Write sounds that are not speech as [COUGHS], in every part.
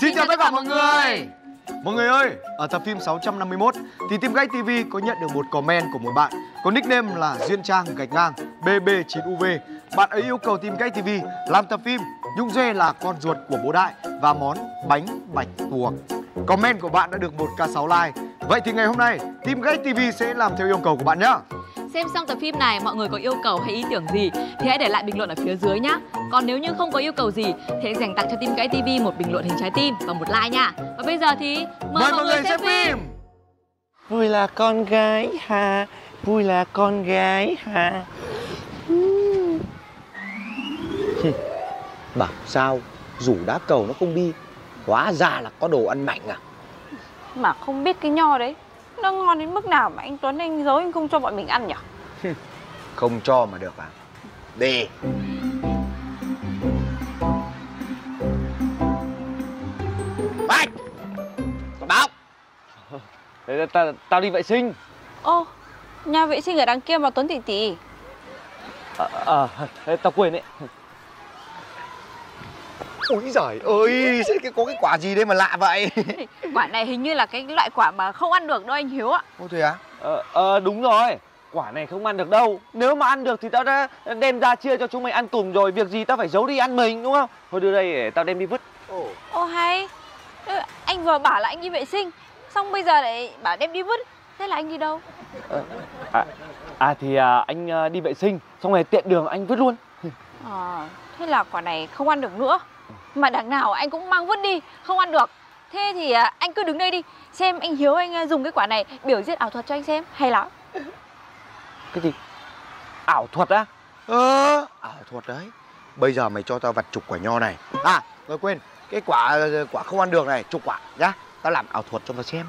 Xin chào tất cả mọi người Mọi người ơi, ở tập phim 651 thì Team Gách TV có nhận được một comment của một bạn có nickname là Duyên Trang gạch ngang BB9UV. Bạn ấy yêu cầu Team Gách TV làm tập phim Nhung Dê là con ruột của bố Đại và món bánh bạch tuộc. Comment của bạn đã được 1k6 like. Vậy thì ngày hôm nay Team Gách TV sẽ làm theo yêu cầu của bạn nhé. Xem xong tập phim này mọi người có yêu cầu hay ý tưởng gì thì hãy để lại bình luận ở phía dưới nhá. Còn nếu như không có yêu cầu gì thì hãy dành tặng cho Team Gãy TV một bình luận hình trái tim và một like nha. Và bây giờ thì Mời, mọi người xem phim. Vui là con gái hà Vui là con gái hà Bảo sao? Rủ đá cầu nó không đi. Hóa ra là có đồ ăn mạnh à? Mà không biết cái nho đấy Nó ngon đến mức nào mà anh Tuấn anh giấu anh không cho bọn mình ăn nhỉ? [LAUGHS] Không cho mà được à? Đi. Bạch! Còn báo. Thế ta, Tao đi vệ sinh. Ô Nhà vệ sinh ở đằng kia mà Tuấn tỷ tỷ Ờ, à, à, tao quên đấy Ôi giời ơi Sao cái có cái quả gì đây mà lạ vậy? [LAUGHS] Quả này hình như là cái loại quả mà không ăn được đâu anh Hiếu ạ. Ô thế á? Ờ, ờ, đúng rồi. Quả này không ăn được đâu. Nếu mà ăn được thì tao đã đem ra chia cho chúng mày ăn cùng rồi. Việc gì tao phải giấu đi ăn mình đúng không? Thôi đưa đây để tao đem đi vứt. Ô hay. Anh vừa bảo là anh đi vệ sinh Xong bây giờ lại bảo đem đi vứt. Thế là anh đi đâu? À, à thì à, anh à, đi vệ sinh Xong rồi tiện đường anh vứt luôn. À, Thế là quả này không ăn được nữa Mà đằng nào anh cũng mang vứt đi Không ăn được. Thế thì à, anh cứ đứng đây đi Xem anh Hiếu anh à, dùng cái quả này biểu diễn ảo thuật cho anh xem Hay lắm. Cái gì? Ảo thuật á? Ơ Ảo thuật đấy. Bây giờ mày cho tao vặt chục quả nho này. À rồi quên Cái quả quả không ăn được này Chục quả nhá. Tao làm ảo thuật cho mày xem.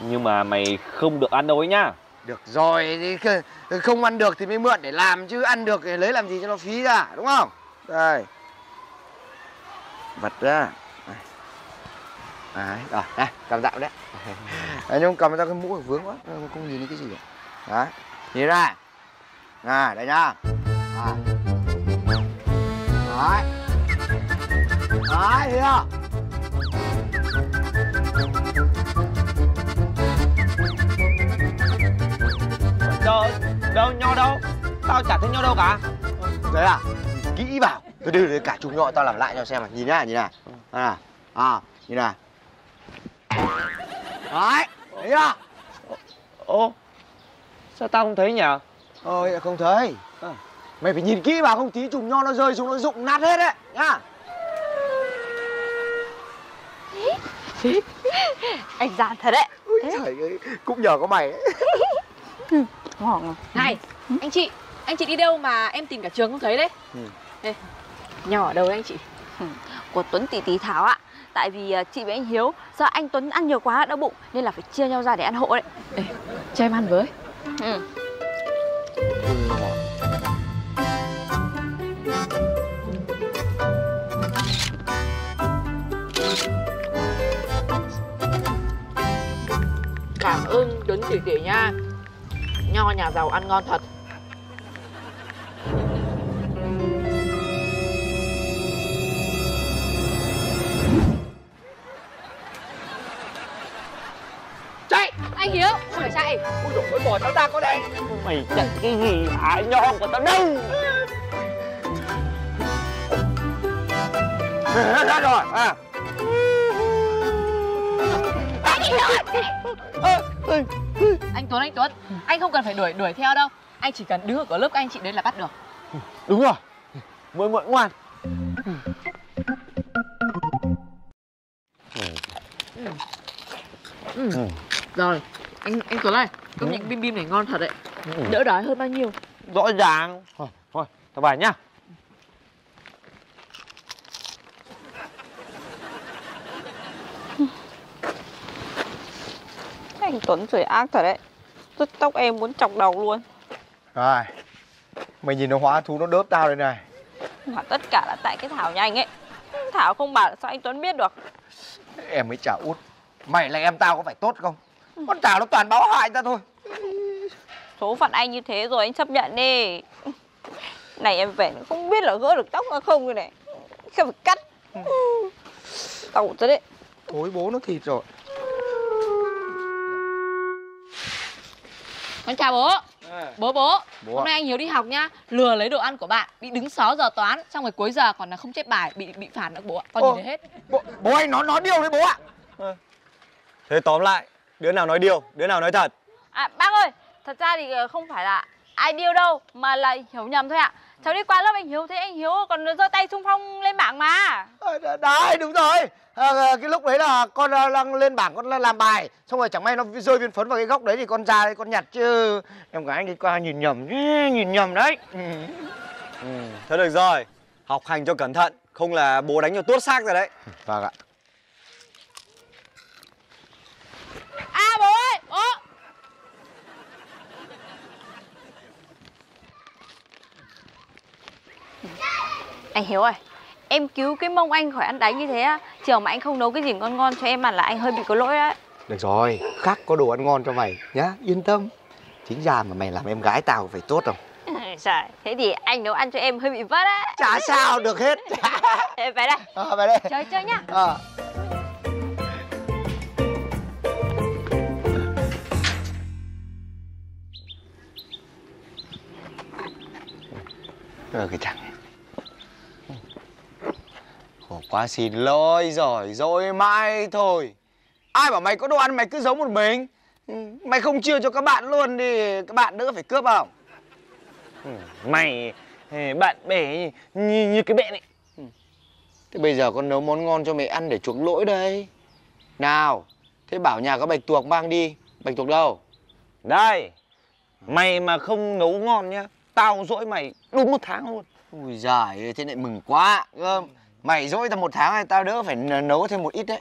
Nhưng mà mày không được ăn đâu ấy nhá. Được rồi Không ăn được thì mới mượn để làm Chứ ăn được thì lấy làm gì cho nó phí ra Đúng không? Đây Vật ra. Đấy Rồi đây cầm dạo đấy. Đấy nhưng cầm ra cái mũ vướng quá Không không nhìn thấy cái gì cả. Đấy Nhìn ra. À đây nhá. À. Đấy. Đấy thấy chưa? Đâu, đâu, nho đâu? Tao chả thấy nho đâu cả. Đấy à? Kỹ vào Từ từ để cả chục nhọ tao làm lại cho xem này Nhìn nhá nhìn này À À nhìn này Đấy Thấy chưa? Ô Sao tao không thấy nhỉ? Ôi không thấy. À. Mày phải nhìn kỹ vào không? Tí chùm nho nó rơi xuống nó rụng nát hết đấy nhá. Anh gian thật đấy. Ui trời ơi Cũng nhờ có mày ấy. Ngon Này, anh chị, anh chị đi đâu mà em tìm cả trường không thấy đấy? Ừ. Đây, nhỏ ở đâu đấy anh chị? Của Tuấn tỷ tỷ Thảo ạ Tại vì à, chị với anh Hiếu Do anh Tuấn ăn nhiều quá đau bụng Nên là phải chia nhau ra để ăn hộ đấy Ê, cho em ăn với. ừ. Cảm ơn Tuấn tỷ tỷ nha. Nho nhà giàu ăn ngon thật. Chạy. Ui dồi ôi bò tao ra có đây Mày chạy cái gì hả nho của tao đâu Ra rồi à Anh Tuấn, anh Tuấn, anh không cần phải đuổi đuổi theo đâu. Anh chỉ cần đứng ở cửa lớp các anh chị đấy là bắt được. Đúng rồi Muội muội ngoan Rồi, anh anh Tuấn này, công nhận bim bim này ngon thật đấy. Đỡ đói hơn bao nhiêu. Rõ ràng. Thôi, thôi tao vào nhá. Anh Tuấn trời ác thật đấy. Tức tóc em muốn chọc đầu luôn. Rồi Mày nhìn nó hóa thú nó đớp tao đây này. Mà tất cả là tại cái Thảo nhà anh ấy. Thảo không bảo sao anh Tuấn biết được. Em mới chả út. Mày là em tao có phải tốt không Con Thảo nó toàn báo hại ta thôi. Số phận anh như thế rồi anh chấp nhận đi. Này em về không biết là gỡ được tóc hay không rồi này. Không phải cắt? Cậu thật đấy. Thối bố nó thịt rồi. Con chào bố. Bố bố. Bố Hôm nay anh Hiếu đi học nhá. Lừa lấy đồ ăn của bạn Bị đứng 6 giờ toán Xong rồi cuối giờ còn là không chép bài Bị bị phản nữa bố ạ. Con Ô. nhìn thấy hết. bố, bố anh nói nói điều đấy bố ạ. Thế tóm lại, đứa nào nói điều, đứa nào nói thật. À bác ơi Thật ra thì ờ, không phải là ai điêu đâu Mà là hiểu nhầm thôi ạ. Cháu đi qua lớp anh Hiếu thấy anh Hiếu còn giơ tay xung phong lên bảng mà. Ờ, đ- Đấy đúng rồi. À, Cái lúc đấy là con à, đang lên bảng con làm bài Xong rồi chẳng may nó rơi viên phấn vào cái góc đấy Thì con ra đây con nhặt chứ. Em gái anh đi qua nhìn nhầm Nhìn nhầm đấy. Ừ. Thôi được rồi, học hành cho cẩn thận, không là bố đánh cho tuốt xác rồi đấy. Vâng ạ À bố ơi Bố Anh Hiếu ơi Em cứu cái mông anh khỏi ăn đánh như thế á Chiều mà anh không nấu cái gì ngon ngon cho em ăn là anh hơi bị có lỗi đấy. Được rồi Khắc có đồ ăn ngon cho mày nhá Yên tâm. Chính ra mà mày làm em gái tao phải tốt không [LAUGHS] Trời, thế thì anh nấu ăn cho em hơi bị vất á. Chả sao được hết. [LAUGHS] Về đây. À, Về đây. Chơi chơi nhá. À. Ờ cái thằng này Khổ quá xin lỗi rồi Rồi mai thôi. Ai bảo mày có đồ ăn mày cứ giấu một mình? Ừ, Mày không chia cho các bạn luôn thì các bạn đỡ phải cướp không? Mày eh, bạn bè như, như cái bệ này Thế bây giờ con nấu món ngon cho mày ăn để chuộc lỗi đây. Nào Thế bảo nhà có bạch tuộc mang đi. Bạch tuộc đâu? Đây Mày mà không nấu ngon nhá Tao dỗi mày đúng một tháng luôn. Ui giời thế lại mừng quá Ơ, Mày dỗi tao một tháng này tao đỡ phải nấu thêm một ít đấy.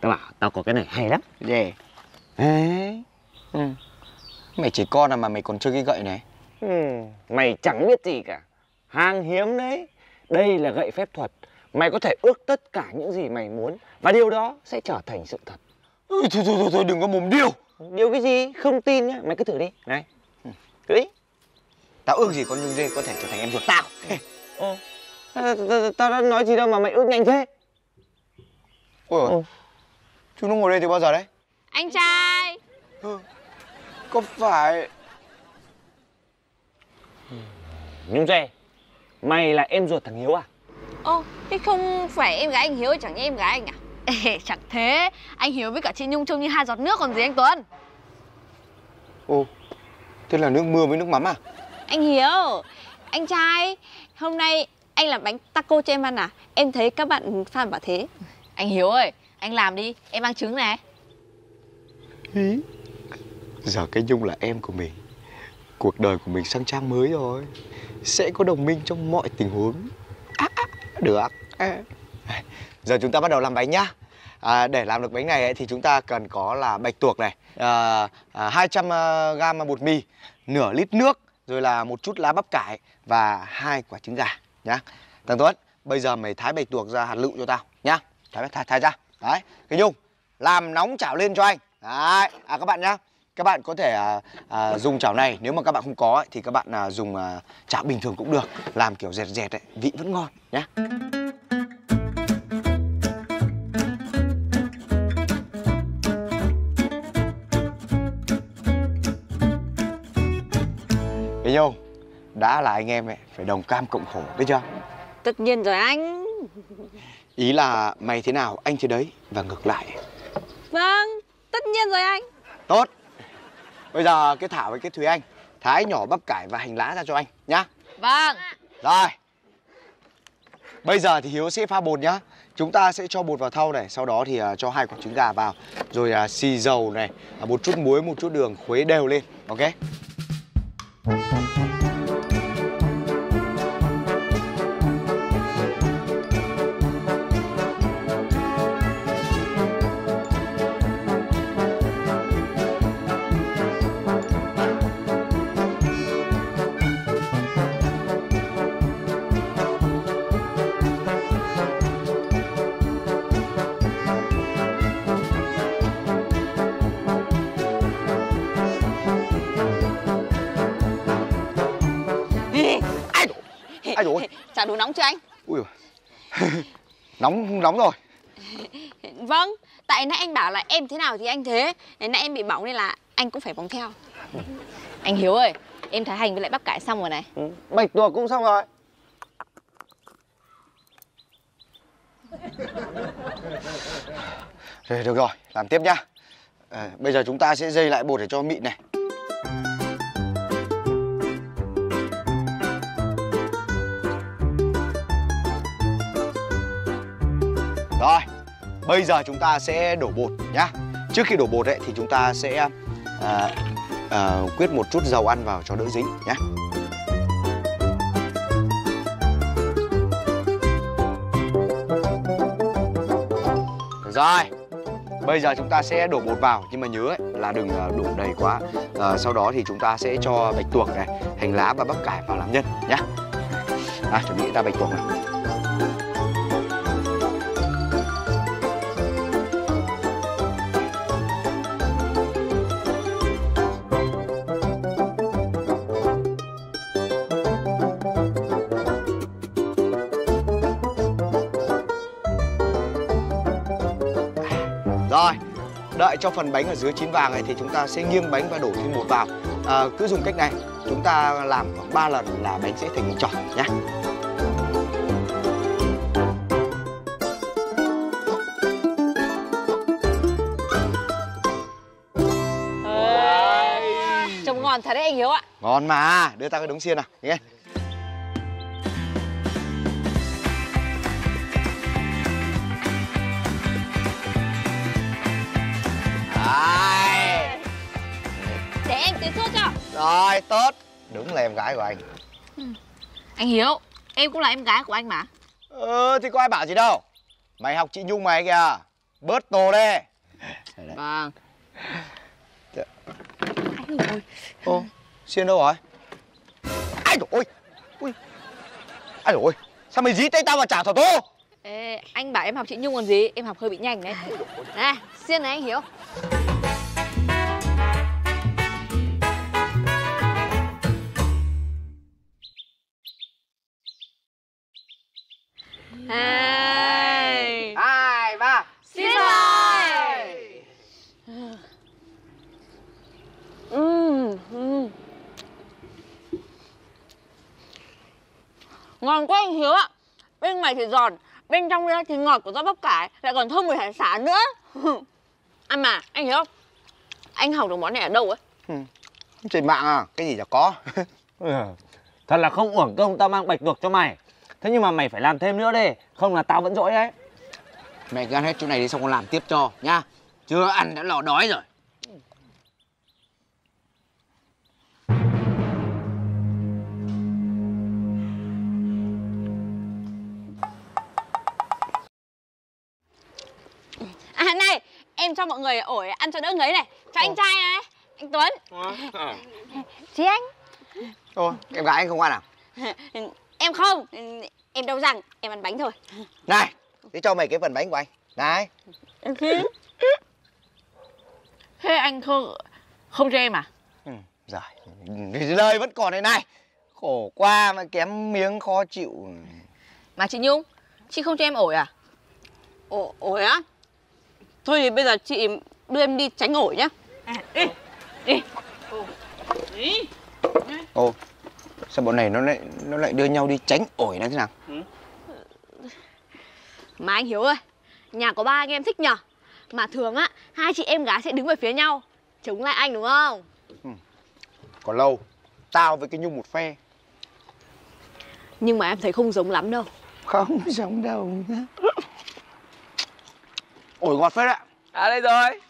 Tao bảo tao có cái này hay lắm. Để Đấy. Ừ. Mày chỉ con à mà mày còn chơi cái gậy này. Ừ, Mày chẳng biết gì cả. Hàng hiếm đấy. Đây là gậy phép thuật. Mày có thể ước tất cả những gì mày muốn Và điều đó sẽ trở thành sự thật. Ui, thôi, thôi, thôi, thôi đừng có mồm điêu. Điều cái gì? Không tin nhá. Mày cứ thử đi. Này. Thử đi Tao ước gì con Nhung Dê có thể trở thành em ruột tao. Ờ. [LAUGHS] Tao- đã nói gì đâu mà mày ước nhanh thế. Ôi Ừ. Chúng nó ngồi đây từ bao giờ đấy? Anh trai. Có phải Nhung Dê Mày là em ruột thằng Hiếu à? Ô, thế không phải em gái anh Hiếu chẳng nhẽ em gái anh à? [LAUGHS] Ê, Chẳng thế. Anh Hiếu với cả chị Nhung trông như hai giọt nước còn gì anh Tuấn. Ồ Thế là nước mưa với nước mắm à? Anh Hiếu Anh trai Hôm nay anh làm bánh taco cho em ăn à? Em thấy các bạn fan bảo thế. Anh Hiếu ơi Anh làm đi Em mang trứng này. Ý. Giờ cái Nhung là em của mình. Cuộc đời của mình sang trang mới rồi. Sẽ có đồng minh trong mọi tình huống. À, à, Được. À. Giờ chúng ta bắt đầu làm bánh nhá. À, Để làm được bánh này ấy, thì chúng ta cần có là bạch tuộc này à, à, 200 gram bột mì Nửa lít nước Rồi là một chút lá bắp cải Và hai quả trứng gà nhá. Thằng Tuấn Bây giờ mày thái bạch tuộc ra hạt lựu cho tao nhá. Thái, thái, thái ra. Đấy Cái Nhung Làm nóng chảo lên cho anh. Đấy À các bạn nhá. Các bạn có thể à, à, dùng chảo này nếu mà các bạn không có ấy, thì các bạn à, dùng à, chảo bình thường cũng được. Làm kiểu dẹt dẹt ấy vị vẫn ngon nhá. Cái nhung đã là anh em ấy phải đồng cam cộng khổ biết chưa? Tất nhiên rồi anh. Ý là mày thế nào anh thế đấy và ngược lại. Vâng Tất nhiên rồi anh. Tốt. Bây giờ cái thảo với cái thúy anh. Thái nhỏ bắp cải và hành lá ra cho anh nhá. Vâng. Rồi. Bây giờ thì Hiếu sẽ pha bột nhá. Chúng ta sẽ cho bột vào thau này Sau đó thì à, cho hai quả trứng gà vào. Rồi à, xì dầu này à, Một chút muối, một chút đường khuấy đều lên Ok nóng. Nóng rồi. [LAUGHS] Vâng, tại nãy anh bảo là em thế nào thì anh thế. Nãy em bị bỏng nên là anh cũng phải bỏng theo. Anh Hiếu ơi, em thái hành với lại bắp cải xong rồi này. Ừ, Bạch tuộc cũng xong rồi. [LAUGHS] Rồi, Được rồi, làm tiếp nhá. À, Bây giờ chúng ta sẽ dây lại bột để cho mịn này Rồi, bây giờ chúng ta sẽ đổ bột nhá. Trước khi đổ bột ấy thì chúng ta sẽ à, à, quyết một chút dầu ăn vào cho đỡ dính nhá. Rồi Bây giờ chúng ta sẽ đổ bột vào. Nhưng mà nhớ ấy, là đừng à, đổ đầy quá. À, Sau đó thì chúng ta sẽ cho bạch tuộc này Hành lá và bắp cải vào làm nhân nhá. À, Chuẩn bị ta bạch tuộc này. Cho phần bánh ở dưới chín vàng này thì chúng ta sẽ nghiêng bánh và đổ thêm bột vào. À, cứ dùng cách này, chúng ta làm khoảng 3 lần là bánh sẽ thành tròn nhé. Trông ngon thật đấy anh Hiếu ạ Ngon mà, đưa ta cái đống xiên nào, nghe. Rồi, tốt. Đúng là em gái của anh. Anh Hiếu, em cũng là em gái của anh mà. Ừ, thì có ai bảo gì đâu. Mày học chị Nhung mày kìa. Bớt tổ đi. Vâng. Ô, xiên đâu rồi? Ai dồi ôi. Ui. Ai ôi. Sao mày dí tay tao vào trả thỏ tô? Ê, anh bảo em học chị Nhung còn gì Em học hơi bị nhanh đấy Này, xiên này anh Hiếu Hai Hai, ba. Xin mời. Ngon quá anh Hiếu ạ Bên ngoài thì giòn Bên trong ra thì ngọt của rau bắp cải Lại còn thơm mùi hải sản nữa [LAUGHS] Ăn mà anh Hiếu Anh học được món này ở đâu ấy Trên mạng à? Cái gì chả có. [LAUGHS] Ừ, Thật là không uổng công tao mang bạch tuộc cho mày Thế nhưng mà mày phải làm thêm nữa đi Không là tao vẫn dỗi đấy. Mẹ cứ ăn hết chỗ này đi xong còn làm tiếp cho nhá. Chưa ăn đã lò đói rồi. À này Em cho mọi người ổi ăn cho đỡ ngấy này. Cho anh trai này Anh Tuấn. Chị anh. Thôi, em gái anh không ăn à? Em không Em đâu rằng Em ăn bánh thôi Này, thế cho mày cái phần bánh của anh. Này. Thế anh không không cho em à? Ừ, giỏi. Lời vẫn còn đây này. Khổ qua mà kém miếng khó chịu. Mà chị Nhung, chị không cho em ổi à? Ồ, ổi á Thôi thì bây giờ chị đưa em đi tránh ổi nhá Ô, sao bọn này nó lại nó lại đưa nhau đi tránh ổi nó thế nào? Mà anh Hiếu ơi Nhà có ba anh em thích nhở Mà thường á Hai chị em gái sẽ đứng về phía nhau Chống lại anh đúng không Còn lâu, tao với cái Nhung một phe. Nhưng mà em thấy không giống lắm đâu Không [LAUGHS] giống đâu. Ổi ngọt phết ạ. À đây rồi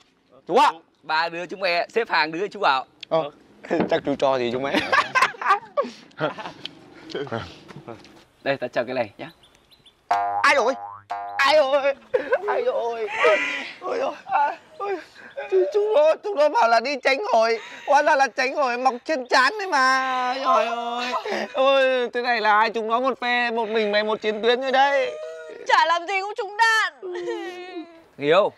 Chú ạ. Ba đứa chúng mày xếp hàng đứa chú bảo Ờ, [LAUGHS] chắc chú cho gì chúng mày. Đây ta chờ cái này nhá Ai rồi? Ai rồi? Ai rồi? Ôi rồi. Ôi. Chúng nó chúng nó bảo là đi tránh ổi, hóa ra là tránh ổi mọc trên trán đấy mà. Trời ơi. Ôi, thế này là hai chúng nó một phe, một mình mày một chiến tuyến rồi đây. Chả làm gì cũng trúng đạn Hiếu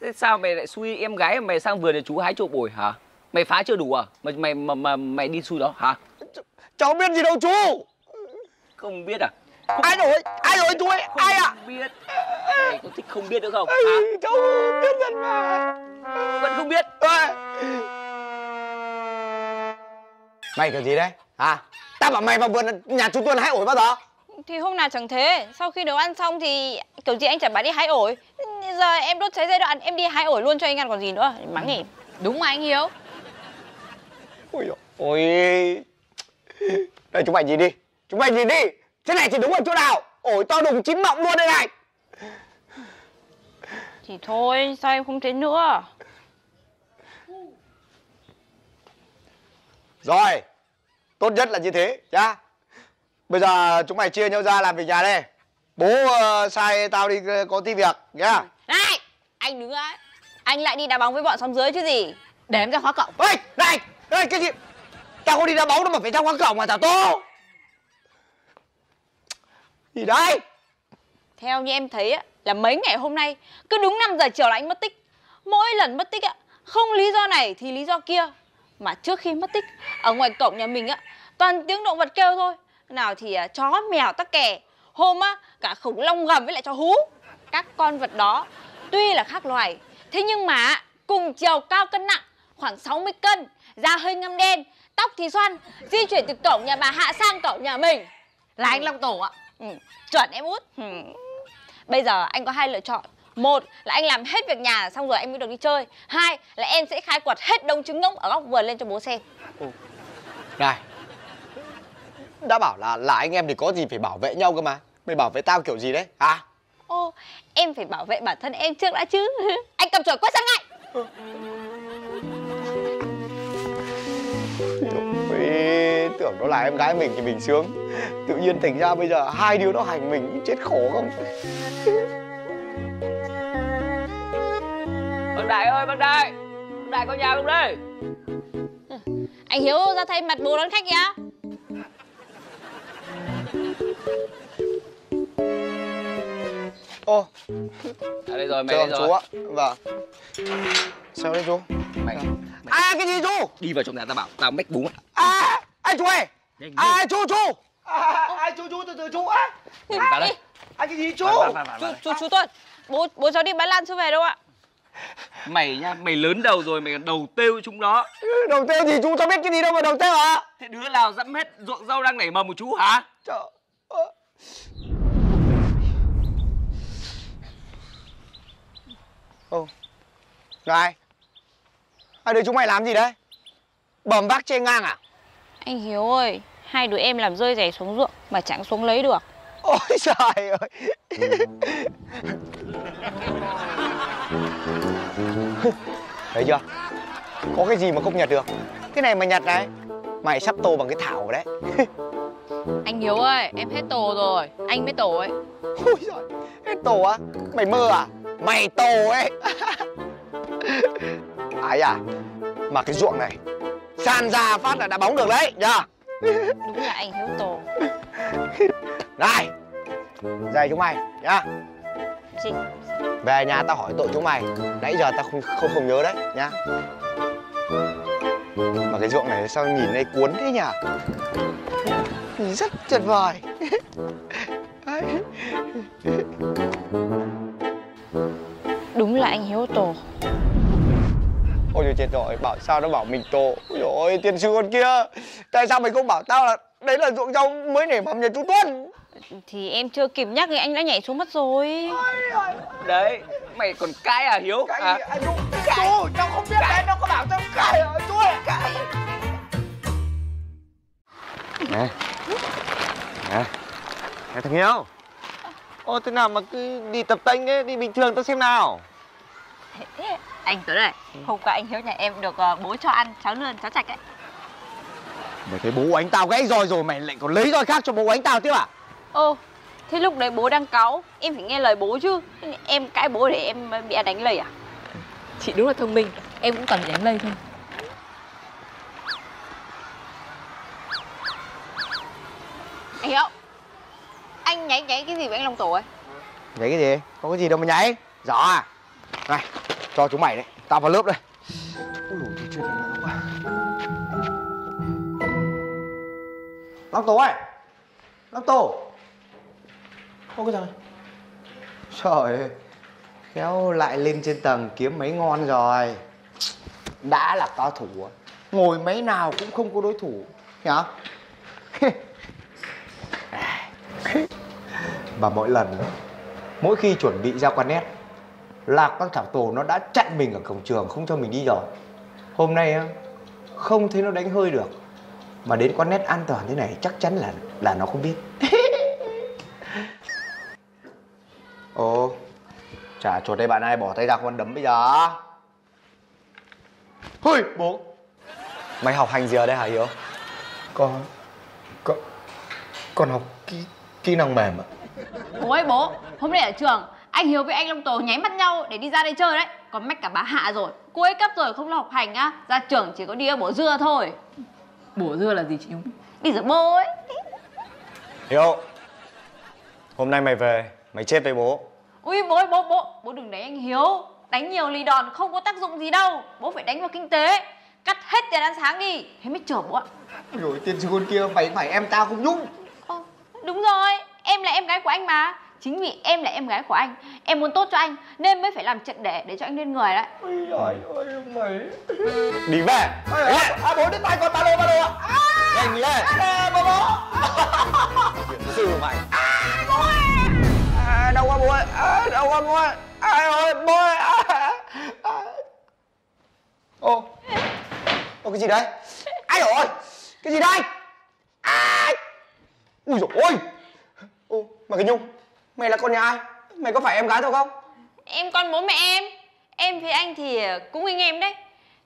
Thế sao mày lại xui em gái mày sang vườn để chú hái trộm ổi hả Mày phá chưa đủ à Mà mày mà, mà mày đi xui đó hả Cháu biết gì đâu chú. Không biết à Ai rồi? Ai rồi chú ơi? Ai ạ? Không biết Mày có thích không biết nữa không? Ây, Hả? Cháu biết thật mà Vẫn không biết Ê! Mày kiểu gì đấy? Hả? Tao bảo mày vào vườn nhà chú Tuân hái ổi bao giờ? Thì hôm nào chẳng thế Sau khi nấu ăn xong thì kiểu gì anh chẳng bảo đi hái ổi Giờ em đốt cháy giai đoạn em đi hái ổi luôn cho anh ăn còn gì nữa Mắng nhỉ Đúng mà anh Hiếu Ôi dồi Ôi Đây chúng mày nhìn đi. Chúng mày nhìn đi. Thế này thì đúng ở chỗ nào? Ổi to đùng chín mọng luôn đây này. Thì thôi sao em không thế nữa? Rồi Tốt nhất là như thế nhá. Bây giờ chúng mày chia nhau ra làm việc nhà đây. Bố uh, sai tao đi ờ, có tí việc nhá. Này Anh đứng ấy Anh lại đi đá bóng với bọn xóm dưới chứ gì? Để em ra khóa cổng. Ê này Ê cái gì Tao không đi ra bóng đâu mà phải ra quán cổng mà Thảo Tô. Gì đây Theo như em thấy á, là mấy ngày hôm nay Cứ đúng 5 giờ chiều là anh mất tích. Mỗi lần mất tích á, không lý do này thì lý do kia. Mà trước khi mất tích Ở ngoài cổng nhà mình á Toàn tiếng động vật kêu thôi. Nào thì à, chó mèo tắc kè. Hôm á cả khủng long gầm với lại chó hú. Các con vật đó Tuy là khác loài Thế nhưng mà cùng chiều cao cân nặng Khoảng 60 cân Da hơi ngăm đen Tóc thì xoăn Di chuyển từ cổng nhà bà Hạ sang cổng nhà mình. Là anh Long Tổ ạ. Ừ, chuẩn em út. Ừ. Bây giờ anh có hai lựa chọn. Một là anh làm hết việc nhà xong rồi anh mới được đi chơi. Hai là em sẽ khai quật hết đống trứng ngỗng ở góc vườn lên cho bố xem. Này Đã bảo là là anh em thì có gì phải bảo vệ nhau cơ mà. Mày bảo vệ tao kiểu gì đấy? Hả? Ô, em phải bảo vệ bản thân em trước đã chứ. [LAUGHS] Anh cầm chổi quét sang ngay. Ê, tưởng đó là em gái mình thì mình sướng. Tự nhiên thành ra bây giờ hai đứa nó hành mình chết khổ không? Bác Đại ơi bác Đại. Bác Đại có nhà không đây? Anh Hiếu ra thay mặt bố đón khách nhá. Ô, À đây rồi mày chào đây chú rồi. ạ. Vâng. Sao đấy chú? Mày À cái gì chú? Đi vào trong nhà tao bảo tao mách bú mày. À, ai chú ơi? Nhanh À chú chú. À, Ai chú chú từ từ chú á. Vào đây. À cái gì chú? Chú, chú, chú Tuấn Bố, bố cháu đi bán lan chưa về đâu ạ? Mày nhá mày lớn đầu rồi mày còn đầu têu chúng nó. Đầu tiêu gì chú? Cháu biết cái gì đâu mà đầu tiêu hả Thế đứa nào dẫm hết ruộng rau đang nảy mầm của chú hả? Trời. Ô. Này Hai đứa chúng mày làm gì đấy? Bầm vác trên ngang à? Anh Hiếu ơi Hai đứa em làm rơi rẻ xuống ruộng Mà chẳng xuống lấy được. Ôi trời ơi. [LAUGHS] Thấy chưa? Có cái gì mà không nhặt được? Cái này mà nhặt này. Mày sắp tô bằng cái thảo rồi đấy. [LAUGHS] Anh Hiếu ơi em hết tổ rồi. Anh mới tổ ấy. Ôi giời Hết tổ á? Mày mơ à? Mày tổ ấy [LAUGHS] Ái à? Mà cái ruộng này San ra phát là đá bóng được đấy nhá Đúng là anh Hiếu tổ Này Dày chúng mày nhá. Gì Về nhà tao hỏi tội chúng mày Nãy giờ tao không không không nhớ đấy nhá. Mà cái ruộng này sao nhìn đây cuốn thế nhỉ Nhìn Rất tuyệt vời. Đúng là anh Hiếu tổ Ôi trời chết rồi, bảo sao nó bảo mình tổ. Ôi dồi ôi, tiền sư con kia. Tại sao mày không bảo tao là Đấy là ruộng rau mới nảy mầm nhà chú Tuấn? Thì em chưa kịp nhắc thì anh đã nhảy xuống mất rồi. Đấy mày còn cãi à Hiếu? Cái à? gì? Anh chú Chú, tao không biết đấy, nó có bảo tao cãi à Chú ơi, cãi. Nè. Nè. Nè thằng Hiếu. Ô thế nào mà cứ đi tập tênh ấy, đi bình thường tao xem nào Anh tới đây. Hôm qua anh Hiếu nhà em được ờ, bố cho ăn cháo lươn, cháo chạch ấy. Mày thấy bố anh tao gãy roi rồi mày lại còn lấy roi khác cho bố anh tao tiếp à? Ô Thế lúc đấy bố đang cáu Em phải nghe lời bố chứ. Em cãi bố để em bị anh đánh lầy à? Chị đúng là thông minh Em cũng cần bị đánh lây thôi. Anh Hiếu Anh nháy nháy cái gì với anh Long Tổ ấy? Nhảy cái gì? Có cái gì đâu mà nhảy Giỏ à Này, cho chúng mày đấy. Tao vào lớp đây. Ui thì quá. Long Tổ ơi Long Tổ Ô, cái thằng này. Trời ơi. Khéo lại lên trên tầng kiếm mấy ngon rồi. Đã là cao thủ Ngồi mấy nào cũng không có đối thủ. Nhở? Và [LAUGHS] mỗi lần, Mỗi khi chuẩn bị ra quán nét là các thảo tổ nó đã chặn mình ở cổng trường Không cho mình đi rồi. Hôm nay á Không thấy nó đánh hơi được. Mà đến quán nét an toàn thế này Chắc chắn là là nó không biết. [LAUGHS] Ồ Chả chuột đây bạn ai bỏ tay ra con đấm bây giờ? Hơi bố. Mày học hành gì ở đây hả Hiếu? Con Con Con học kỹ, kỹ năng mềm ạ. Bố ơi bố, hôm nay ở trường anh Hiếu với anh Long Tổ nháy mắt nhau để đi ra đây chơi đấy. Còn mách cả bà Hạ rồi. Cuối cấp rồi không lo học hành á. Ra trường chỉ có đi bổ dưa thôi. Bổ dưa là gì chị Nhung? Đi rửa bố ấy. Hiếu Hôm nay mày về Mày chết với bố. Ui bố ơi bố bố. Bố đừng đánh anh Hiếu. Đánh nhiều lì đòn không có tác dụng gì đâu. Bố phải đánh vào kinh tế. Cắt hết tiền ăn sáng đi. Thế mới chờ bố ạ. Rồi tiên sư con kia mày phải em tao không nhung. Ồ, Đúng rồi. Em là em gái của anh mà Chính vì em là em gái của anh Em muốn tốt cho anh Nên mới phải làm trận để để cho anh lên người đấy. Trời ơi mày. Đi về. À bố đến tay con ba lô ba lô ạ. Nhanh lên. À bố bố. Sư mày. À, Đau quá bố ơi. À, Đau quá bố ơi. Ai ơi bố ơi. À, à. Ô. Ô cái gì đấy? Ai rồi Cái gì đây? Ai. Ui dồi ôi. Ô mà cái Nhung Mày là con nhà ai? Mày có phải em gái tao không? Em con bố mẹ em. Em với anh thì cũng anh em đấy.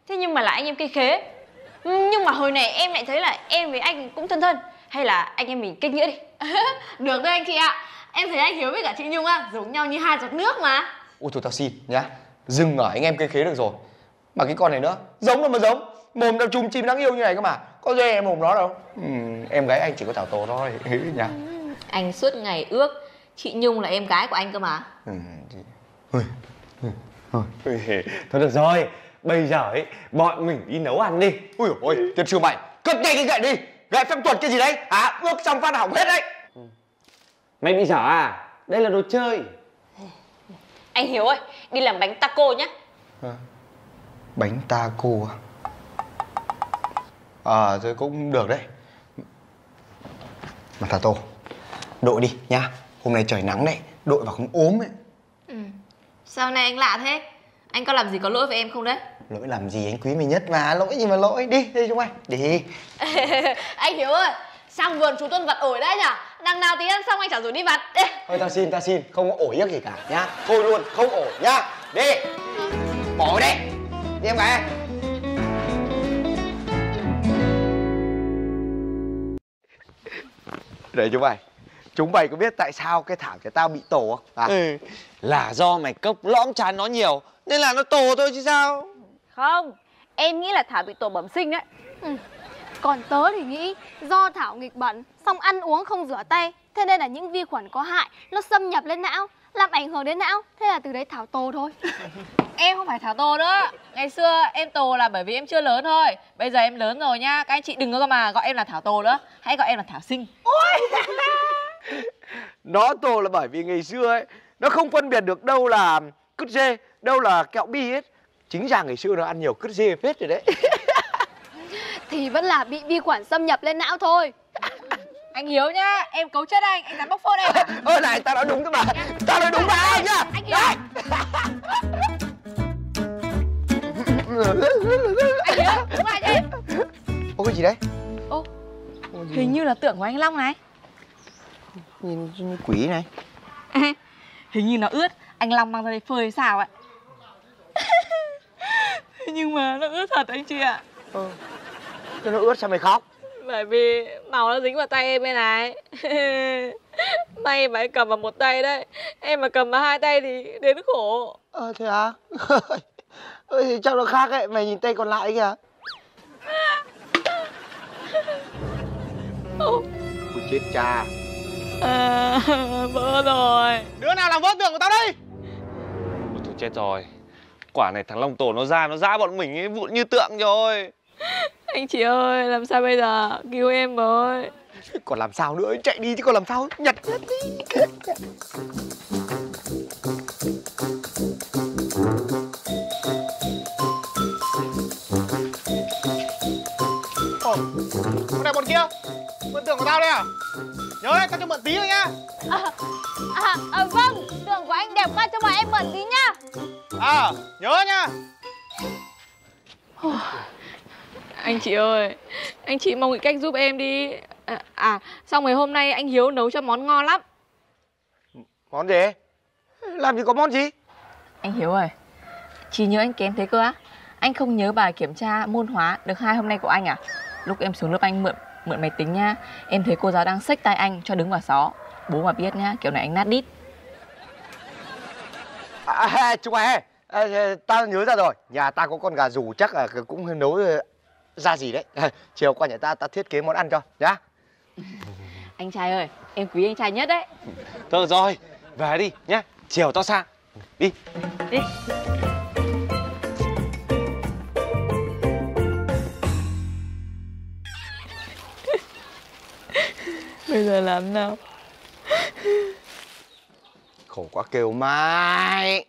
Thế nhưng mà là anh em cây khế. Nhưng mà hồi này em lại thấy là em với anh cũng thân thân. Hay là anh em mình kết nghĩa đi. [LAUGHS] Được thôi anh chị ạ. Em thấy anh Hiếu với cả chị Nhung á. Giống nhau như hai giọt nước mà. Ôi thôi tao xin nhá. Dừng ở anh em cây khế được rồi. Mà cái con này nữa Giống đâu mà giống. Mồm tao chung chim đáng yêu như này cơ mà. Có dê mồm nó đâu. Ừ, Em gái anh chỉ có Thảo Tổ thôi. [LAUGHS] Nhá. Anh suốt ngày ước Chị Nhung là em gái của anh cơ mà. Ừ, thì... Ôi, ôi, ôi. Thôi được rồi. Bây giờ ấy Bọn mình đi nấu ăn đi. Ui ôi Tiên sư mày. Cất ngay cái gậy đi. Gậy phép thuật cái gì đấy? Hả? Ước xong phát hỏng hết đấy. Mày bị dở à? Đây là đồ chơi. Anh Hiếu ơi Đi làm bánh taco nhá. Bánh taco à? À thôi cũng được đấy. Mà thà tô. Đội đi nha Hôm nay trời nắng đấy Đội vào không ốm ấy. Sao nay anh lạ thế? Anh có làm gì có lỗi với em không đấy? Lỗi làm gì anh quý mình nhất mà Lỗi gì mà lỗi? Đi đi chúng mày Đi. [LAUGHS] Anh Hiếu ơi Sang vườn chú Tuân vặt ổi đấy nhở? Đằng nào tí ăn xong anh chả rủ đi vặt. [LAUGHS] Thôi tao xin tao xin Không có ổi gì cả nhá. Thôi luôn không ổi nhá. Đi. Bỏ đi. Đi em gái Đấy chúng mày Chúng mày có biết tại sao cái thảo nhà tao bị tổ không? À? Ừ. Là do mày cốc lõm chán nó nhiều nên là nó tổ thôi chứ sao? Không Em nghĩ là Thảo bị tổ bẩm sinh đấy Còn tớ thì nghĩ do Thảo nghịch bẩn, xong ăn uống không rửa tay, thế nên là những vi khuẩn có hại nó xâm nhập lên não, làm ảnh hưởng đến não, thế là từ đấy Thảo tổ thôi. [LAUGHS] Em không phải Thảo Tô nữa Ngày xưa em Tô là bởi vì em chưa lớn thôi Bây giờ em lớn rồi nha Các anh chị đừng có mà gọi em là Thảo Tô nữa Hãy gọi em là Thảo Sinh [LAUGHS] Nó tổ là bởi vì ngày xưa ấy Nó không phân biệt được đâu là cứt dê Đâu là kẹo bi hết. Chính ra ngày xưa nó ăn nhiều cứt dê phết rồi đấy. [LAUGHS] Thì vẫn là bị vi khuẩn xâm nhập lên não thôi. [LAUGHS] Anh Hiếu nhá Em cấu chất anh Anh dám bóc phốt em à? Ơ [LAUGHS] này tao nói đúng cơ mà. Tao nói đúng mà anh nhá. Anh Hiếu. Anh Hiếu Đúng lại chứ Ô cái gì đấy? Ô. Hình như là tượng của anh Long này Nhìn như quỷ này. Hình như nó ướt. Anh Long mang ra đây phơi sao ạ? [LAUGHS] Nhưng mà nó ướt thật anh chị ạ. Thế nó ướt sao mày khóc? Bởi vì màu nó dính vào tay em bên này. [LAUGHS] May mà em cầm vào một tay đấy. Em mà cầm vào hai tay thì đến khổ. Ờ thế à? [LAUGHS] Ơ thì chắc nó khác ấy. Mày nhìn tay còn lại kìa. Ôi chết cha à, [LAUGHS] Vỡ rồi. Đứa nào làm vỡ tường của tao đây? Ôi thôi chết rồi. Quả này thằng Long Tổ nó ra nó ra bọn mình ấy vụn như tượng rồi. [LAUGHS] Anh chị ơi làm sao bây giờ? Cứu em với. [LAUGHS] Còn làm sao nữa? Chạy đi chứ còn làm sao? Nhặt. Hết đi Ồ, con này bọn kia. Mượn tưởng của tao đây à Nhớ đấy, cho mượn tí thôi nhá À, à, à, vâng, tưởng của anh đẹp quá cho bọn em mượn tí nhá À, nhớ nhá Anh chị ơi, anh chị mau nghĩ cách giúp em đi. À, à xong rồi hôm nay anh Hiếu nấu cho món ngon lắm. Món gì? Làm gì có món gì? Anh Hiếu ơi, chỉ nhớ anh kém thế cơ á? Anh không nhớ bài kiểm tra môn hóa được hai hôm nay của anh à? Lúc em xuống lớp anh mượn mượn máy tính nhá, em thấy cô giáo đang xách tay anh cho đứng vào xó. Bố mà biết nhá, kiểu này anh nát đít. À, à, Trung Hải à, à, tao nhớ ra rồi Nhà ta có con gà rủ chắc là cũng nấu ờ, ra gì đấy à, Chiều qua nhà ta ta thiết kế món ăn cho nhá [LAUGHS] Anh trai ơi, em quý anh trai nhất đấy. Thôi rồi Về đi nhá Chiều tao sang Đi Đi. Bây giờ làm nào? Khổ quá kêu mai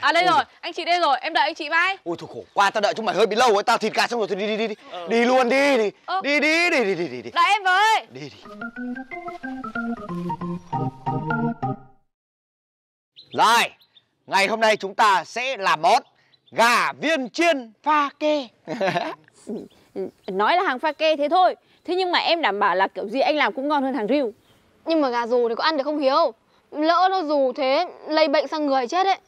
À đây rồi, anh chị đây rồi, em đợi anh chị vai. Ôi thôi khổ quá tao đợi chúng mày hơi bị lâu ấy Tao thịt gà xong rồi thôi đi đi đi đi. Đi luôn đi đi. Ờ. Đi đi đi đi đi đi đi. Đợi em với. Đi đi. Rồi Ngày hôm nay chúng ta sẽ làm món Gà viên chiên pha kê [LAUGHS] Nói là hàng pha kê thế thôi Thế nhưng mà em đảm bảo là kiểu gì anh làm cũng ngon hơn hàng riêu Nhưng mà gà rù thì có ăn được không Hiếu? Lỡ nó rù thế lây bệnh sang người chết đấy.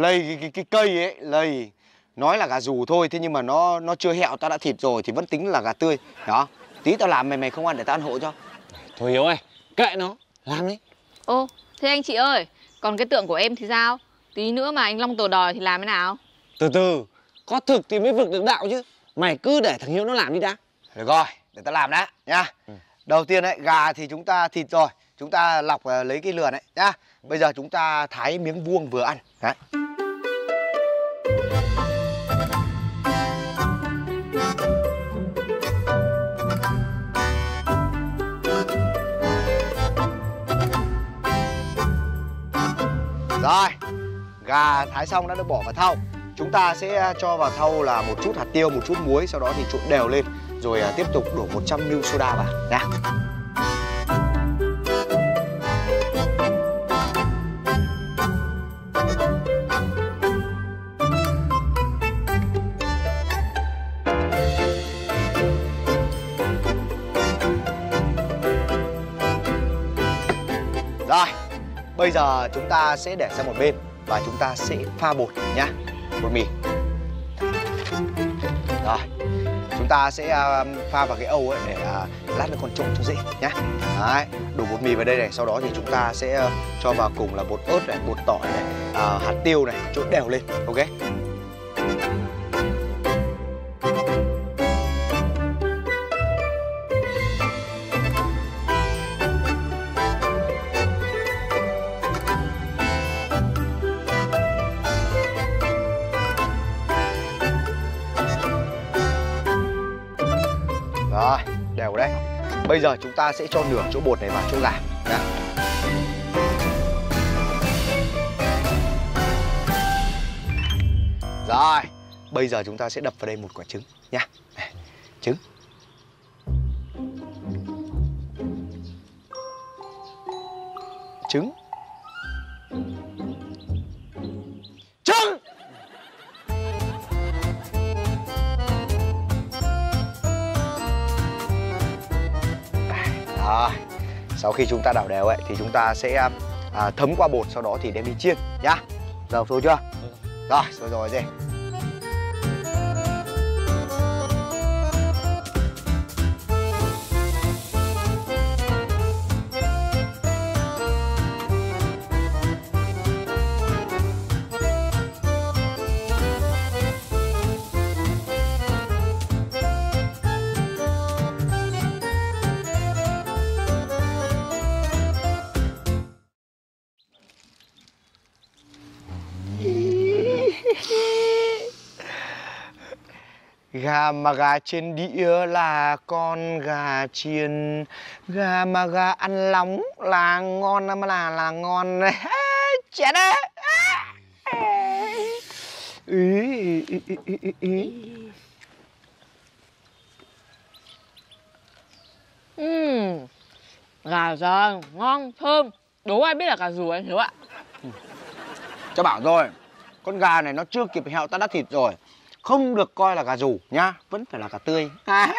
Lây cái, cái, cái cây ấy Lây Nói là gà rù thôi Thế nhưng mà nó nó chưa hẹo Tao đã thịt rồi Thì vẫn tính là gà tươi Đó Tí tao làm mày mày không ăn để tao ăn hộ cho Thôi Hiếu ơi, kệ nó, làm đi. Ô, thế anh chị ơi, còn cái tượng của em thì sao? Tí nữa mà anh Long tổ đòi thì làm thế nào? Từ từ, có thực thì mới vực được đạo chứ. Mày cứ để thằng Hiếu nó làm đi đã. Được rồi Để tao làm đã Nha Đầu tiên đấy Gà thì chúng ta thịt rồi Chúng ta lọc ờ, lấy cái lườn đấy nhá. Bây giờ chúng ta thái miếng vuông vừa ăn Đấy. Rồi Gà thái xong đã được bỏ vào thau. Chúng ta sẽ cho vào thau là một chút hạt tiêu, một chút muối Sau đó thì trộn đều lên rồi à, tiếp tục đổ 100ml soda vào nha Rồi, bây giờ chúng ta sẽ để sang một bên và chúng ta sẽ pha bột nhá. Bột mì. Rồi, ta sẽ à, pha vào cái âu ấy để à, lát nữa con trộn cho dễ nhá. Đấy, đổ bột mì vào đây này, sau đó thì chúng ta sẽ à, cho vào cùng là bột ớt này, bột tỏi này, à, hạt tiêu này, trộn đều lên, ok? Bây giờ chúng ta sẽ cho nửa chỗ bột này vào chỗ gà nha. Rồi, bây giờ chúng ta sẽ đập vào đây một quả trứng nha. Trứng. Trứng. Sau khi chúng ta đảo đều ấy thì chúng ta sẽ à, thấm qua bột sau đó thì đem đi chiên nhá. Rồi thôi chưa? Rồi, rồi rồi gì? Gà mà gà trên đĩa là con gà chiên Gà mà gà ăn lóng là ngon mà là là ngon [LAUGHS] Chén á Ý, ý, ý, ý, ý, ý. Ừm, gà giòn, ngon, thơm. Đố ai biết là gà rù anh Hiếu ạ. Cho bảo rồi Con gà này nó chưa kịp hẹo ta đã thịt rồi Không được coi là gà rù nhá Vẫn phải là gà tươi à.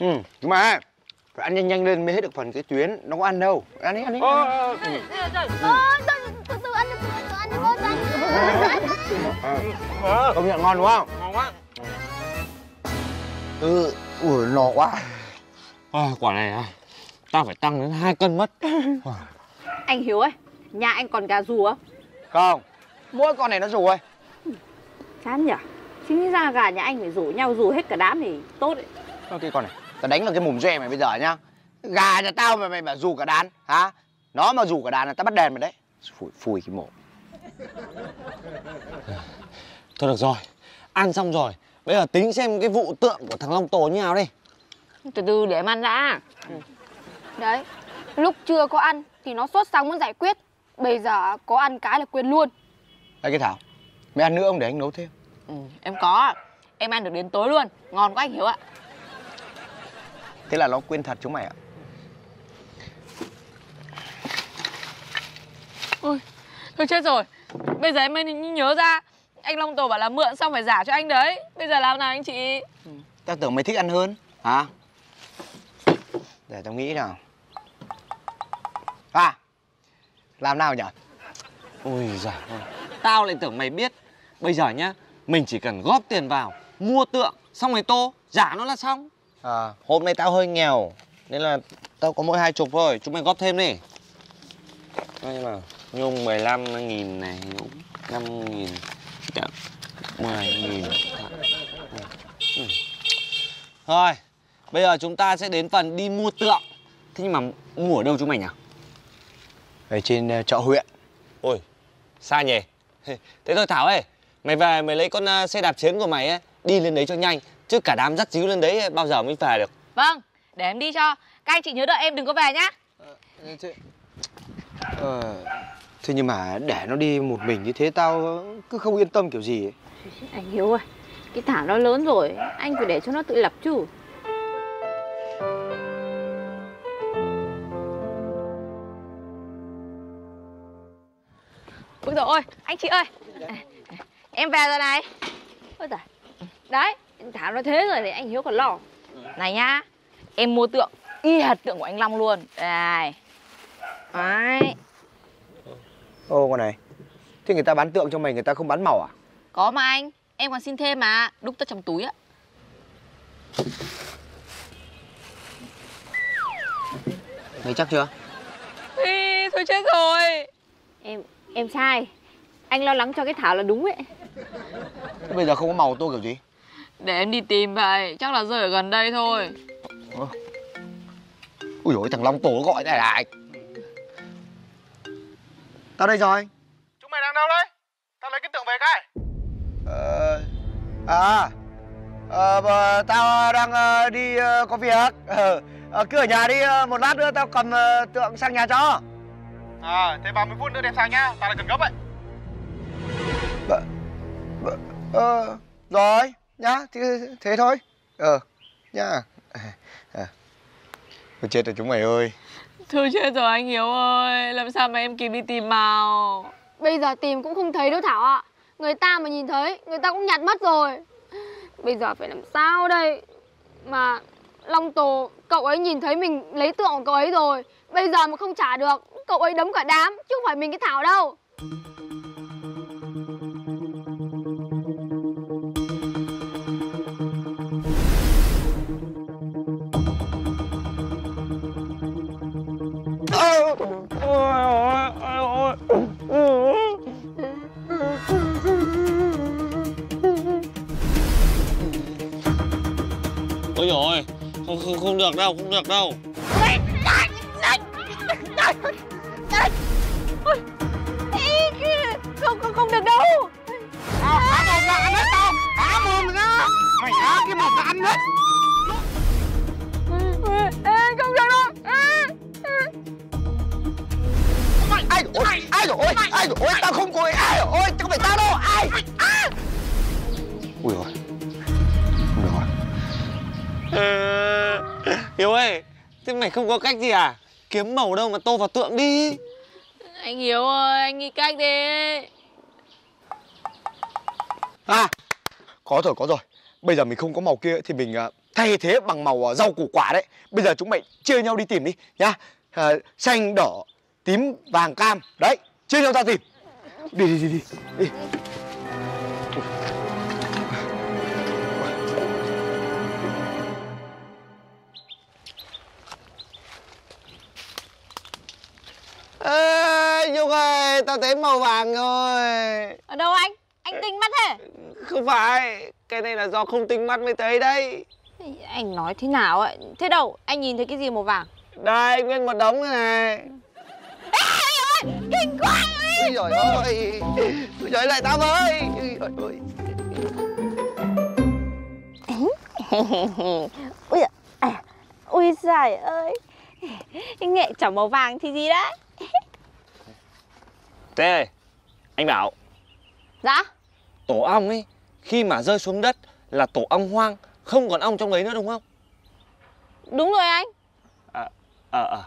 Ừ, nhưng mà phải ăn nhanh nhanh lên mới hết được phần cái tuyến Nó có ăn đâu Ăn đi, ăn đi, ăn đi. Từ từ ăn đi, từ từ ăn đi. Công nhận ngon đúng không? Ngon quá. Ừ, ui, no quá À, quả này à, ta phải tăng đến hai cân mất. [LAUGHS] Anh Hiếu ơi, nhà anh còn gà rù không? Không, mỗi con này nó rù ơi Chán nhỉ? Chính ra gà nhà anh phải rủ nhau rủ hết cả đám thì tốt đấy. Thôi cái con này, tao đánh vào cái mồm doe mày bây giờ nhá Gà nhà tao mà mày bảo rù cả đàn hả? Nó mà rù cả đàn là tao bắt đèn mày đấy Phủi, phủi cái mồm Thôi được rồi, ăn xong rồi. Bây giờ tính xem cái vụ tượng của thằng Long Tổ như nào đi. Từ từ để em ăn đã. Đấy, lúc chưa có ăn thì nó sốt sáng muốn giải quyết. Bây giờ có ăn cái là quên luôn. Đây cái Thảo Mày ăn nữa không để anh nấu thêm Ừ, em có. Em ăn được đến tối luôn. Ngon quá anh Hiếu ạ. Thế là nó quên thật chúng mày ạ Ôi, thôi chết rồi. Bây giờ em mới nhớ ra. Anh Long Tổ bảo là mượn xong phải giả cho anh đấy. Bây giờ làm nào anh chị? Tao tưởng mày thích ăn hơn Hả? Để tao nghĩ nào À Làm nào nhỉ? Ôi giời ơi, tao lại tưởng mày biết. Bây giờ nhá, mình chỉ cần góp tiền vào, mua tượng, xong rồi tô, giả nó là xong. À, hôm nay tao hơi nghèo Nên là tao có mỗi hai chục thôi Chúng mày góp thêm đi. Như là nhung 15 nghìn này, nhung 5 nghìn, chậm 10 nghìn. Thôi, bây giờ chúng ta sẽ đến phần đi mua tượng. Thế nhưng mà mua ở đâu chúng mày nhỉ? Ở trên ờ, chợ huyện Ôi, xa nhỉ? [LAUGHS] Thế thôi Thảo ơi, mày về mày lấy con ờ, xe đạp chiến của mày ấy, đi lên đấy cho nhanh. Chứ cả đám dắt díu lên đấy bao giờ mới về được. Vâng, để em đi cho. Các anh chị nhớ đợi em đừng có về nhá. Thế... Ờ, thế nhưng mà để nó đi một mình như thế tao cứ không yên tâm kiểu gì ấy. Anh Hiếu ơi, cái Thảo nó lớn rồi, anh phải để cho nó tự lập chứ. Ôi dồi ôi, anh chị ơi. Em về rồi này. Ôi giời, đấy, Thảo nói thế rồi thì anh Hiếu còn lo. Này nhá, em mua tượng y hệt tượng của anh Long luôn. Đây. Đấy. Ô con này Thế người ta bán tượng cho mày người ta không bán màu à? Có mà anh, em còn xin thêm mà, đúc tất trong túi á. Mày chắc chưa? Ê, thôi chết rồi. Em em sai. Anh lo lắng cho cái Thảo là đúng ấy. Thế bây giờ không có màu tô kiểu gì? Để em đi tìm vậy, chắc là rơi ở gần đây thôi. Ui dồi thằng Long Tổ nó gọi này lại Tao đây rồi Chúng mày đang đâu đấy? Tao lấy cái tượng về cái. Ờ... À Ờ, mà tao đang ờ, đi ờ, có việc ờ, ờ, Cứ ở nhà đi, ờ, một lát nữa tao cầm ờ, tượng sang nhà cho À, thế 30 phút nữa đem sang nhá, tao lại cần gấp vậy. Ờ, rồi, nhá, thế, thế thôi Ờ, nhá à. Ôi chết rồi chúng mày ơi Thôi chết rồi anh Hiếu ơi, làm sao mà em kịp đi tìm màu. Bây giờ tìm cũng không thấy đâu Thảo ạ. Người ta mà nhìn thấy, người ta cũng nhặt mất rồi. Bây giờ phải làm sao đây? Mà Long Tổ, cậu ấy nhìn thấy mình lấy tượng của cậu ấy rồi. Bây giờ mà không trả được, cậu ấy đấm cả đám, chứ không phải mình cái Thảo đâu. Ôi rồi, không, không, không được đâu, không được đâu. Mày há cái mồm ra ăn hết. Ê, không được đâu. Ê, Ai ôi ai rồi ai rồi tao không có ai rồi không phải tao đâu. Ai? À. ui rồi không được rồi Ờ, Hiếu ơi Thế mày không có cách gì à? Kiếm màu đâu mà tô vào tượng đi. Anh Hiếu ơi, anh nghĩ cách đi. à có rồi có rồi bây giờ mình không có màu kia thì mình à, thay thế bằng màu à, rau củ quả đấy. Bây giờ chúng mày chia nhau đi tìm đi nhá. À, xanh đỏ tím vàng cam. Đấy chia nhau ra tìm. Đi đi đi đi đi. Ê, Dung ơi, tao thấy màu vàng rồi. Ở đâu anh? Anh tinh mắt thế? Không phải, cái này là do không tinh mắt mới thấy đấy. Anh nói thế nào ấy? Thế đâu? Anh nhìn thấy cái gì màu vàng? Đây, nguyên một đống này. Này kinh quá Ôi giời ơi, giời lại tao ơi Ôi ơi. ui giời, à, ui giời ơi. [LAUGHS] Nghệ chảo màu vàng thì gì đấy? Thế anh bảo. Dạ tổ ong ấy Khi mà rơi xuống đất là tổ ong hoang Không còn ong trong đấy nữa đúng không? đúng rồi anh. Ờ, ờ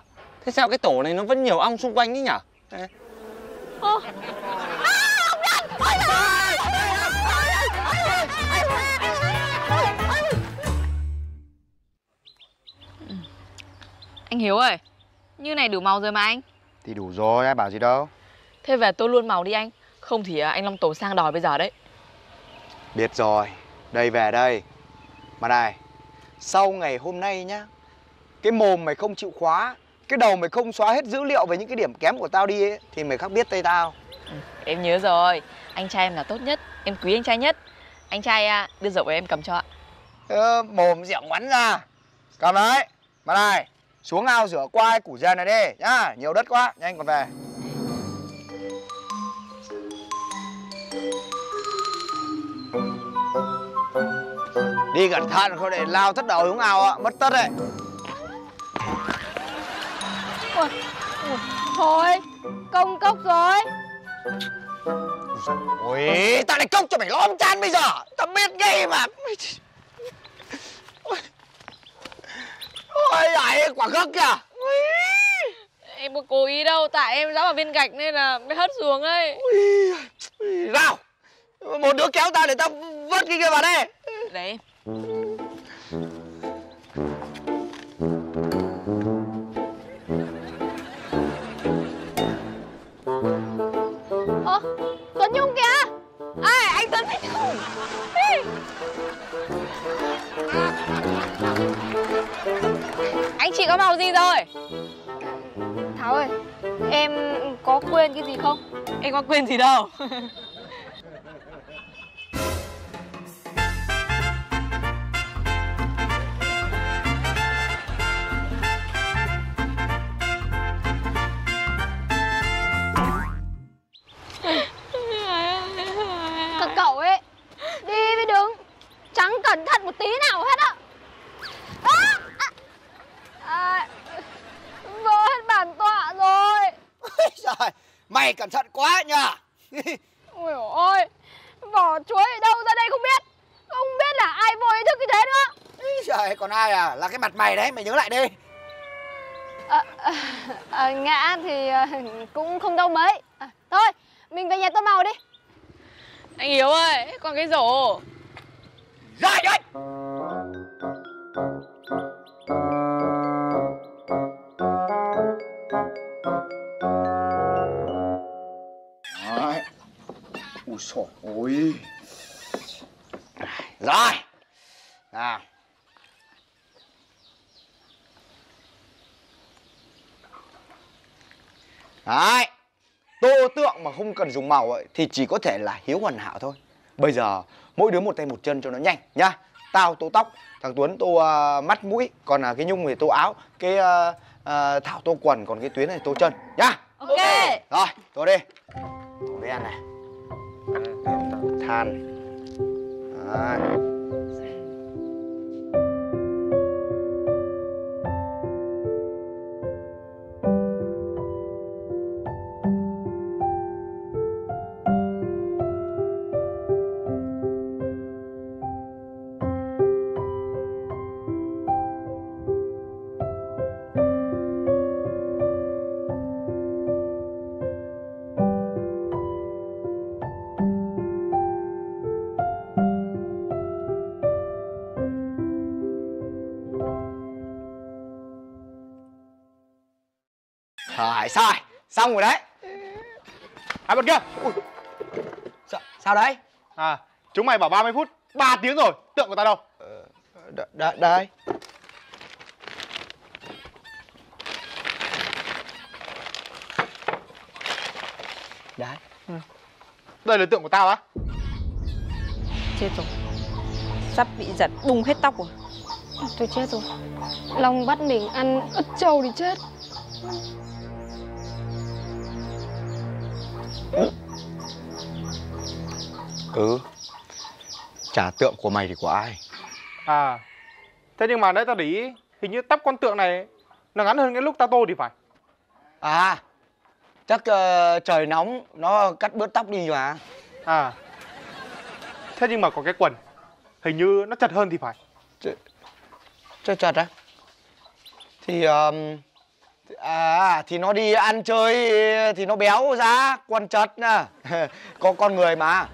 Thế sao cái tổ này nó vẫn nhiều ong xung quanh ấy nhỉ? Ê, Ô. Anh Hiếu ơi, như này đủ màu rồi mà anh. thì đủ rồi ai bảo gì đâu. Thế về tô luôn màu đi anh. Không thì à, anh Long Tổ sang đòi bây giờ đấy. Biết rồi. Đây về đây. Mà này sau ngày hôm nay nhá cái mồm mày không chịu khóa cái đầu mày không xóa hết dữ liệu về những cái điểm kém của tao đi ấy, thì mày khác biết tay tao. Em nhớ rồi, anh trai em là tốt nhất, em quý anh trai nhất. Anh trai à, đưa rượu em cầm cho ạ. Ơ, mồm dẻo ngoắn ra. Cầm đấy. Mà này xuống ao rửa quai củ dền này đi. Nhá nhiều đất quá. Nhanh còn về đi cẩn thận không để lao thất đầu xuống ao ạ mất tất đấy. Thôi Công cốc rồi. Ôi tao lại cốc cho mày lom chan bây giờ tao biết ngay mà. Ôi ấy quả gấc kìa. Ui. Em có cố ý đâu, tại em dám vào viên gạch nên là mới hất xuống ấy. Ui, Nào Một đứa kéo tao để tao vớt cái kia vào đây. Đấy, Ơ Tuấn Nhung kìa à, anh tuấn Nhung Ê, anh chị có màu gì rồi? Thảo ơi Em có quên cái gì không Em có quên gì đâu. [LAUGHS] cẩn thận một tí nào hết á. À, à, à, Vỡ hết bản tọa rồi. Ôi Trời Mày cẩn thận quá nhờ [LAUGHS] Ôi ôi Vỏ chuối ở đâu ra đây không biết? Không biết là ai vô ý thức như thế nữa. Ôi Trời còn ai à? Là cái mặt mày đấy mày nhớ lại đi. À, à, à, Ngã thì à, cũng không đâu mấy. À, Thôi mình về nhà tô màu đi. Anh Hiếu ơi, còn cái rổ. Ra đấy Đấy. Ui xồi ôi. Rồi. Nào. Đấy. Tô tượng mà không cần dùng màu ấy Thì chỉ có thể là hiếu hoàn hảo thôi Bây giờ mỗi đứa một tay một chân cho nó nhanh nhá. Tao tô tóc. Thằng Tuấn tô ờ, mắt mũi Còn là cái Nhung thì tô áo Cái ờ, ờ, Thảo tô quần Còn cái Tuyến này tô chân nhá. Ok. Rồi tô đi. Tô đi ăn này. Than. Đấy. Xong rồi đấy. À bên kia Sao, sao đấy? À chúng mày bảo 30 phút 3 tiếng rồi Tượng của tao đâu? Đ đ đây. Đấy. Đây là tượng của tao á. Chết rồi. Sắp bị giật bung hết tóc rồi. Tôi chết rồi. Long bắt mình ăn ức trâu thì chết Ừ Trả tượng của mày thì của ai? À Thế nhưng mà nãy tao để ý Hình như tóc con tượng này Nó ngắn hơn cái lúc tao tô thì phải. À Chắc ờ, trời nóng Nó cắt bớt tóc đi mà. À Thế nhưng mà có cái quần Hình như nó chật hơn thì phải. Chơi chật á? Thì um, À thì nó đi ăn chơi Thì nó béo ra Quần chật nè. [LAUGHS] Có con người mà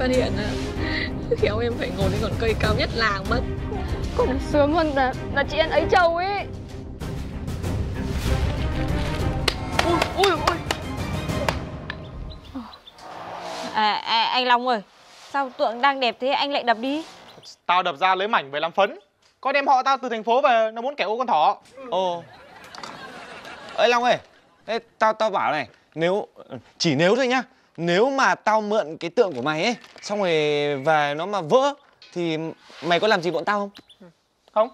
phát hiện á [LAUGHS] Khéo em phải ngồi lên ngọn cây cao nhất làng mất. Còn sướng hơn là, là chị ăn ấy trâu ấy à, à, Anh Long ơi Sao tượng đang đẹp thế anh lại đập đi? Tao đập ra lấy mảnh về làm phấn. Con em họ tao từ thành phố về Nó muốn kẻ ô con thỏ. Ồ. Ê Long ơi. Ê, tao tao bảo này Nếu Chỉ nếu thôi nhá Nếu mà tao mượn cái tượng của mày ấy Xong rồi về nó mà vỡ Thì mày có làm gì bọn tao không? Không.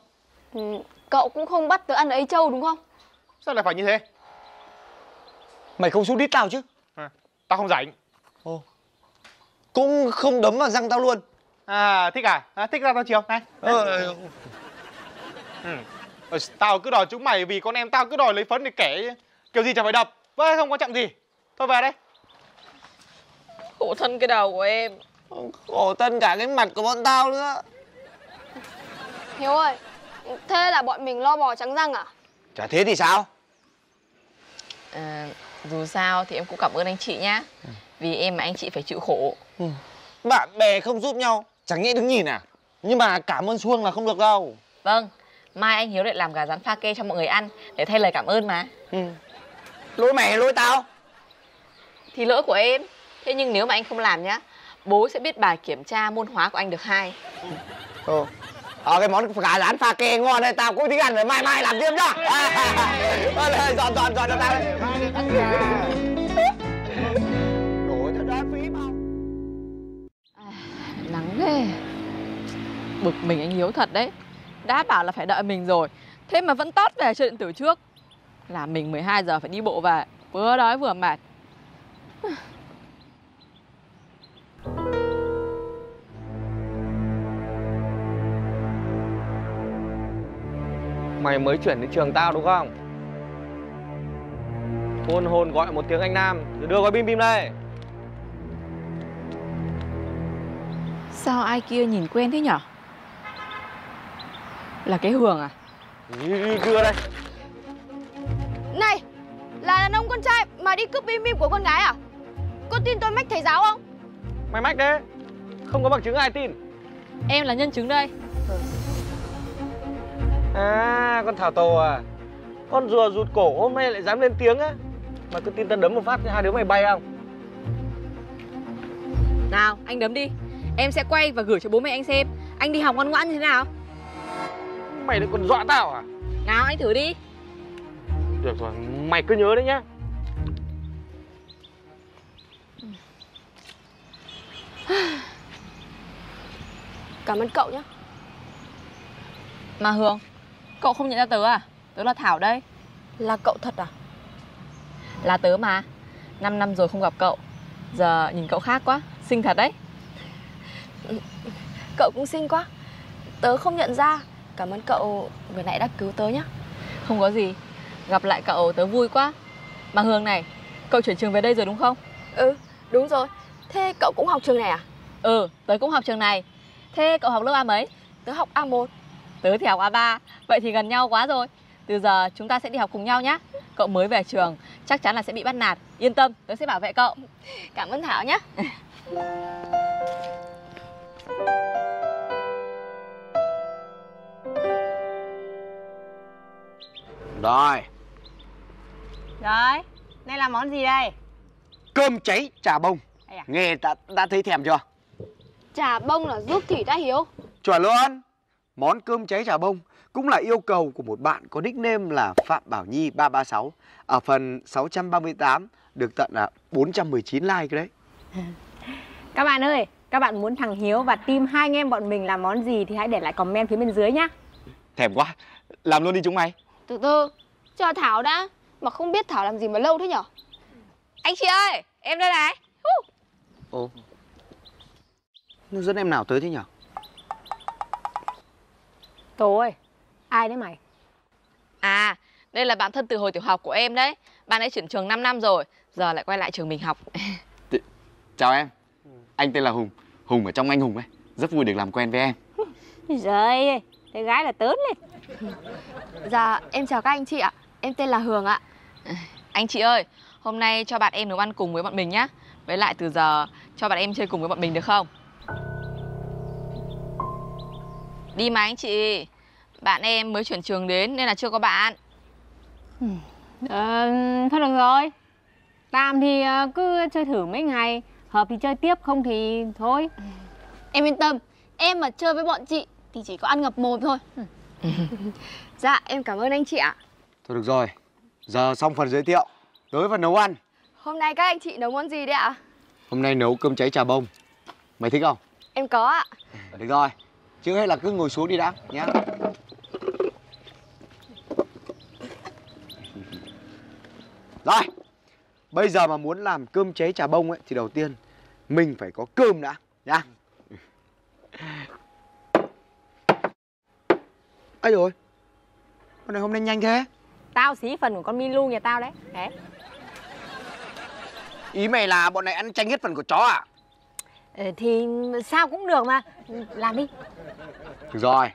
Ừ, Cậu cũng không bắt tớ ăn ấy trâu đúng không? Sao lại phải như thế? Mày không xuống đít tao chứ? À, Tao không rảnh. Cũng không đấm vào răng tao luôn. À thích à, à Thích ra tao chiều Này. Ờ, ừ. Ờ, Tao cứ đòi chúng mày Vì con em tao cứ đòi lấy phấn để kẻ Kiểu gì chẳng phải đập. Vậy không quan trọng gì. Thôi về đây Khổ thân cái đầu của em. Khổ thân cả cái mặt của bọn tao nữa. Hiếu ơi Thế là bọn mình lo bò trắng răng à? Chả thế thì sao? À, Dù sao thì em cũng cảm ơn anh chị nhá. Vì em mà anh chị phải chịu khổ. Bạn bè không giúp nhau Chẳng nhẽ đứng nhìn à? Nhưng mà cảm ơn Xuông là không được đâu. Vâng Mai anh Hiếu lại làm gà rán pha kê cho mọi người ăn Để thay lời cảm ơn mà. Lỗi mày lỗi tao? Thì lỗi của em Thế nhưng nếu mà anh không làm nhá Bố sẽ biết bài kiểm tra môn hóa của anh được hai Ừ. Ờ cái món gà rán pha kê ngon đây tao cũng thích ăn rồi mai mai làm tiếp nhá. À, à, dọn dọn dọn cho tao. đây. Đổ cho đá phí mau. Nắng ghê Bực mình anh Hiếu thật đấy Đã bảo là phải đợi mình rồi Thế mà vẫn tót về chơi điện tử trước Là mình 12 giờ phải đi bộ về Vừa đói vừa mệt Mày mới chuyển đến trường tao đúng không? Hôn hôn gọi một tiếng anh Nam Rồi đưa gói bim bim đây. Sao ai kia nhìn quen thế nhở? Là cái Hường à? Đi, Đưa đây. Này Là đàn ông con trai mà đi cướp bim bim của con gái à? Có tin tôi mách thầy giáo không? Mày mách đấy. Không có bằng chứng ai tin. Em là nhân chứng đây À con Thảo Tổ à. Con rùa rụt cổ hôm nay lại dám lên tiếng á. Mà cứ tin tao đấm một phát thì hai đứa mày bay không? Nào anh đấm đi. Em sẽ quay và gửi cho bố mẹ anh xem. Anh đi học ngoan ngoãn như thế nào? Mày lại còn dọa tao à? Nào anh thử đi. Được rồi, mày cứ nhớ đấy nhá. Cảm ơn cậu nhé Mà Hương Cậu không nhận ra tớ à? Tớ là Thảo đây. Là cậu thật à? Là tớ mà. 5 năm rồi không gặp cậu. Giờ nhìn cậu khác quá Xinh thật đấy. [LAUGHS] Cậu cũng xinh quá. Tớ không nhận ra. Cảm ơn cậu vừa nãy đã cứu tớ nhé Không có gì. Gặp lại cậu tớ vui quá. Mà Hương này Cậu chuyển trường về đây rồi đúng không? Ừ đúng rồi. Thế cậu cũng học trường này à? Ừ tớ cũng học trường này. Thế cậu học lớp A mấy? Tớ học A1 Tớ thì học A3 Vậy thì gần nhau quá rồi. Từ giờ chúng ta sẽ đi học cùng nhau nhé Cậu mới về trường Chắc chắn là sẽ bị bắt nạt. Yên tâm tớ sẽ bảo vệ cậu. Cảm ơn Thảo nhé [LAUGHS] Rồi. Rồi, đây là món gì đây? Cơm cháy chả bông. À. Nghe đã, đã thấy thèm chưa? Chả bông là giúp thủy đã hiếu. Chuẩn luôn Món cơm cháy chả bông cũng là yêu cầu của một bạn có nickname là Phạm Bảo Nhi 336 ở phần 638 được tận là 419 like cái đấy. [LAUGHS] Các bạn ơi, các bạn muốn thằng Hiếu và team hai anh em bọn mình làm món gì thì hãy để lại comment phía bên dưới nhá. Thèm quá Làm luôn đi chúng mày Từ từ Chờ Thảo đã Mà không biết Thảo làm gì mà lâu thế nhở Anh chị ơi, em đây này. Ồ. Nó dẫn em nào tới thế nhỉ? Ơi, ai đấy mày? À đây là bạn thân từ hồi tiểu học của em đấy. Bạn ấy chuyển trường 5 năm rồi Giờ lại quay lại trường mình học. [LAUGHS] Chào em. Anh tên là Hùng. Hùng ở trong anh Hùng ấy. Rất vui được làm quen với em. [LAUGHS] Giời ơi, cái gái là tớn lên. [LAUGHS] Dạ em chào các anh chị ạ. Em tên là Hường ạ. Anh chị ơi Hôm nay cho bạn em nấu ăn cùng với bọn mình nhá. Với lại từ giờ cho bạn em chơi cùng với bọn mình được không Đi mà anh chị Bạn em mới chuyển trường đến nên là chưa có bạn Ờ, thôi được rồi. Tạm thì ờ, cứ chơi thử mấy ngày. Hợp thì chơi tiếp, không thì thôi. Em yên tâm Em mà chơi với bọn chị Thì chỉ có ăn ngập mồm thôi [LAUGHS] Dạ em cảm ơn anh chị ạ Thôi được rồi. Giờ xong phần giới thiệu. Tới phần nấu ăn. Hôm nay các anh chị nấu món gì đấy ạ Hôm nay nấu cơm cháy chả bông. Mày thích không? Em có ạ Được rồi. Trước hết là cứ ngồi xuống đi đã nhá. Rồi. Bây giờ mà muốn làm cơm cháy chả bông ấy thì đầu tiên mình phải có cơm đã nhá. Ây rồi. Con này hôm nay nhanh thế. Tao xí phần của con Milu nhà tao đấy. Đấy. Ý mày là bọn này ăn tranh hết phần của chó à? Ờ, thì sao cũng được mà. Làm đi. Được rồi.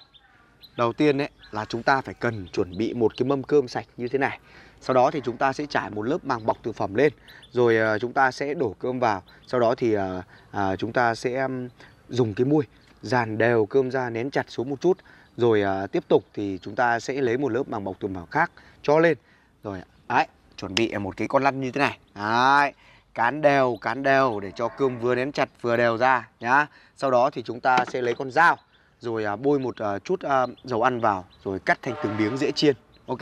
Đầu tiên ấy là chúng ta phải cần chuẩn bị một cái mâm cơm sạch như thế này. Sau đó thì chúng ta sẽ trải một lớp màng bọc thực phẩm lên. Rồi ờ, chúng ta sẽ đổ cơm vào. Sau đó thì à, chúng ta sẽ dùng cái muôi dàn đều cơm ra nén chặt xuống một chút. Rồi à, tiếp tục thì chúng ta sẽ lấy một lớp màng bọc thực phẩm khác cho lên. Rồi đấy, chuẩn bị một cái con lăn như thế này. Đấy, cán đều cán đều để cho cơm vừa nén chặt vừa đều ra, nhá. Sau đó thì chúng ta sẽ lấy con dao, rồi à, bôi một à, chút à, dầu ăn vào, rồi cắt thành từng miếng dễ chiên. Ok?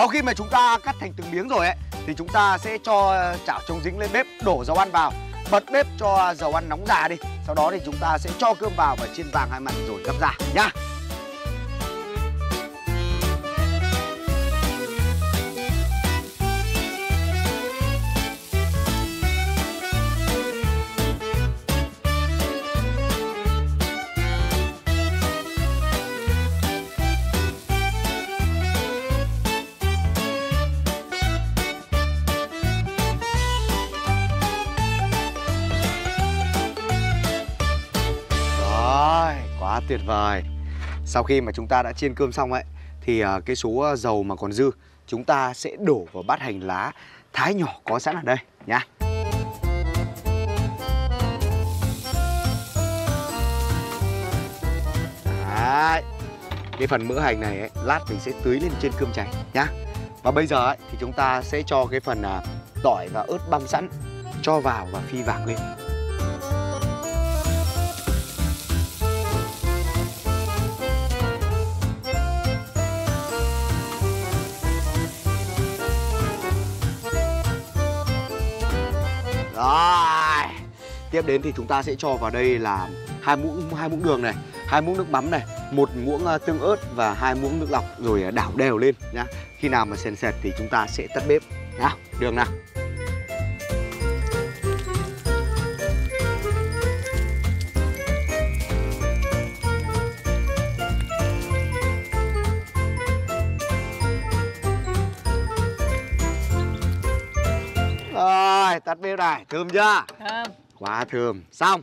Sau khi mà chúng ta cắt thành từng miếng rồi ấy thì chúng ta sẽ cho ờ, chảo chống dính lên bếp, đổ dầu ăn vào, bật bếp cho dầu ăn nóng già đi. Sau đó thì chúng ta sẽ cho cơm vào và chiên vàng hai mặt rồi gấp ra nhá. Tuyệt vời. Sau khi mà chúng ta đã chiên cơm xong ấy Thì ờ, cái số ờ, dầu mà còn dư Chúng ta sẽ đổ vào bát hành lá Thái nhỏ có sẵn ở đây nhá Đấy Cái phần mỡ hành này ấy, lát mình sẽ tưới lên trên cơm cháy nhá. Và bây giờ ấy, thì chúng ta sẽ cho cái phần ờ, tỏi và ớt băm sẵn Cho vào và phi vàng lên Rồi. Tiếp đến thì chúng ta sẽ cho vào đây là hai muỗng hai muỗng đường này, hai muỗng nước mắm này, một muỗng ờ, tương ớt và hai muỗng nước lọc rồi ờ, đảo đều lên nhá. Khi nào mà sền sệt thì chúng ta sẽ tắt bếp nhá. Đường nào. Rồi, tắt bếp này, thơm chưa? Thơm. Quá thơm. Xong.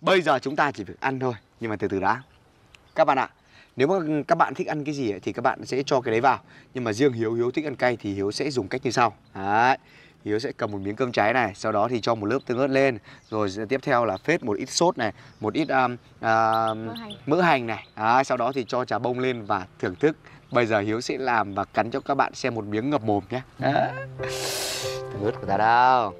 Bây giờ chúng ta chỉ việc ăn thôi. Nhưng mà từ từ đã. Các bạn ạ, nếu mà các bạn thích ăn cái gì ấy, thì các bạn sẽ cho cái đấy vào. Nhưng mà riêng Hiếu, Hiếu thích ăn cay thì Hiếu sẽ dùng cách như sau. Đấy. Hiếu sẽ cầm một miếng cơm cháy này, sau đó thì cho một lớp tương ớt lên, rồi tiếp theo là phết một ít sốt này, một ít um, um, mỡ, hành. mỡ hành này, Đấy, sau đó thì cho trà bông lên và thưởng thức. Bây giờ Hiếu sẽ làm và cắn cho các bạn xem một miếng ngập mồm nhé. Tương của ta đâu?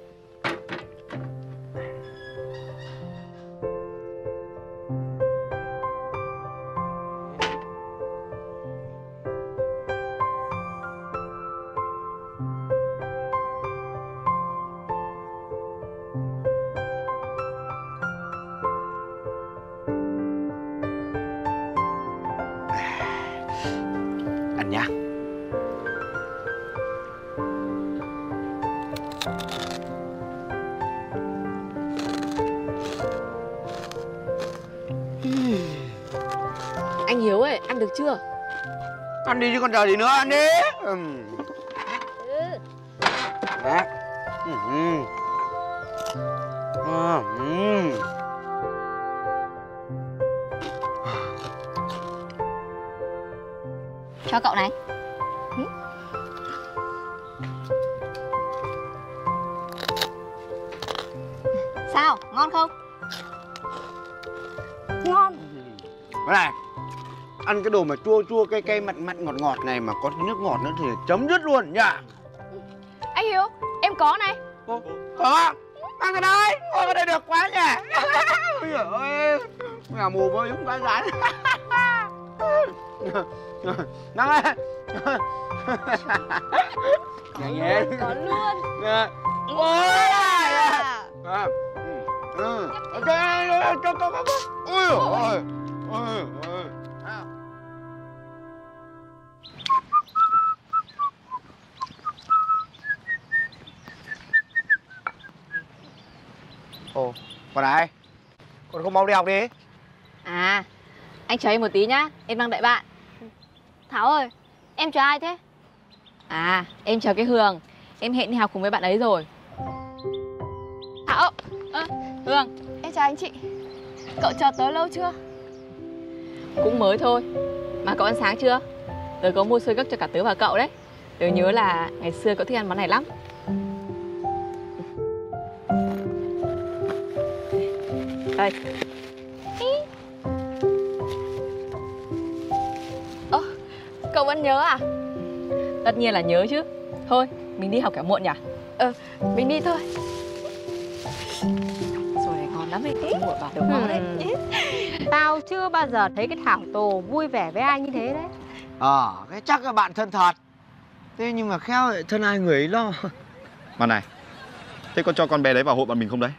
Đi chứ còn chờ gì nữa, ăn đi. Ừm. À, ừm. Cho cậu này Ăn cái đồ mà chua chua cay cay mặn mặn ngọt ngọt này mà có nước ngọt nữa thì chấm dứt luôn nhá. Anh Hiếu, em có này Có. Ăn cái đây. Ôi cái đây được quá nhỉ. Ôi giời ơi. Nhà mù với chúng ta rán. Năng ơi. Nhanh nhé. Có luôn Ôi. À. Ừ. Ok, cho cho cho. Ôi ôi. Ôi ôi. Ồ, còn ai? Còn không mau đi học đi À, anh chờ em một tí nhá, em đang đợi bạn. Thảo ơi, em chờ ai thế? À, em chờ cái Hương, em hẹn đi học cùng với bạn ấy rồi. Thảo, Ơ, Hương, em chào anh chị Cậu chờ tớ lâu chưa? cũng mới thôi. Mà cậu ăn sáng chưa? Tớ có mua xôi gấc cho cả tớ và cậu đấy. Tớ nhớ là ngày xưa cậu thích ăn món này lắm. Đây. Ơ, cậu vẫn nhớ à? Tất nhiên là nhớ chứ. Thôi, mình đi học kẻo muộn nhỉ? Ờ, mình đi thôi Rồi ngon lắm ấy, muộn vào được ngon đấy. Tao chưa bao giờ thấy cái Thảo Tổ vui vẻ với ai như thế đấy Ờ, cái chắc là bạn thân thật Thế nhưng mà khéo lại thân ai người ấy lo Mà này Thế con cho con bé đấy vào hội bọn mình không đấy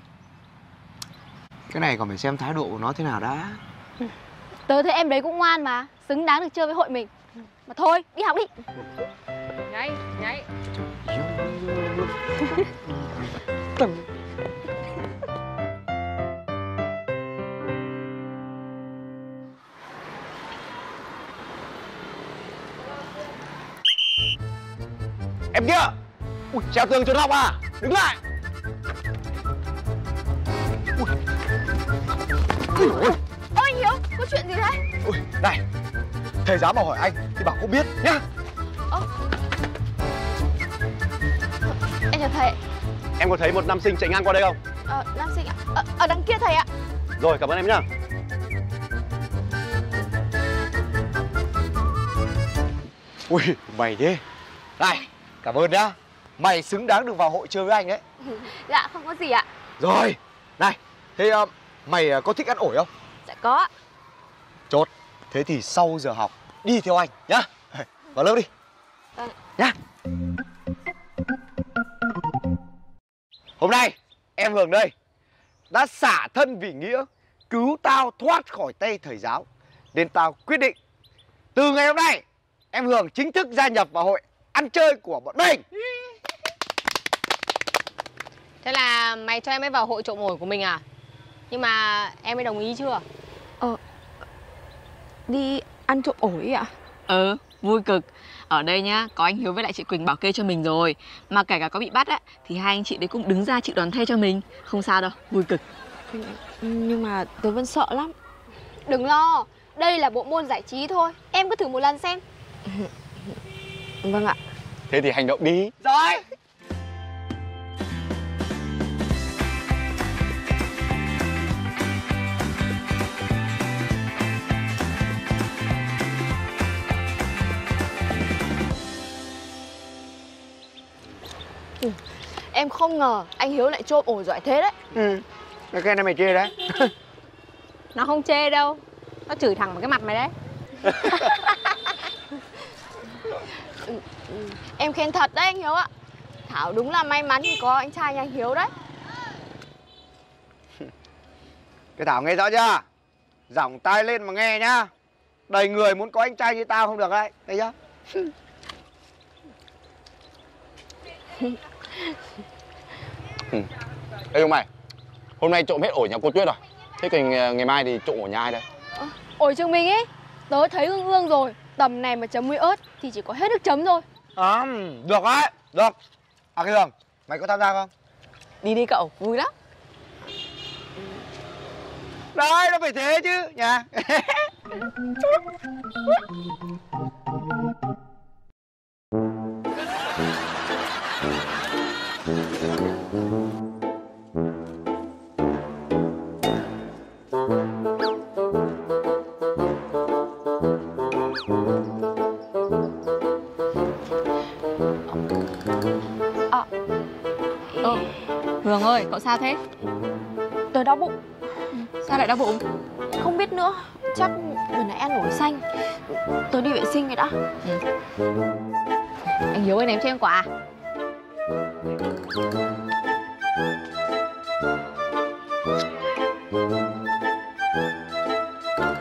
Cái này còn phải xem thái độ của nó thế nào đã. Tớ thấy em đấy cũng ngoan mà Xứng đáng được chơi với hội mình. Mà thôi, đi học đi. Nháy, nháy Em kia. Ui, treo tường trốn học à? Đứng lại Ui dồi ôi. Ôi anh Hiếu, có chuyện gì đấy? Ui, này Thầy giáo mà hỏi anh thì bảo không biết nhá. Em chào thầy. Em có thấy một nam sinh chạy ngang qua đây không? Ờ, Nam sinh ạ. Ờ, Ở đằng kia thầy ạ. Rồi, cảm ơn em nhá. Ui, mày thế. Này, cảm ơn nhá. Mày xứng đáng được vào hội chơi với anh đấy [LAUGHS] Dạ không có gì ạ. Rồi, này Thế ờ, mày ờ, có thích ăn ổi không? Dạ có. Chốt. Thế thì sau giờ học Đi theo anh nhá. [LAUGHS] Vào lớp đi. Vâng. Nhá. Hôm nay em Hường đây Đã xả thân vì nghĩa Cứu tao thoát khỏi tay thầy giáo. Nên tao quyết định Từ ngày hôm nay Em Hường chính thức gia nhập vào hội ăn chơi của bọn mình. Thế là mày cho em ấy vào hội trộm ổi của mình à? Nhưng mà em ấy đồng ý chưa? Đi ăn trộm ổi ạ Ừ, vui cực. Ở đây nhá, có anh Hiếu với lại chị Quỳnh bảo kê cho mình rồi. Mà kể cả có bị bắt á, thì hai anh chị đấy cũng đứng ra chịu đòn thay cho mình. Không sao đâu, vui cực. Nhưng mà tớ vẫn sợ lắm Đừng lo Đây là bộ môn giải trí thôi Em cứ thử một lần xem Vâng ạ Thế thì hành động đi. Rồi Em không ngờ anh Hiếu lại trộm ổi giỏi thế đấy. Ừ Cái này mày chê đấy. [LAUGHS] Nó không chê đâu. Nó chửi thẳng vào cái mặt mày đấy. [LAUGHS] Em khen thật đấy anh Hiếu ạ. Thảo đúng là may mắn thì có anh trai nhà anh Hiếu đấy. [LAUGHS] Cái Thảo nghe rõ chưa? Giọng tai lên mà nghe nhá. Đầy người muốn có anh trai như tao không được đấy Thấy chưa Ê ông mày, hôm nay trộm hết ổi nhà cô Tuyết rồi. Thế thì ngày, ngày mai thì trộm ổi nhà ai đây? Ổi trường mình ấy Tớ thấy ương ương rồi Tầm này mà chấm muối ớt Thì chỉ có hết nước chấm thôi À, được đấy, được À cái Hường, mày có tham gia không? Đi đi cậu, vui lắm. Đấy, nó phải thế chứ, nhà [LAUGHS] Hường ơi, cậu sao thế? Tớ đau bụng Sao lại đau bụng? Không biết nữa Chắc vừa nãy ăn ổi xanh Tớ đi vệ sinh rồi đã Anh Hiếu ơi ném cho em quả.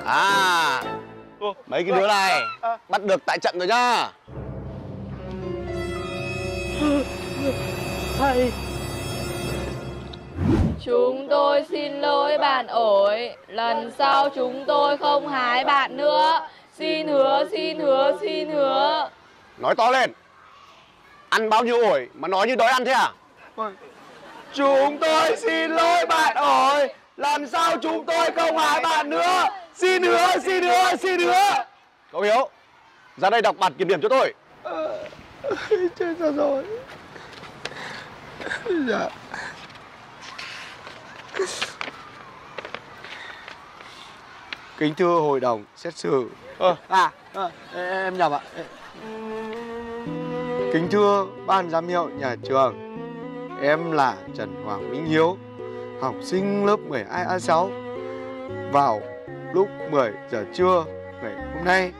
À, mấy cái đứa này bắt được tại trận rồi nhá. Chúng tôi xin lỗi bạn ổi, lần sau chúng tôi không hái bạn nữa. Xin hứa, xin hứa, xin hứa. Nói to lên. Ăn bao nhiêu ổi mà nói như đói ăn thế à? Chúng tôi xin lỗi bạn ổi Lần sau chúng tôi không hại bạn nữa Xin hứa, xin hứa, xin hứa Cậu Hiếu, ra đây đọc bản kiểm điểm cho tôi. Chết ra rồi Dạ [LAUGHS] Kính thưa hội đồng xét xử. Ờ. À, à em nhầm ạ Kính thưa ban giám hiệu nhà trường. Em là Trần Hoàng Minh Hiếu Học sinh lớp 12A6 Vào lúc 10 giờ trưa ngày hôm nay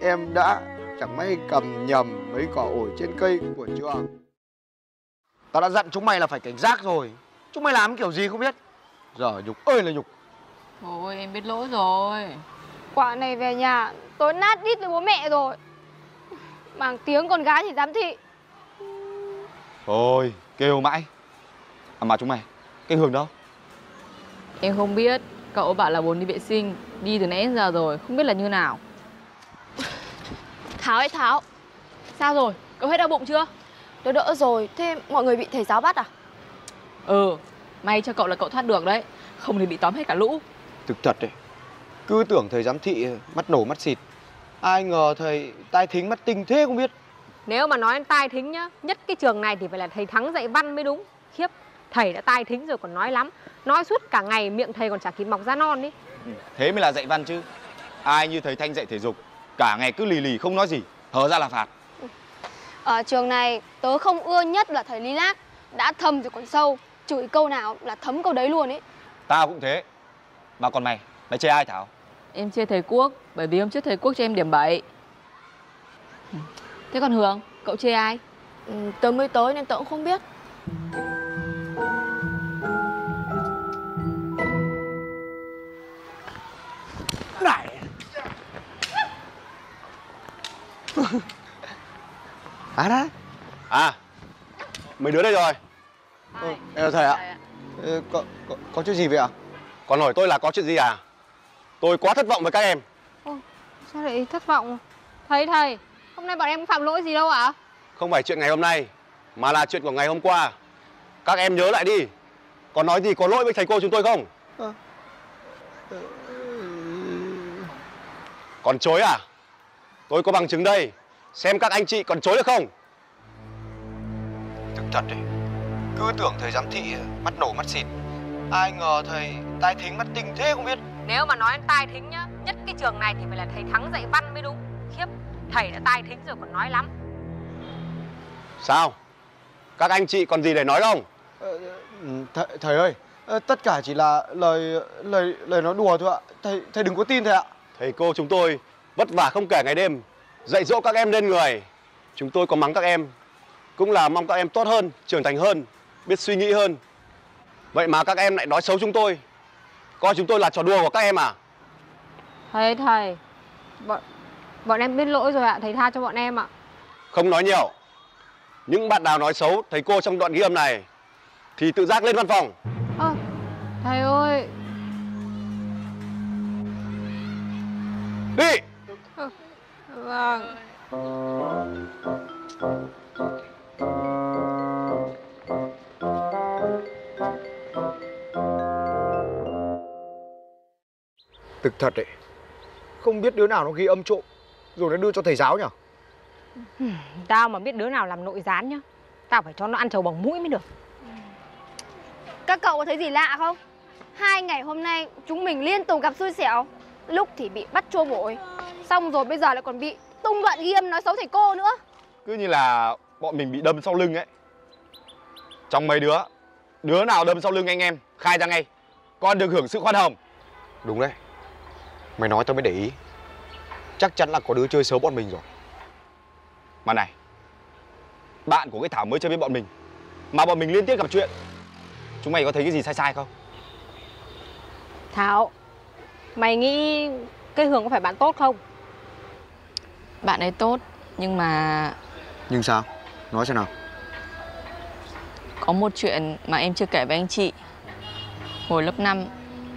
Em đã chẳng may cầm nhầm mấy cỏ ổi trên cây của trường. Tao đã dặn chúng mày là phải cảnh giác rồi. Chúng mày làm kiểu gì không biết Giờ nhục ơi là nhục Thôi em biết lỗi rồi. Quả này về nhà Tớ nát đít với bố mẹ rồi Mang tiếng con gái thì dám thị Thôi, kêu mãi. À mà chúng mày, cái Hường đâu? Em không biết, cậu bảo là muốn đi vệ sinh, đi từ nãy đến giờ rồi, không biết là như nào. Tháo ấy Tháo Sao rồi? Cậu hết đau bụng chưa? Tớ đỡ rồi Thế mọi người bị thầy giáo bắt à Ừ, may cho cậu là cậu thoát được đấy, không thì bị tóm hết cả lũ. Thực thật đấy Cứ tưởng thầy giám thị mắt nổ mắt xịt Ai ngờ thầy tai thính mắt tinh thế không biết Nếu mà nói tai thính nhá, nhất cái trường này thì phải là thầy Thắng dạy văn mới đúng. Khiếp, thầy đã tai thính rồi còn nói lắm. Nói suốt cả ngày miệng thầy còn chả kịp mọc ra non đi. Thế mới là dạy văn chứ Ai như thầy Thanh dạy thể dục Cả ngày cứ lì lì không nói gì Hở ra là phạt Ở trường này tớ không ưa nhất là thầy Lý Lác Đã thầm rồi còn sâu Chửi câu nào là thấm câu đấy luôn ấy. Tao cũng thế. Mà còn mày Mày chê ai Thảo? Em chê thầy Quốc bởi vì hôm trước thầy Quốc cho em điểm 7 Thế còn Hường, cậu chê ai? ừ, Tớ mới tới nên tớ cũng không biết. À đấy. À Mấy đứa đây rồi ừ, Đây là thầy ạ. Ừ, có, có, có chuyện gì vậy ạ? Còn hỏi tôi là có chuyện gì à? Tôi quá thất vọng với các em. Sao lại thất vọng? Thầy thầy, hôm nay bọn em có phạm lỗi gì đâu ạ? Không phải chuyện ngày hôm nay Mà là chuyện của ngày hôm qua. Các em nhớ lại đi. Còn nói gì có lỗi với thầy cô chúng tôi không? Còn chối à? Tôi có bằng chứng đây. Xem các anh chị còn chối được không? Thực thật đấy Cứ tưởng thầy giám thị mắt nổ mắt xịt. Ai ngờ thầy tai thính mắt tinh thế không biết. Nếu mà nói tai thính nhá, nhất cái trường này thì phải là thầy Thắng dạy văn mới đúng. Khiếp, thầy đã tai thính rồi còn nói lắm. Sao? Các anh chị còn gì để nói không? Ờ, ừ, thầy, thầy ơi ờ, Tất cả chỉ là lời lời lời nói đùa thôi ạ. Thầy thầy đừng có tin thầy ạ. Thầy cô chúng tôi vất vả không kể ngày đêm Dạy dỗ các em lên người. Chúng tôi có mắng các em Cũng là mong các em tốt hơn, trưởng thành hơn Biết suy nghĩ hơn. Vậy mà các em lại nói xấu chúng tôi. Coi chúng tôi là trò đùa của các em à? Thầy thầy, bọn bọn em biết lỗi rồi ạ, thầy tha cho bọn em ạ. Không nói nhiều. Những bạn nào nói xấu thầy cô trong đoạn ghi âm này Thì tự giác lên văn phòng. Ơ, thầy ơi, Đi! Vâng. Thực thật đấy Không biết đứa nào nó ghi âm trộm Rồi nó đưa cho thầy giáo nhỉ Tao mà biết đứa nào làm nội gián nhá, tao phải cho nó ăn trầu bằng mũi mới được. Các cậu có thấy gì lạ không? Hai ngày hôm nay chúng mình liên tục gặp xui xẻo Lúc thì bị bắt chua bội Xong rồi bây giờ lại còn bị tung đoạn ghi âm nói xấu thầy cô nữa. Cứ như là bọn mình bị đâm sau lưng ấy. Trong mấy đứa Đứa nào đâm sau lưng anh em Khai ra ngay. Con được hưởng sự khoan hồng. Đúng đấy Mày nói tao mới để ý. Chắc chắn là có đứa chơi xấu bọn mình rồi. Mà này Bạn của cái Thảo mới chơi với bọn mình Mà bọn mình liên tiếp gặp chuyện Chúng mày có thấy cái gì sai sai không? Thảo, mày nghĩ cái Hường có phải bạn tốt không? Bạn ấy tốt nhưng mà Nhưng sao? Nói xem nào. có một chuyện mà em chưa kể với anh chị. Hồi lớp 5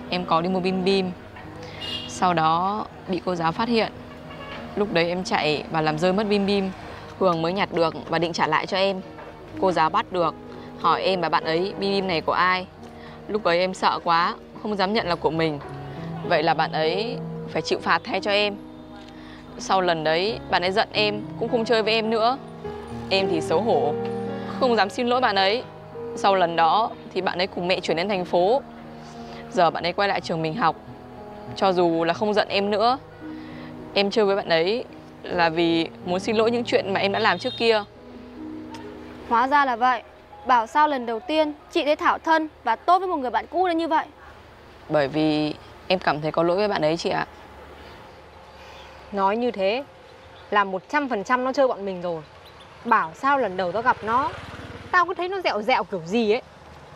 em có đi mua bim bim sau đó bị cô giáo phát hiện. Lúc đấy em chạy và làm rơi mất bim bim. Hường mới nhặt được và định trả lại cho em. Cô giáo bắt được, Hỏi em và bạn ấy, bim bim này của ai? Lúc ấy em sợ quá, Không dám nhận là của mình. Vậy là bạn ấy phải chịu phạt thay cho em. Sau lần đấy, bạn ấy giận em, Cũng không chơi với em nữa. Em thì xấu hổ, Không dám xin lỗi bạn ấy. Sau lần đó thì bạn ấy cùng mẹ chuyển đến thành phố. Giờ bạn ấy quay lại trường mình học. Cho dù là không giận em nữa Em chơi với bạn ấy là vì muốn xin lỗi những chuyện mà em đã làm trước kia Hóa ra là vậy Bảo sao lần đầu tiên chị thấy Thảo thân và tốt với một người bạn cũ đến như vậy Bởi vì em cảm thấy có lỗi với bạn ấy chị ạ Nói như thế là 100% nó chơi bọn mình rồi. Bảo sao lần đầu tao gặp nó, tao cứ thấy nó dẹo dẹo kiểu gì ấy.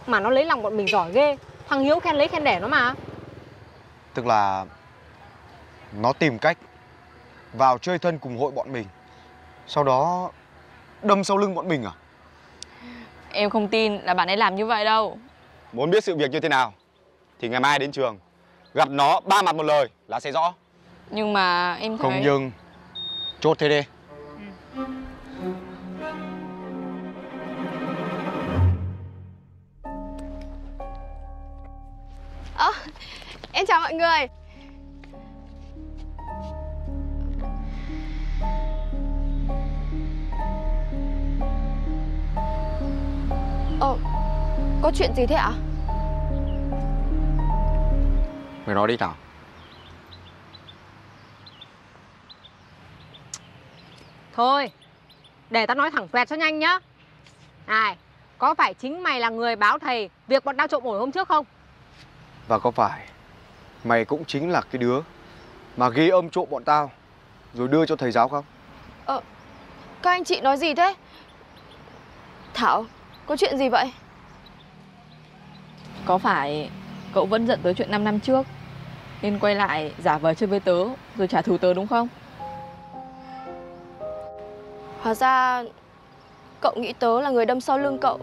Mà nó lấy lòng bọn mình giỏi ghê. Thằng Hiếu khen lấy khen đẻ nó mà. Tức là Nó tìm cách Vào chơi thân cùng hội bọn mình. Sau đó Đâm sau lưng bọn mình à? Em không tin là bạn ấy làm như vậy đâu. Muốn biết sự việc như thế nào Thì ngày mai đến trường Gặp nó ba mặt một lời là sẽ rõ. Nhưng mà em thấy Không nhưng Chốt thế đi. Ơ, Em chào mọi người Ờ, có chuyện gì thế ạ? Mày nói đi Thảo Thôi, để tao nói thẳng quẹt cho nhanh nhá Này, có phải chính mày là người báo thầy việc bọn tao trộm ổi hôm trước không? Và có phải Mày cũng chính là cái đứa Mà ghi âm trộm bọn tao Rồi đưa cho thầy giáo không Các anh chị nói gì thế? Thảo, có chuyện gì vậy? Có phải cậu vẫn giận tới chuyện 5 năm trước Nên quay lại giả vờ chơi với tớ Rồi trả thù tớ đúng không? Hóa ra cậu nghĩ tớ là người đâm sau lưng cậu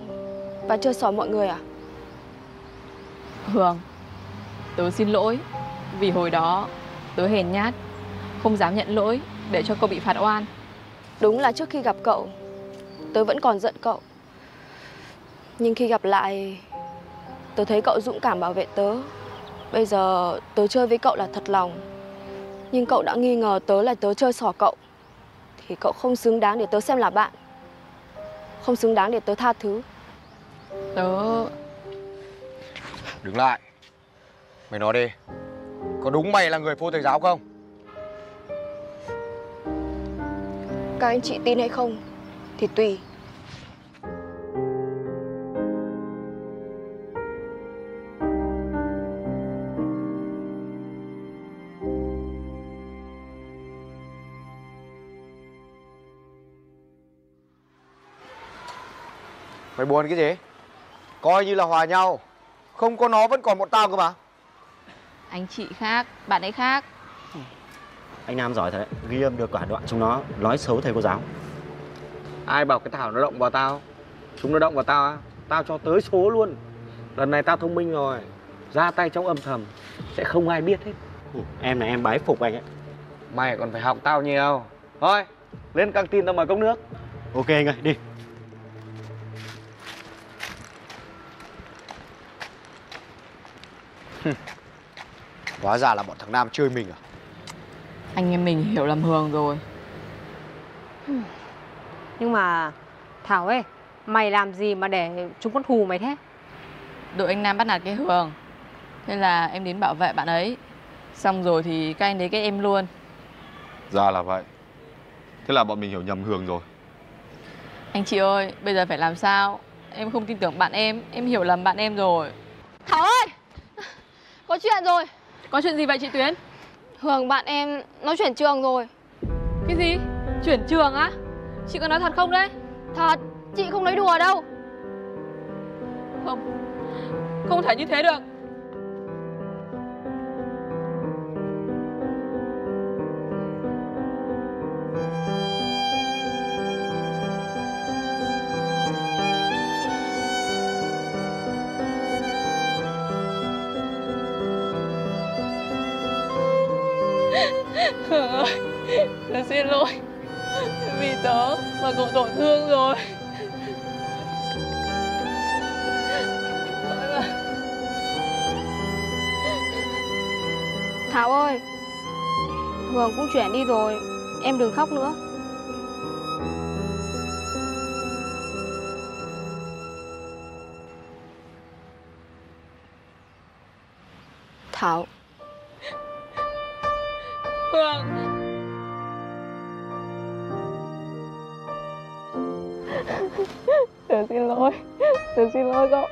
và chơi xỏ mọi người à? Hường Tớ xin lỗi Vì hồi đó tớ hèn nhát Không dám nhận lỗi Để cho cậu bị phạt oan Đúng là trước khi gặp cậu, tớ vẫn còn giận cậu. Nhưng khi gặp lại, tớ thấy cậu dũng cảm bảo vệ tớ. Bây giờ tớ chơi với cậu là thật lòng. Nhưng cậu đã nghi ngờ tớ là tớ chơi xỏ cậu. Thì cậu không xứng đáng để tớ xem là bạn. Không xứng đáng để tớ tha thứ. Tớ Đứng lại Mày nói đi Có đúng mày là người phô thầy giáo không? Các anh chị tin hay không thì tùy. Mày buồn cái gì? Coi như là hòa nhau. Không có nó vẫn còn bọn tao cơ mà Anh chị khác Bạn ấy khác. Anh Nam giỏi thật đấy, ghi âm được cả đoạn chúng nó nói xấu thầy cô giáo. Ai bảo cái Thảo nó động vào tao? Chúng nó động vào tao á Tao cho tới số luôn. Lần này tao thông minh rồi Ra tay trong âm thầm Sẽ không ai biết hết. Em là em bái phục anh ấy. Mày còn phải học tao nhiều. Thôi lên căng tin tao mời cốc nước. Ok anh ơi, đi. [LAUGHS] Hóa ra là bọn thằng Nam chơi mình à? Anh em mình hiểu lầm Hường rồi. Nhưng mà Thảo ơi, mày làm gì mà để chúng con thù mày thế? Đội anh Nam bắt nạt cái Hường. Thế là em đến bảo vệ bạn ấy. Xong rồi thì các anh đấy cái em luôn. Ra là vậy. Thế là bọn mình hiểu nhầm Hường rồi. Anh chị ơi, bây giờ phải làm sao? Em không tin tưởng bạn em, em hiểu lầm bạn em rồi. Thảo ơi! Có chuyện rồi. Có chuyện gì vậy chị Tuyến? Hường bạn em nó chuyển trường rồi. Cái gì? Chuyển trường á? Chị có nói thật không đấy? Thật, chị không nói đùa đâu. Không, không thể như thế được Hường cũng chuyển đi rồi. Em đừng khóc nữa. Thảo, Hương Tớ xin lỗi Tớ xin lỗi cậu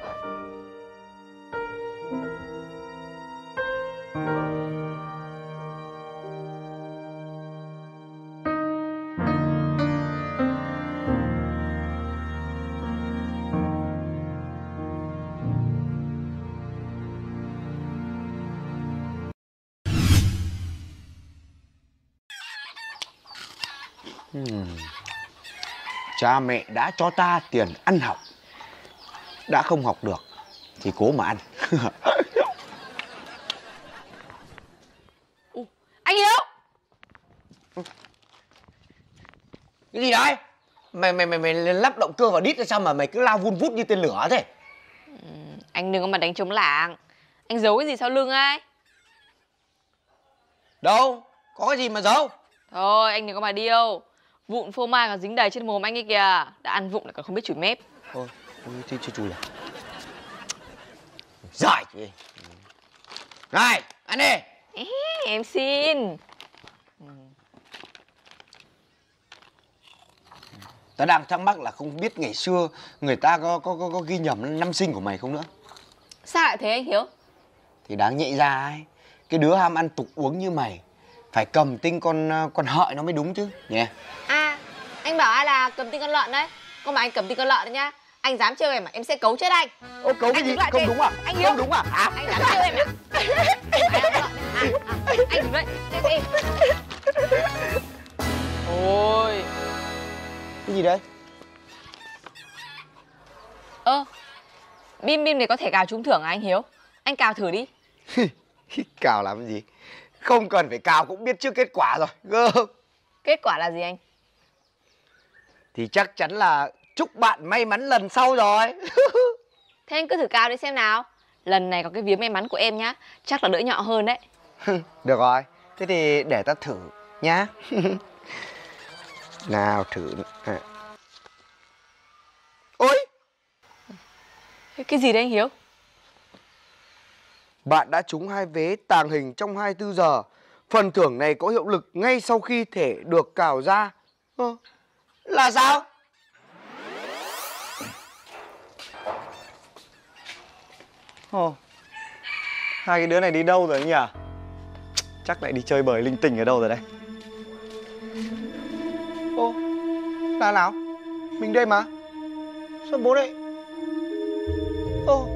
Cha mẹ đã cho ta tiền ăn học. Đã không học được Thì cố mà ăn. [LAUGHS] Anh Hiếu! Cái gì đấy? Mày mày mày mày lắp động cơ vào đít ra sao mà mày cứ lao vun vút như tên lửa thế? Anh đừng có mà đánh trống lảng. Anh giấu cái gì sau lưng ai Đâu? Có cái gì mà giấu? Thôi anh đừng có mà điêu Vụn phô mai còn dính đầy trên mồm anh ấy kìa. Đã ăn vụng lại còn không biết chửi mép. Thôi Thì chứ chùi à Giỏi chị Này ăn đi. Ê, em xin. Tao đang thắc mắc là không biết ngày xưa Người ta có có có, có ghi nhầm năm sinh của mày không nữa? Sao lại thế anh Hiếu? Thì đáng nhạy ra ấy. Cái đứa ham ăn tục uống như mày Phải cầm tinh con con hợi nó mới đúng chứ nhỉ? À anh bảo ai là cầm tinh con lợn đấy. Không mà anh cầm tinh con lợn đấy nhá. Anh dám trêu em mà em sẽ cấu chết anh. Ô cấu cái Anh gì? không đây. đúng à? Anh Hiếu Không đúng à? À Anh dám trêu em à đấy? à, à, Anh đứng đây Xem xem Ôi. Cái gì đấy? Ơ Bim bim này có thể cào trúng thưởng à anh Hiếu? Anh cào thử đi. [LAUGHS] Cào làm gì? Không cần phải cào cũng biết trước kết quả rồi. Gơm Kết quả là gì anh Thì chắc chắn là chúc bạn may mắn lần sau rồi. [LAUGHS] Thế anh cứ thử cào đi xem nào. Lần này có cái vía may mắn của em nhá. Chắc là đỡ nhọ hơn đấy. [LAUGHS] Được rồi. Thế thì để ta thử nhá. [LAUGHS] Nào thử à. Ôi! Cái gì đấy anh Hiếu? Bạn đã trúng hai vé tàng hình trong 24 giờ. Phần thưởng này có hiệu lực ngay sau khi thể được cào ra. Ơ, Là sao? Ồ, hai cái đứa này đi đâu rồi nhỉ? Chắc lại đi chơi bời linh tinh ở đâu rồi đây. Ô, là nào? Mình đây mà Sao bố đây? Ô,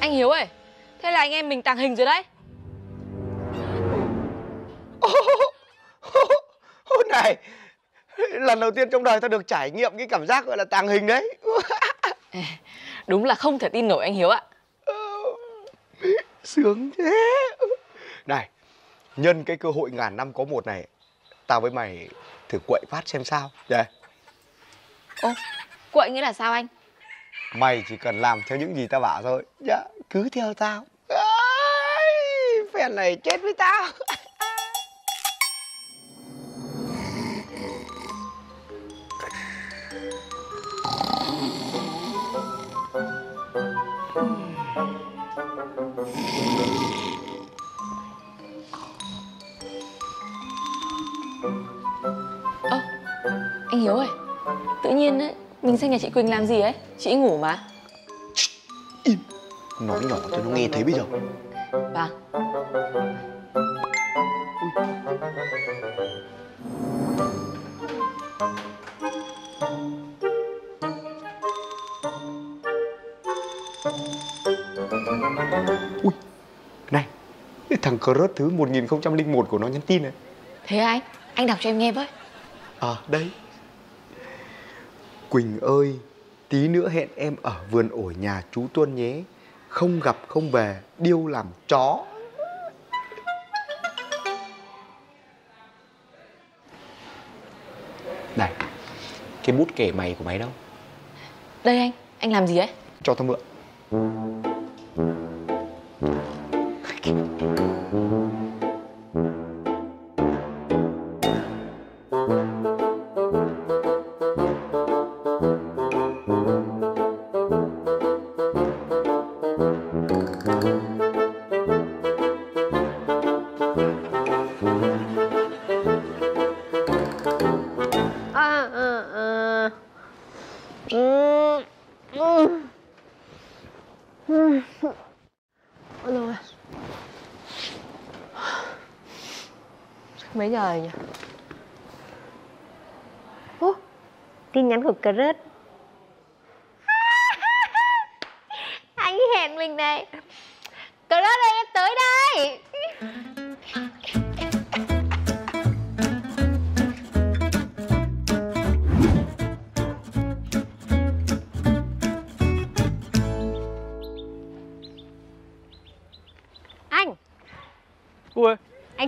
Anh Hiếu ơi Thế là anh em mình tàng hình rồi đấy Ôi này [LAUGHS] Lần đầu tiên trong đời tao được trải nghiệm cái cảm giác gọi là tàng hình đấy. [LAUGHS] Đúng là không thể tin nổi anh Hiếu ạ. Sướng thế. Này Nhân cái cơ hội ngàn năm có một này Tao với mày thử quậy phát xem sao. Đây. Ô Quậy nghĩa là sao anh? Mày chỉ cần làm theo những gì tao bảo thôi. Dạ cứ theo tao. Ai, Phen này chết với tao [LAUGHS] Anh Hiếu ơi Tự nhiên ấy Mình sang nhà chị Quỳnh làm gì ấy? Chị ngủ mà. Nói nhỏ cho nó nghe thấy bây giờ. Vâng Này Thằng Crush thứ 1001 của nó nhắn tin này. Thế anh Anh đọc cho em nghe với. À đây Quỳnh ơi Tí nữa hẹn em ở vườn ổi nhà chú Tuân nhé. Không gặp không về Điêu làm chó. Này Cái bút kể mày của mày đâu? Đây anh Anh làm gì ấy? Cho tao mượn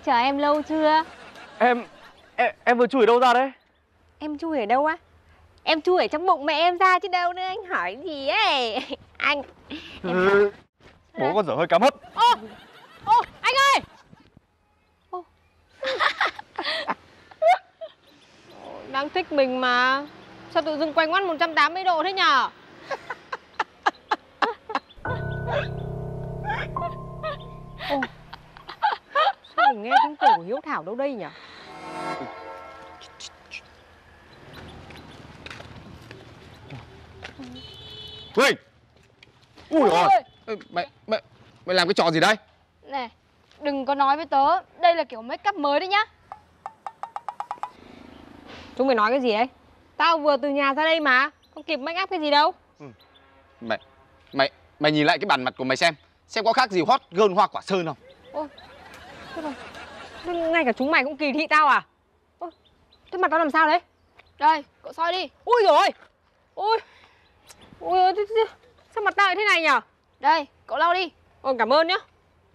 chờ em lâu chưa? em, em, em vừa chui ở đâu ra đấy? Em chui ở đâu á? Em chui ở trong bụng mẹ em ra chứ đâu nữa anh hỏi gì ấy [LAUGHS] Anh Ừ. [LAUGHS] Bố con dở hơi cá mất. Ô, ô, anh ơi ô. [LAUGHS] Đang thích mình mà Sao tự dưng quay ngoắt 180 độ thế nhở Thảo đâu đây nhỉ? Huỳnh Ui Ôi, rồi ôi. Mày, mày, mày làm cái trò gì đây Này, đừng có nói với tớ, đây là kiểu make up mới đấy nhá. Chúng mày nói cái gì đấy? Tao vừa từ nhà ra đây mà Không kịp make up cái gì đâu Mày, mày, mày nhìn lại cái bản mặt của mày xem Xem có khác gì hot girl hoa quả sơn không Thế Ngay cả chúng mày cũng kỳ thị tao à Ôi, Thế mặt tao làm sao đấy? Đây, cậu soi đi. Ui rồi Ui Ui ôi, thế- thế- Sao mặt tao lại thế này nhở? Đây, cậu lau đi. Ôi cảm ơn nhá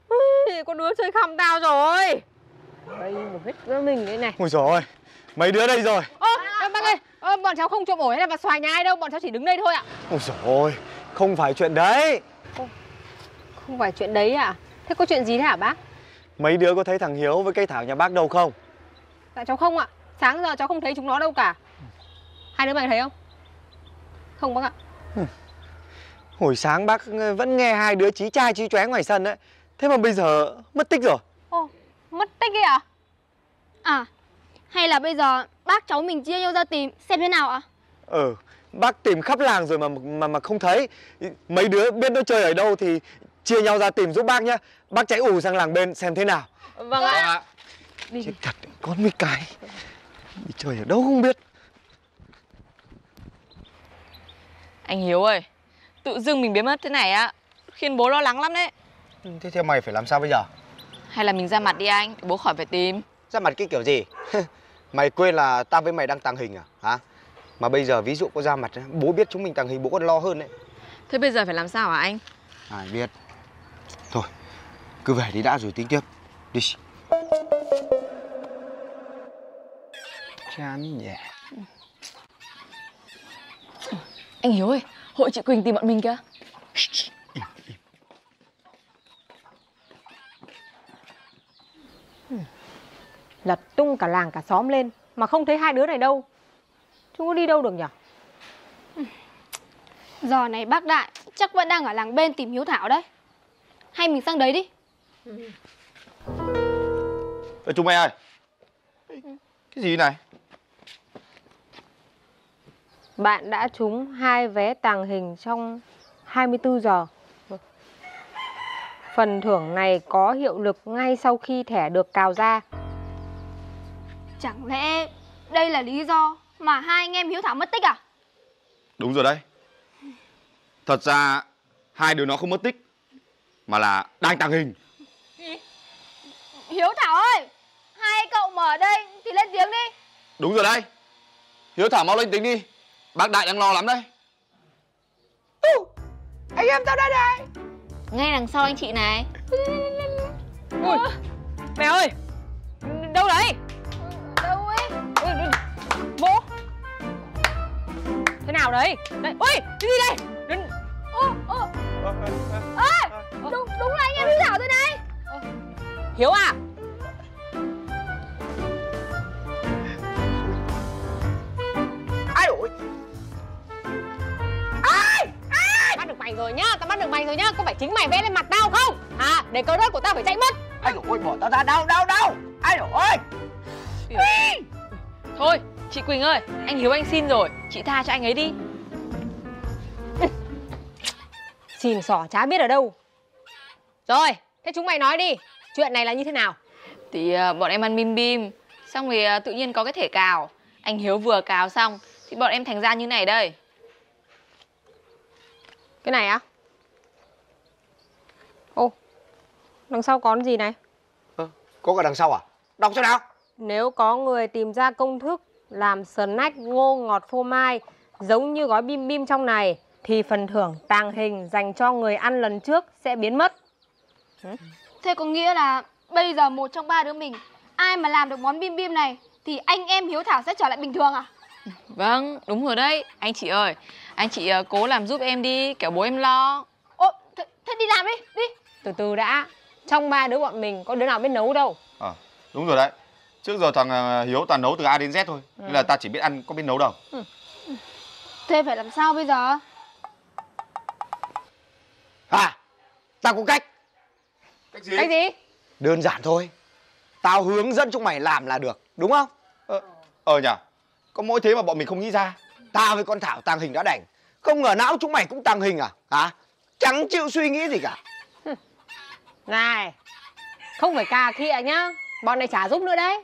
Ui, Con đứa chơi khăm tao rồi Đây một vết vỡ mình đây này Ui rồi Mấy đứa đây rồi Ơ, à, bác ơi, ơ, bọn cháu không trộm ổi hay là xoài nhà ai đâu, bọn cháu chỉ đứng đây thôi ạ. Ôi dồi ôi, không phải chuyện đấy. Không phải chuyện đấy à? Thế có chuyện gì thế hả bác? Mấy đứa có thấy thằng Hiếu với cây Thảo nhà bác đâu không? Dạ cháu không ạ. Sáng giờ cháu không thấy chúng nó đâu cả. Hai đứa mày thấy không? Không bác ạ. [LAUGHS] Hồi sáng bác vẫn nghe hai đứa chí trai chí chóe ngoài sân đấy. Thế mà bây giờ mất tích rồi. Ô, mất tích ấy à? À, hay là bây giờ bác cháu mình chia nhau ra tìm xem thế nào ạ? Ừ, bác tìm khắp làng rồi mà mà mà không thấy. Mấy đứa biết nó chơi ở đâu thì chia nhau ra tìm giúp bác nhá. Bác chạy ù sang làng bên xem thế nào. Vâng ạ. Đi Chết thật, con mấy cái. Đi chơi ở đâu không biết. Anh Hiếu ơi, tự dưng mình biến mất thế này á, khiến bố lo lắng lắm đấy. Thế theo mày phải làm sao bây giờ? Hay là mình ra mặt đi anh, để bố khỏi phải tìm. Ra mặt cái kiểu gì? [LAUGHS] mày quên là tao với mày đang tàng hình à? Hả? Mà bây giờ ví dụ có ra mặt bố biết chúng mình tàng hình bố còn lo hơn đấy. Thế bây giờ phải làm sao hả anh? Ai biết. Thôi, cứ về đi đã rồi tính tiếp. Đi. Chán nhẹ. Anh Hiếu ơi, hội chị Quỳnh tìm bọn mình kìa. Lật tung cả làng cả xóm lên mà không thấy hai đứa này đâu. Chúng có đi đâu được nhỉ? Giờ này bác Đại chắc vẫn đang ở làng bên tìm Hiếu Thảo đấy. Hay mình sang đấy đi. Ê, chúng mày ơi Cái gì này Bạn đã trúng hai vé tàng hình trong 24 giờ. Phần thưởng này có hiệu lực ngay sau khi thẻ được cào ra. Chẳng lẽ đây là lý do mà hai anh em Hiếu Thảo mất tích à? Đúng rồi đấy Thật ra Hai đứa nó không mất tích Mà là đang tàng hình Hiếu Thảo ơi, hai cậu mà ở đây thì lên tiếng đi. Đúng rồi đấy Hiếu Thảo mau lên tính đi Bác Đại đang lo lắm đấy Anh em tao đây này. Ngay đằng sau anh chị này. Ui, mẹ ơi, đâu đấy? Đâu ấy? Bố. Thế nào đấy? Đây, ui, cái gì đây? Đến... Ô, ô. Đúng, đúng là anh em Hiếu Thảo rồi này. Hiếu à? Ai ôi, Ai? Ai? Bắt được mày rồi nhá, tao bắt được mày rồi nhá. Có phải chính mày vẽ lên mặt tao không? À, để cớ rớt của tao phải chạy mất. ai ôi bỏ tao ra đâu đâu đâu. Ai ôi. Thôi, chị Quỳnh ơi, anh Hiếu anh xin rồi, chị tha cho anh ấy đi. Xin xỏ chả biết ở đâu. Rồi, thế chúng mày nói đi. Chuyện này là như thế nào? Thì à, bọn em ăn bim bim, xong rồi à, tự nhiên có cái thể cào. Anh Hiếu vừa cào xong, thì bọn em thành ra như này đây. Cái này á? Ô, đằng sau có cái gì này? Có cả đằng sau à? Đọc cho nào. Nếu có người tìm ra công thức làm snack ngô ngọt phô mai giống như gói bim bim trong này thì phần thưởng tàng hình dành cho người ăn lần trước sẽ biến mất. Thế có nghĩa là bây giờ một trong ba đứa mình ai mà làm được món bim bim này thì anh em Hiếu Thảo sẽ trở lại bình thường à? Vâng, đúng rồi đấy. Anh chị ơi, anh chị à, cố làm giúp em đi, kẻo bố em lo. Ô, thế, thế đi làm đi, đi. Từ từ đã, trong ba đứa bọn mình có đứa nào biết nấu đâu. à, Đúng rồi đấy Trước giờ thằng à, Hiếu toàn nấu từ A đến Z thôi Nên là ta chỉ biết ăn có biết nấu đâu Thế phải làm sao bây giờ? À, tao có cách. Cách gì? Cái gì? Đơn giản thôi. Tao hướng dẫn chúng mày làm là được, đúng không? Ờ, ờ nhỉ. Có mỗi thế mà bọn mình không nghĩ ra. Tao với con Thảo tàng hình đã đành. Không ngờ não chúng mày cũng tàng hình à? Hả? Chẳng chịu suy nghĩ gì cả. Này Không phải cà khịa nhá. Bọn này chả giúp nữa đấy.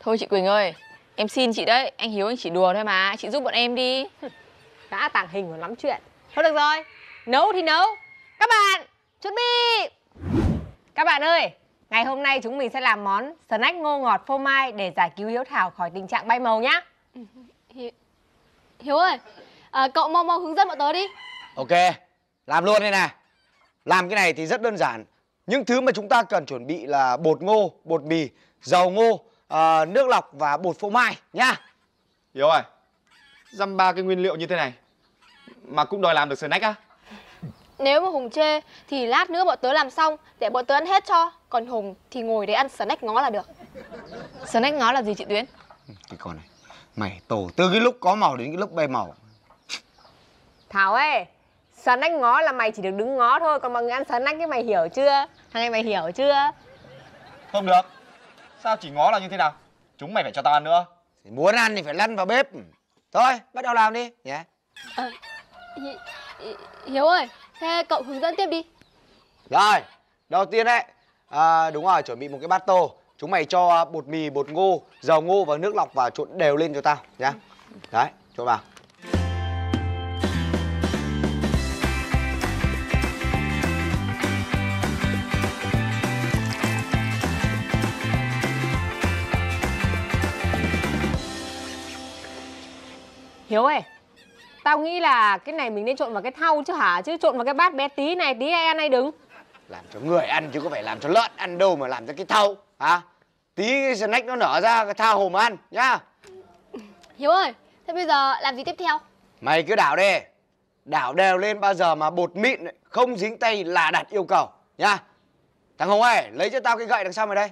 Thôi chị Quỳnh ơi Em xin chị đấy. Anh Hiếu anh chỉ đùa thôi mà. Chị giúp bọn em đi. Đã tàng hình còn lắm chuyện. Thôi được rồi. Nấu thì nấu. Các bạn Chuẩn bị Các bạn ơi Ngày hôm nay chúng mình sẽ làm món snack ngô ngọt phô mai để giải cứu Hiếu Thảo khỏi tình trạng bay màu nhá. Hi... Hiếu ơi, à, cậu mau mau hướng dẫn bọn tớ đi. Ok, làm luôn đây này Làm cái này thì rất đơn giản Những thứ mà chúng ta cần chuẩn bị là bột ngô, bột mì, dầu ngô, à, nước lọc và bột phô mai nhá Hiếu ơi Dăm ba cái nguyên liệu như thế này Mà cũng đòi làm được snack á Nếu mà Hùng chê thì lát nữa bọn tớ làm xong để bọn tớ ăn hết cho. Còn Hùng thì ngồi đấy ăn snack ngó là được. Snack ngó là gì chị Tuyến? Cái con này Mày tổ từ cái lúc có màu đến cái lúc bay màu Thảo ơi, snack ngó là mày chỉ được đứng ngó thôi, còn mọi người ăn snack cái mày hiểu chưa? Thằng này mày hiểu chưa? Không được Sao chỉ ngó là như thế nào Chúng mày phải cho tao ăn nữa thì Muốn ăn thì phải lăn vào bếp Thôi, bắt đầu làm đi nhé À, Hi... Hi- Hiếu ơi, thế cậu hướng dẫn tiếp đi. Rồi, đầu tiên đấy à, Đúng rồi, chuẩn bị một cái bát tô Chúng mày cho bột mì, bột ngô, dầu ngô và nước lọc vào trộn đều lên cho tao nhá. Đấy, trộn vào. Hiếu ơi, tao nghĩ là cái này mình nên trộn vào cái thau chứ hả? Chứ trộn vào cái bát bé tí này, tí ai ăn ai đứng. Làm cho người ăn chứ có phải làm cho lợn ăn đâu mà làm cho cái thau hả? Tí cái snack nó nở ra cái tha hồ mà ăn nhá Hiếu ơi, thế bây giờ làm gì tiếp theo? Mày cứ đảo đi Đảo đều lên bao giờ mà bột mịn ấy, không dính tay là đặt yêu cầu nhá Thằng Hùng ơi, lấy cho tao cái gậy đằng sau mày đây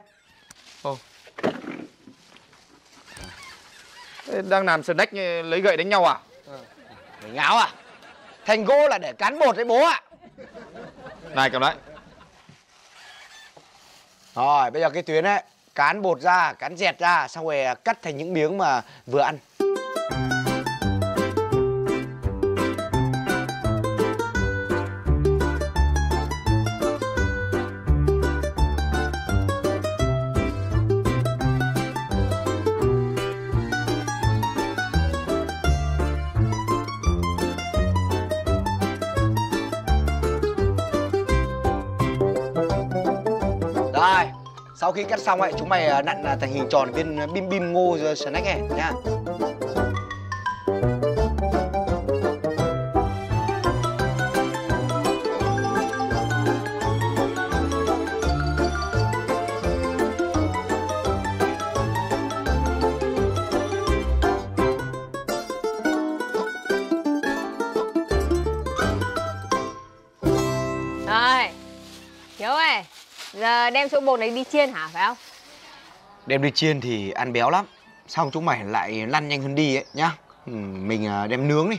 Thế Đang làm snack lấy gậy đánh nhau à Mày ngáo à? Thành gỗ là để cán bột đấy bố ạ. Này cầm đấy Rồi, bây giờ cái tuyến ấy Cán bột ra, cán dẹt ra Xong rồi cắt thành những miếng mà vừa ăn khi cắt xong ấy, Chúng mày ờ, nặn ờ, thành hình tròn viên ờ, bim bim ngô snack này, nhá. Đem chỗ bột này đi chiên hả, phải không? Đem đi chiên thì ăn béo lắm. Xong chúng mày lại lăn nhanh hơn đi ấy nhá. Ừ, Mình à, đem nướng đi.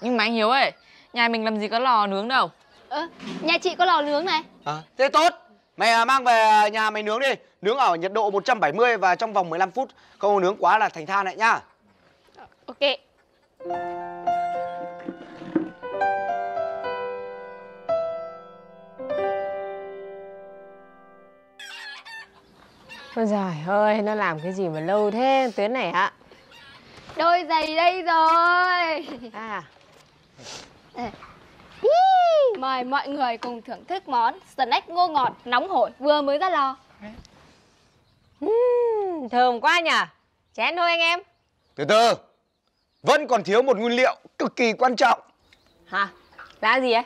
Nhưng mà anh Hiếu ơi Nhà mình làm gì có lò nướng đâu. Ơ, nhà chị có lò nướng này. à, Thế tốt. Mày à, mang về nhà mày nướng đi. Nướng ở nhiệt độ 170 và trong vòng 15 phút. Không nướng quá là thành than lại nhá. Ok. Ôi giời ơi, nó làm cái gì mà lâu thế, Tuyến này ạ? Đôi giày đây rồi. À, Hi, Mời mọi người cùng thưởng thức món snack ngô ngọt nóng hổi vừa mới ra lò. uhm, thơm quá nhỉ? Chén thôi anh em. Từ từ Vẫn còn thiếu một nguyên liệu cực kỳ quan trọng Hả? Là gì ấy?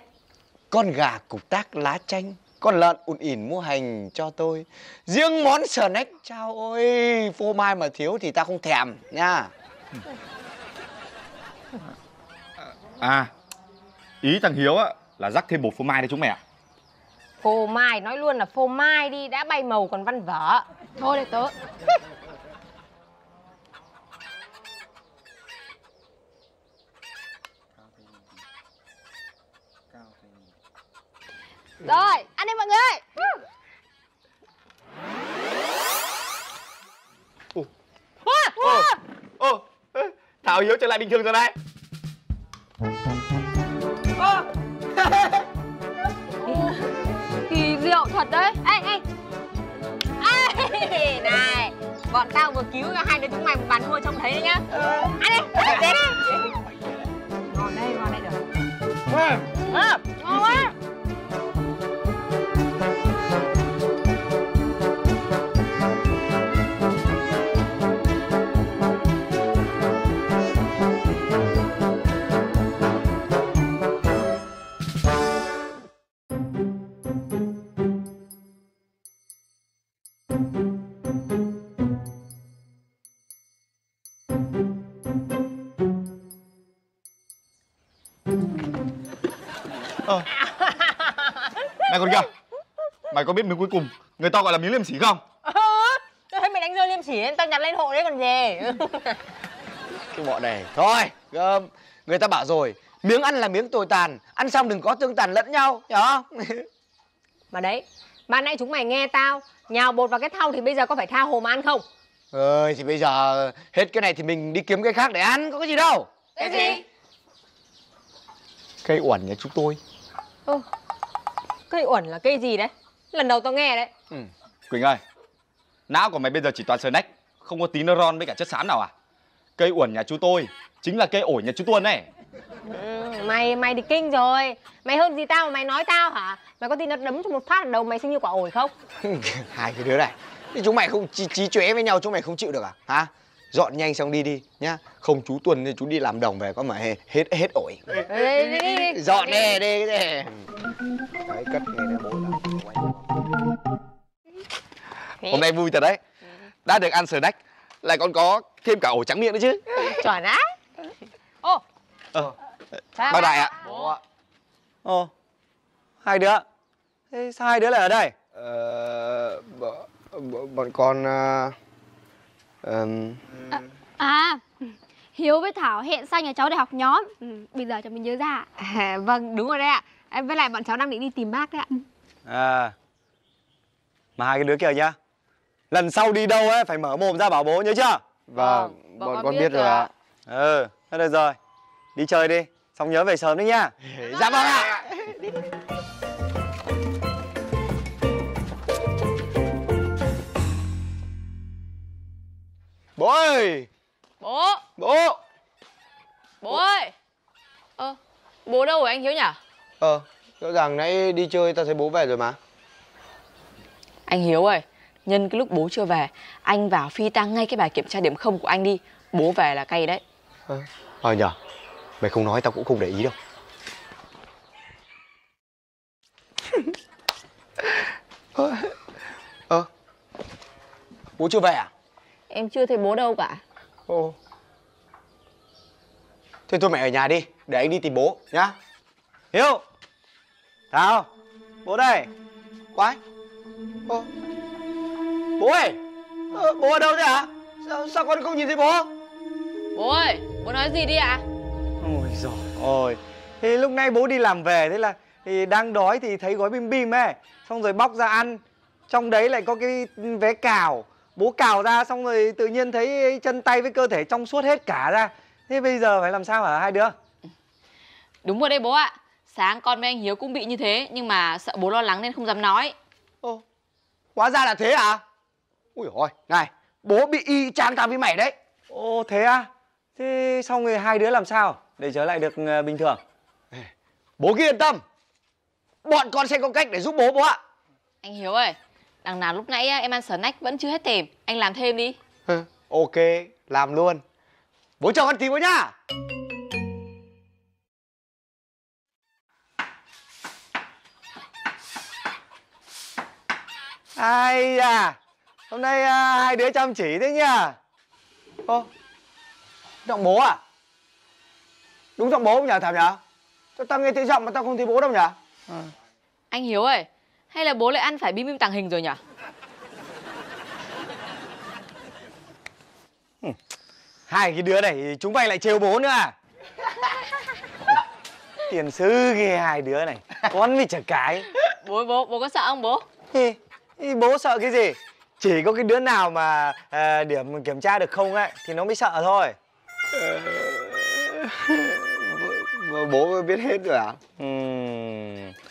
Con gà cục tác lá chanh Con lợn ùn ỉn mua hành cho tôi Riêng món snack Chao ơi Phô mai mà thiếu thì ta không thèm nha À Ý thằng Hiếu á Là rắc thêm bột phô mai đấy chúng mày ạ Phô mai, nói luôn là phô mai đi, đã bay màu còn văn vở. Thôi để tớ. [LAUGHS] Rồi, ăn đi mọi người. Ồ, ồ, ơ, Thảo Hiếu trở lại bình thường rồi này. Kỳ diệu thật đấy. Ê, ê. Ê, này Bọn tao vừa cứu hai đứa chúng mày một bàn thua trông thấy đấy nhá. Ăn đi, đến đi Ngon đây, ngon đây được Này con kia Mày có biết miếng cuối cùng Người ta gọi là miếng liêm sỉ không Ừ, tôi thấy mày đánh rơi liêm sỉ tao nhặt lên hộ đấy còn gì [LAUGHS] Cái bọn này Thôi gơm Người ta bảo rồi Miếng ăn là miếng tồi tàn Ăn xong đừng có tương tàn lẫn nhau Hiểu không [LAUGHS] Mà đấy, ban nãy chúng mày nghe tao Nhào bột vào cái thau thì bây giờ có phải tha hồ mà ăn không? Ơi thì bây giờ Hết cái này thì mình đi kiếm cái khác để ăn Có cái gì đâu Cái gì? Cây uẩn nhà chúng tôi Ừ. Cây uẩn là cây gì đấy? Lần đầu tao nghe đấy. Quỳnh ơi Não của mày bây giờ chỉ toàn snack Không có tí neuron với cả chất xám nào à? Cây uẩn nhà chú tôi Chính là cây ổi nhà chú Tuân này ừ, Mày, mày thì kinh rồi. Mày hơn gì tao mà mày nói tao hả? Mày có tin nó đấm cho một phát đầu mày sinh như quả ổi không? [LAUGHS] Hai cái đứa này. Thì chúng mày không trí, trí chóe với nhau Chúng mày không chịu được à? Hả Dọn nhanh xong đi đi nhá. Không chú Tuần thì chú đi làm đồng về có mà hết hết, hết ổi. Đi, đi, đi, đi. Dọn đi đi. Đi Đấy cất đây bố Hôm nay vui thật đấy. Đã được ăn snack Lại còn có thêm cả ổi trắng miệng nữa chứ. Chuẩn á. Ô. Ờ. Bác Đại ạ. Bố. Ạ Ồ, hai đứa. Thế sao hai đứa lại ở đây? Ờ, b- b- bọn con uh, um, À Hiếu với Thảo hẹn sang nhà cháu để học nhóm ừ, Bây giờ cho mình nhớ ra à, Vâng, đúng rồi đấy ạ À, Với lại bọn cháu đang định đi tìm bác đấy ạ À. Mà hai cái đứa kia nhá. Lần sau đi đâu ấy phải mở mồm ra bảo bố nhớ chưa? Vâng, bọn, con biết rồi ạ Ừ, thế được rồi. Đi chơi đi, xong nhớ về sớm đấy nhá. Dạ vâng ạ Bố ơi Bố, Bố! Bố ơi Ơ, bố đâu rồi anh Hiếu nhỉ? Ờ, rõ ràng nãy đi chơi ta thấy bố về rồi mà. Anh Hiếu ơi, nhân cái lúc bố chưa về Anh vào phi tang ngay cái bài kiểm tra điểm không của anh đi. Bố về là cay đấy. Ờ nhờ. Mày không nói tao cũng không để ý đâu. Ơ [LAUGHS] Ờ Bố chưa về à? Em chưa thấy bố đâu cả Ồ Thế thôi mẹ ở nhà đi Để anh đi tìm bố nhá Hiếu. Thảo, bố đây. Quái Ồ Bố ơi ờ, Bố ở đâu thế hả? Sao, sao con không nhìn thấy bố? Bố ơi, bố nói gì đi ạ? Ôi giời ôi. Thì lúc nay bố đi làm về thế là thì đang đói thì thấy gói bim bim ấy, xong rồi bóc ra ăn. Trong đấy lại có cái vé cào. Bố cào ra xong rồi tự nhiên thấy chân tay với cơ thể trong suốt hết cả ra. Thế bây giờ phải làm sao hả hai đứa? Đúng rồi đấy bố ạ Sáng con với anh Hiếu cũng bị như thế Nhưng mà sợ bố lo lắng nên không dám nói Ồ Hóa ra là thế à? Ui ôi Này Bố bị y chang tao với mày đấy Ồ thế à? Thế xong rồi hai đứa làm sao để trở lại được ờ, bình thường? Bố cứ yên tâm Bọn con sẽ có cách để giúp bố bố ạ Anh Hiếu ơi Đằng nào lúc nãy em ăn snack vẫn chưa hết thèm Anh làm thêm đi Ừ, Ok Làm luôn Bố cho con tìm bố nhá Ai à, hôm nay à, hai đứa chăm chỉ thế nhá. Ô Giọng bố à? Đúng giọng bố không nhỉ Thảo nhỉ? Sao tao nghe thấy giọng mà tao không thấy bố đâu nhỉ? Anh Hiếu ơi Hay là bố lại ăn phải bim bim tàng hình rồi nhỉ Hai cái đứa này thì chúng mày lại trêu bố nữa à? Tiền sư ghê hai đứa này, con với chả cái. Bố bố bố có sợ không bố Thì, thì bố sợ cái gì? chỉ có cái đứa nào mà à, điểm kiểm tra được không ấy thì nó mới sợ thôi Mà bố biết hết rồi à? Ừm,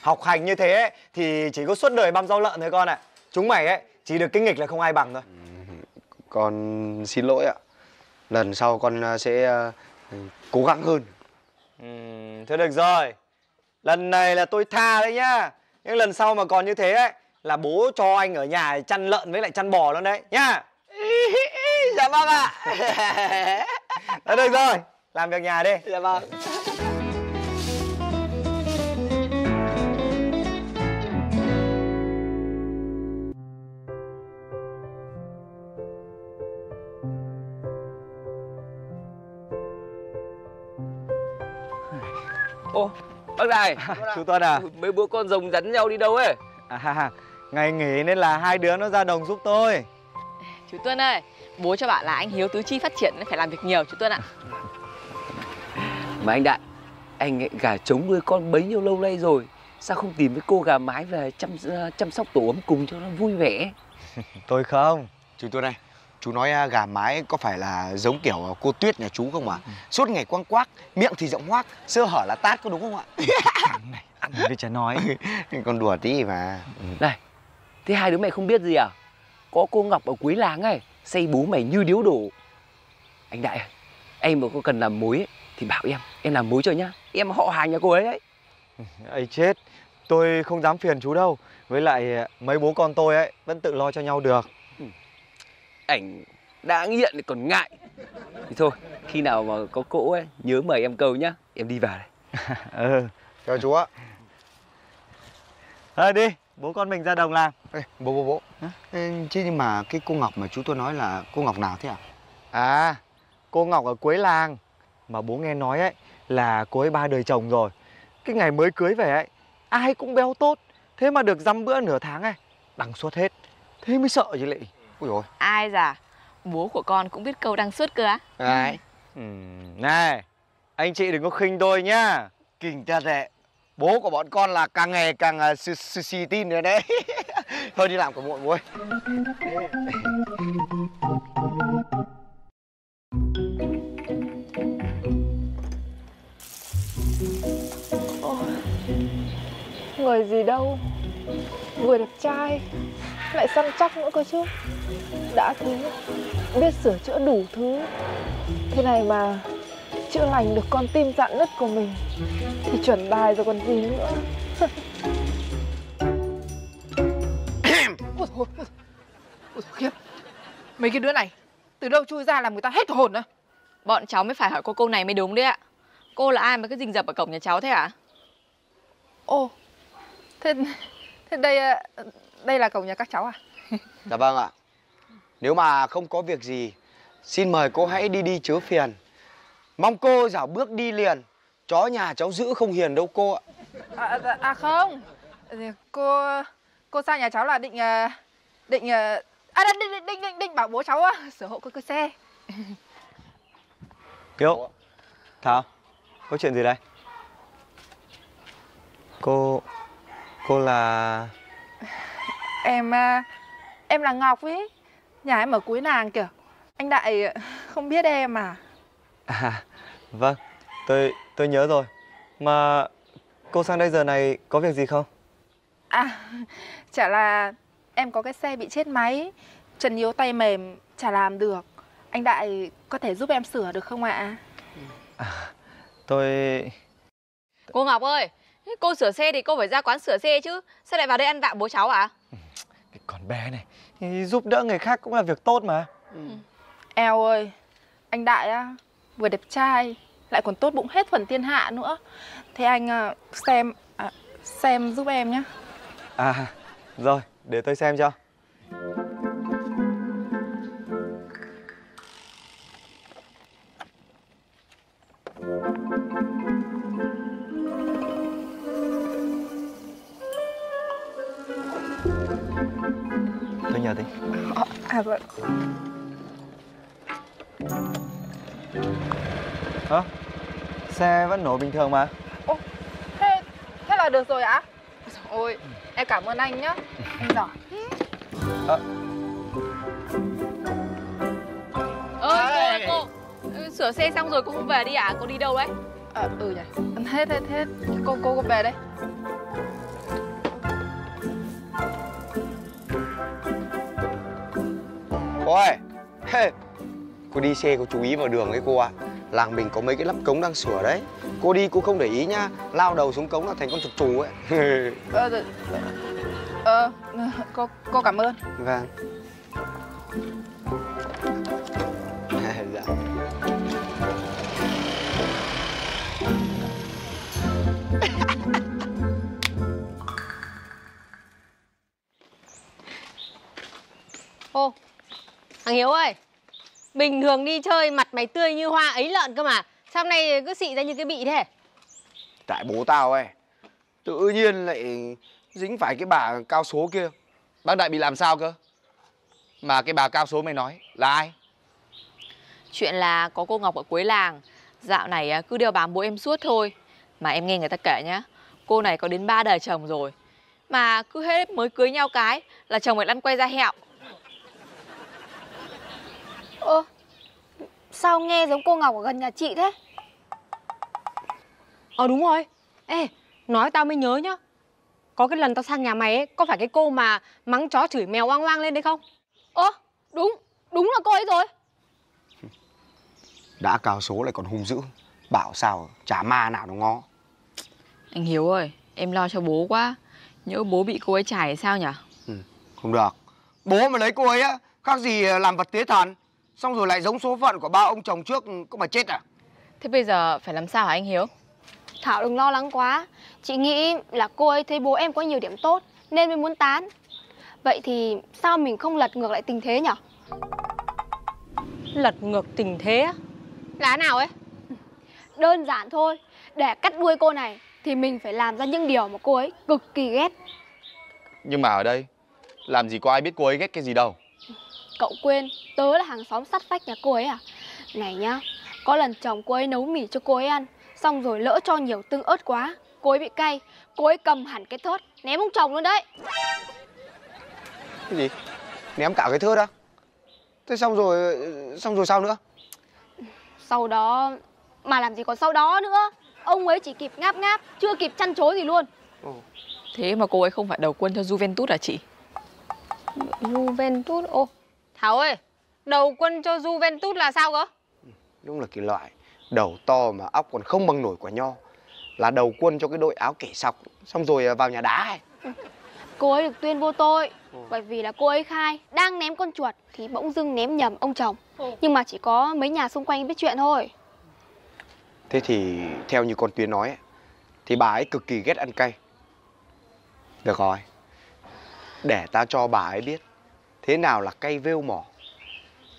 học hành như thế ấy, thì chỉ có suốt đời băm rau lợn thôi con ạ chúng mày ấy chỉ được cái nghịch là không ai bằng thôi Con xin lỗi ạ. Lần sau con à, sẽ à, cố gắng hơn. Ừm, thôi được rồi lần này là tôi tha đấy nhá nhưng lần sau mà còn như thế ấy là bố cho anh ở nhà chăn lợn với lại chăn bò luôn đấy nhá [LAUGHS] Dạ vâng ạ. [LAUGHS] Thôi được rồi làm việc nhà đi Dạ vâng. Bác này, [LAUGHS] chú Tuấn à? Mấy bố con rồng rắn nhau đi đâu ấy? À, ngày nghỉ nên là hai đứa nó ra đồng giúp tôi. Chú Tuân ơi, bố cho bạn là anh hiếu tứ chi phát triển phải làm việc nhiều chú Tuân ạ. Mà anh Đại, anh ấy gà trống nuôi con bấy nhiêu lâu nay rồi Sao không tìm với cô gà mái về chăm chăm sóc tổ ấm cùng cho nó vui vẻ? [LAUGHS] Tôi không. Chú Tuấn này, chú nói à, gà mái có phải là giống kiểu cô Tuyết nhà chú không ạ? Suốt ngày quăng quác, miệng thì rộng hoác, sơ hở là tát có đúng không ạ? Ăn với chả nói [LAUGHS] con đùa tí mà. Này, thế hai đứa mày không biết gì à? Có cô Ngọc ở cuối làng ấy, xây bố mày như điếu đổ Anh Đại ơi, em mà có cần làm mối ấy, thì bảo em, em làm mối cho nhá Em họ hàng nhà cô ấy đấy ấy chết tôi không dám phiền chú đâu với lại à, mấy bố con tôi ấy vẫn tự lo cho nhau được Ảnh đã nghiện thì còn ngại. Thì thôi, khi nào mà có cỗ ấy, nhớ mời em câu nhá. Em đi vào đây. [LAUGHS] Ừ. Chào chú ạ. thôi đi bố con mình ra đồng làm. Ê, bố bố bố. Ê, chứ nhưng mà cái cô Ngọc mà chú tôi nói là cô Ngọc nào thế à? à cô ngọc ở cuối làng mà bố nghe nói ấy là cô ấy ba đời chồng rồi. Cái ngày mới cưới về ấy ai cũng béo tốt. Thế mà được dăm bữa nửa tháng ấy đằng suốt hết. Thế mới sợ chứ lị Ôi dồi Ai già, bố của con cũng biết câu đăng suốt cơ á. Đấy. Ừm, này anh chị đừng có khinh tôi nhá Kinh thật đấy. Bố của bọn con là càng ngày càng uh, xì, tin nữa đấy. [LAUGHS] Thôi đi làm của muộn bố ơi. Người gì đâu Vừa đẹp trai Lại săn chắc nữa cơ chứ. Đã thế Biết sửa chữa đủ thứ. Thế này mà Chữa lành được con tim dạn nứt của mình Thì chuẩn bài rồi còn gì nữa. Ôi dồi ôi, ôi dồi khiếp. Mấy cái đứa này Từ đâu chui ra làm người ta hết cả hồn á? Bọn cháu mới phải hỏi cô câu này mới đúng đấy ạ. Cô là ai mà cứ rình rập ở cổng nhà cháu thế ạ? Ồ Thế, thế đây à, đây là cổng nhà các cháu à [LAUGHS] Dạ vâng ạ. Nếu mà không có việc gì, xin mời cô hãy đi đi chớ phiền. Mong cô dảo bước đi liền. Chó nhà cháu giữ không hiền đâu cô ạ. À, à, à không Cô cô sang nhà cháu là định à, định à, à định, định, định, định, bảo bố cháu à, sửa hộ cơ cơ xe [LAUGHS] Kiều Thảo Có chuyện gì đây Cô Cô là Em à, em là Ngọc ý. Nhà em ở cuối nàng kìa. Anh Đại không biết em à? À Vâng Tôi tôi nhớ rồi. Mà Cô sang đây giờ này có việc gì không? À chả là em có cái xe bị chết máy Chân yếu tay mềm chả làm được. Anh Đại có thể giúp em sửa được không ạ? Tôi Cô Ngọc ơi, cô sửa xe thì cô phải ra quán sửa xe chứ. Sao lại vào đây ăn vạ bố cháu à? [LAUGHS] Con bé này. Thì Giúp đỡ người khác cũng là việc tốt mà. Eo ơi Anh Đại á Vừa đẹp trai Lại còn tốt bụng hết phần thiên hạ nữa. Thế anh à, xem à, Xem giúp em nhé. À Rồi để tôi xem cho giờ đi À vâng Hả? Xe vẫn nổ bình thường mà Ô, thế, thế là được rồi ạ? À? Ôi, em cảm ơn anh nhá Anh giỏi à. Ờ. Ơi, cô cô Sửa xe xong rồi cô không về đi à? Cô đi đâu đấy? Ờ, à, ừ nhỉ Thế, thế, thế, cô, cô, cô về đây Cô ơi. Cô đi xe cô chú ý vào đường ấy cô ạ. Làng mình có mấy cái lắp cống đang sửa đấy. Cô đi cô không để ý nhá. Lao đầu xuống cống là thành con chục trù ấy. [LAUGHS] Ờ, ờ, ờ, cô, cô cảm ơn. Vâng. [LAUGHS] Dạ. Ô, thằng Hiếu ơi Bình thường đi chơi mặt mày tươi như hoa ấy lợn cơ mà. Sao hôm nay cứ xị ra như cái bị thế? Tại bố tao ấy Tự nhiên lại dính phải cái bà cao số kia. Bác Đại bị làm sao cơ? Mà cái bà cao số mày nói là ai? Chuyện là có cô Ngọc ở cuối làng. Dạo này á, cứ đeo bám bố em suốt thôi. Mà em nghe người ta kể nhá Cô này có đến ba đời chồng rồi. Mà cứ hết mới cưới nhau cái Là chồng lại lăn quay ra hẹo Ơ Sao nghe giống cô Ngọc ở gần nhà chị thế? Ờ đúng rồi. Ê, nói tao mới nhớ nhá. Có cái lần tao sang nhà mày ấy Có phải cái cô mà mắng chó chửi mèo oang oang lên đấy không? Ơ đúng Đúng là cô ấy rồi. [LAUGHS] Đã cao số lại còn hung dữ Bảo sao chả ma nào nó ngó. Anh Hiếu ơi Em lo cho bố quá. Nhớ bố bị cô ấy chải sao nhỉ Không được. Bố mà lấy cô ấy á Khác gì làm vật tế thần Xong rồi lại giống số phận của ba ông chồng trước Có mà chết à? Thế bây giờ phải làm sao hả anh Hiếu? Thảo đừng lo lắng quá. Chị nghĩ là cô ấy thấy bố em có nhiều điểm tốt Nên mới muốn tán. Vậy thì sao mình không lật ngược lại tình thế nhở? Lật ngược tình thế á? Là nào ấy? Đơn giản thôi. Để cắt đuôi cô này Thì mình phải làm ra những điều mà cô ấy cực kỳ ghét. Nhưng mà ở đây Làm gì có ai biết cô ấy ghét cái gì đâu Cậu quên Tớ là hàng xóm sắt vách nhà cô ấy à? Này nhá Có lần chồng cô ấy nấu mì cho cô ấy ăn Xong rồi lỡ cho nhiều tương ớt quá Cô ấy bị cay Cô ấy cầm hẳn cái thớt Ném ông chồng luôn đấy. Cái gì? Ném cả cái thớt á? Thế xong rồi Xong rồi sao nữa? Sau đó Mà làm gì còn sau đó nữa? Ông ấy chỉ kịp ngáp ngáp Chưa kịp chăn chối gì luôn. Thế mà cô ấy không phải đầu quân cho Juventus à chị? Juventus Ô Thảo ơi Đầu quân cho Juventus là sao cơ? Đúng là cái loại Đầu to mà óc còn không bằng nổi quả nho. Là đầu quân cho cái đội áo kẻ sọc Xong rồi vào nhà đá ấy. Cô ấy được tuyên vô tội Bởi vì là cô ấy khai Đang ném con chuột Thì bỗng dưng ném nhầm ông chồng. Nhưng mà chỉ có mấy nhà xung quanh biết chuyện thôi. Thế thì theo như con Tuyến nói ấy, Thì bà ấy cực kỳ ghét ăn cay. Được rồi Để ta cho bà ấy biết Thế nào là cay vêu mỏ?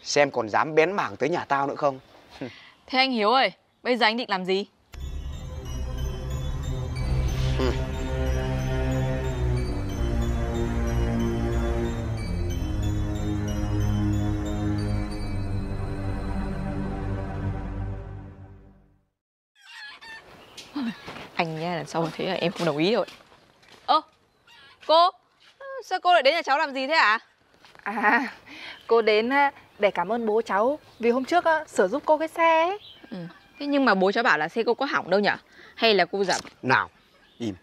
Xem còn dám bén mảng tới nhà tao nữa không? [LAUGHS] Thế anh Hiếu ơi Bây giờ anh định làm gì? [LAUGHS] Anh nha lần sau thế là em không đồng ý rồi. Ơ Cô? Sao cô lại đến nhà cháu làm gì thế ạ À Cô đến để cảm ơn bố cháu Vì hôm trước á, sửa giúp cô cái xe ấy. Ừ. Thế nhưng mà bố cháu bảo là xe cô có hỏng đâu nhở Hay là cô dặn Nào Im.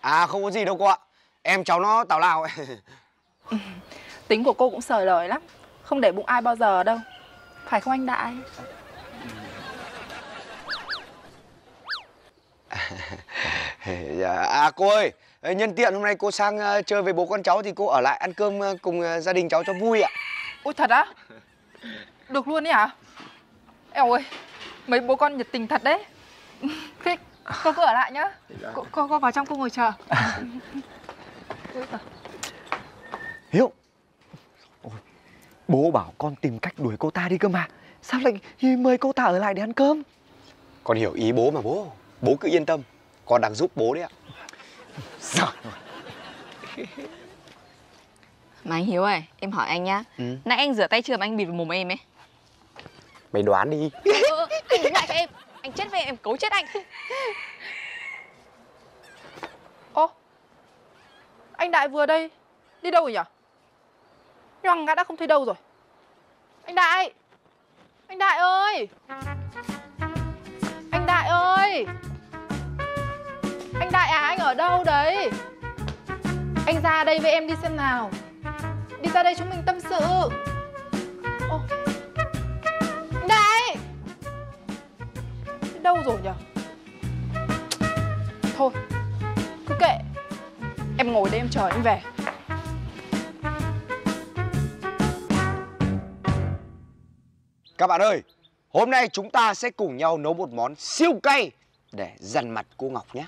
À không có gì đâu cô ạ. Em cháu nó tào lao ấy. [LAUGHS] Tính của cô cũng sời đời lắm. Không để bụng ai bao giờ đâu. Phải không anh Đại? [LAUGHS] Dạ, À cô ơi Nhân tiện hôm nay cô sang ờ, chơi với bố con cháu Thì cô ở lại ăn cơm ờ, cùng ờ, gia đình cháu cho vui ạ. Ôi thật á? Được luôn ấy hả? Eo ơi Mấy bố con nhiệt tình thật đấy. Thế cô cứ ở lại nhá. Cô, cô, cô vào trong cô ngồi chờ. Hiếu Ôi, Bố bảo con tìm cách đuổi cô ta đi cơ mà. Sao lại mời cô ta ở lại để ăn cơm? Con hiểu ý bố mà bố. Bố cứ yên tâm. Con đang giúp bố đấy ạ Giỏi Mà anh Hiếu ơi Em hỏi anh nhá. Ừ. Nãy anh rửa tay chưa mà anh bịt vào mồm em ấy? Mày đoán đi. Ờ, Anh đứng lại cho em. Anh chết với em, em cấu chết anh. Ô Anh Đại vừa đây Đi đâu rồi nhỉ Nhoằng ngã đã không thấy đâu rồi. Anh Đại Anh Đại ơi! Anh Đại ơi anh Đại à anh ở đâu đấy? Anh ra đây với em đi xem nào. Đi ra đây chúng mình tâm sự. Ô. Anh Đại Đi đâu rồi nhở? Thôi Cứ kệ. Em ngồi đây em chờ anh về. Các bạn ơi, hôm nay chúng ta sẽ cùng nhau nấu một món siêu cay để dằn mặt cô Ngọc nhé.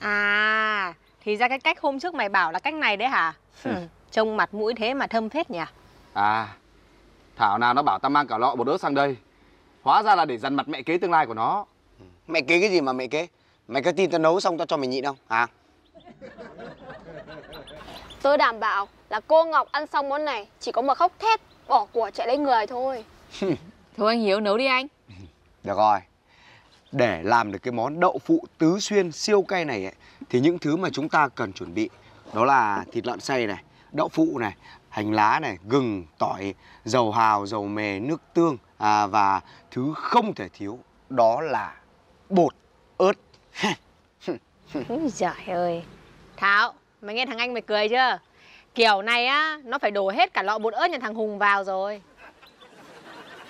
À, thì ra cái cách hôm trước mày bảo là cách này đấy hả? Ừ. Trông mặt mũi thế mà thâm phết nhỉ? À, Thảo nào nó bảo tao mang cả lọ bột ớt sang đây. Hóa ra là để dằn mặt mẹ kế tương lai của nó. Mẹ kế cái gì mà mẹ kế? Mày có tin tao nấu xong tao cho mày nhịn không? Hả? Tôi đảm bảo là cô Ngọc ăn xong món này chỉ có mà khóc thét, bỏ của chạy lấy người thôi. [LAUGHS] Thôi anh Hiếu nấu đi anh Được rồi. Để làm được cái món đậu phụ tứ xuyên siêu cay này ấy, thì những thứ mà chúng ta cần chuẩn bị đó là thịt lợn xay này, đậu phụ này, hành lá này, gừng, tỏi, dầu hào, dầu mè, nước tương à, và thứ không thể thiếu đó là bột ớt. Giời ơi Thảo, mày nghe thằng anh mày cười chưa? Kiểu này á, nó phải đổ hết cả lọ bột ớt nhà thằng Hùng vào rồi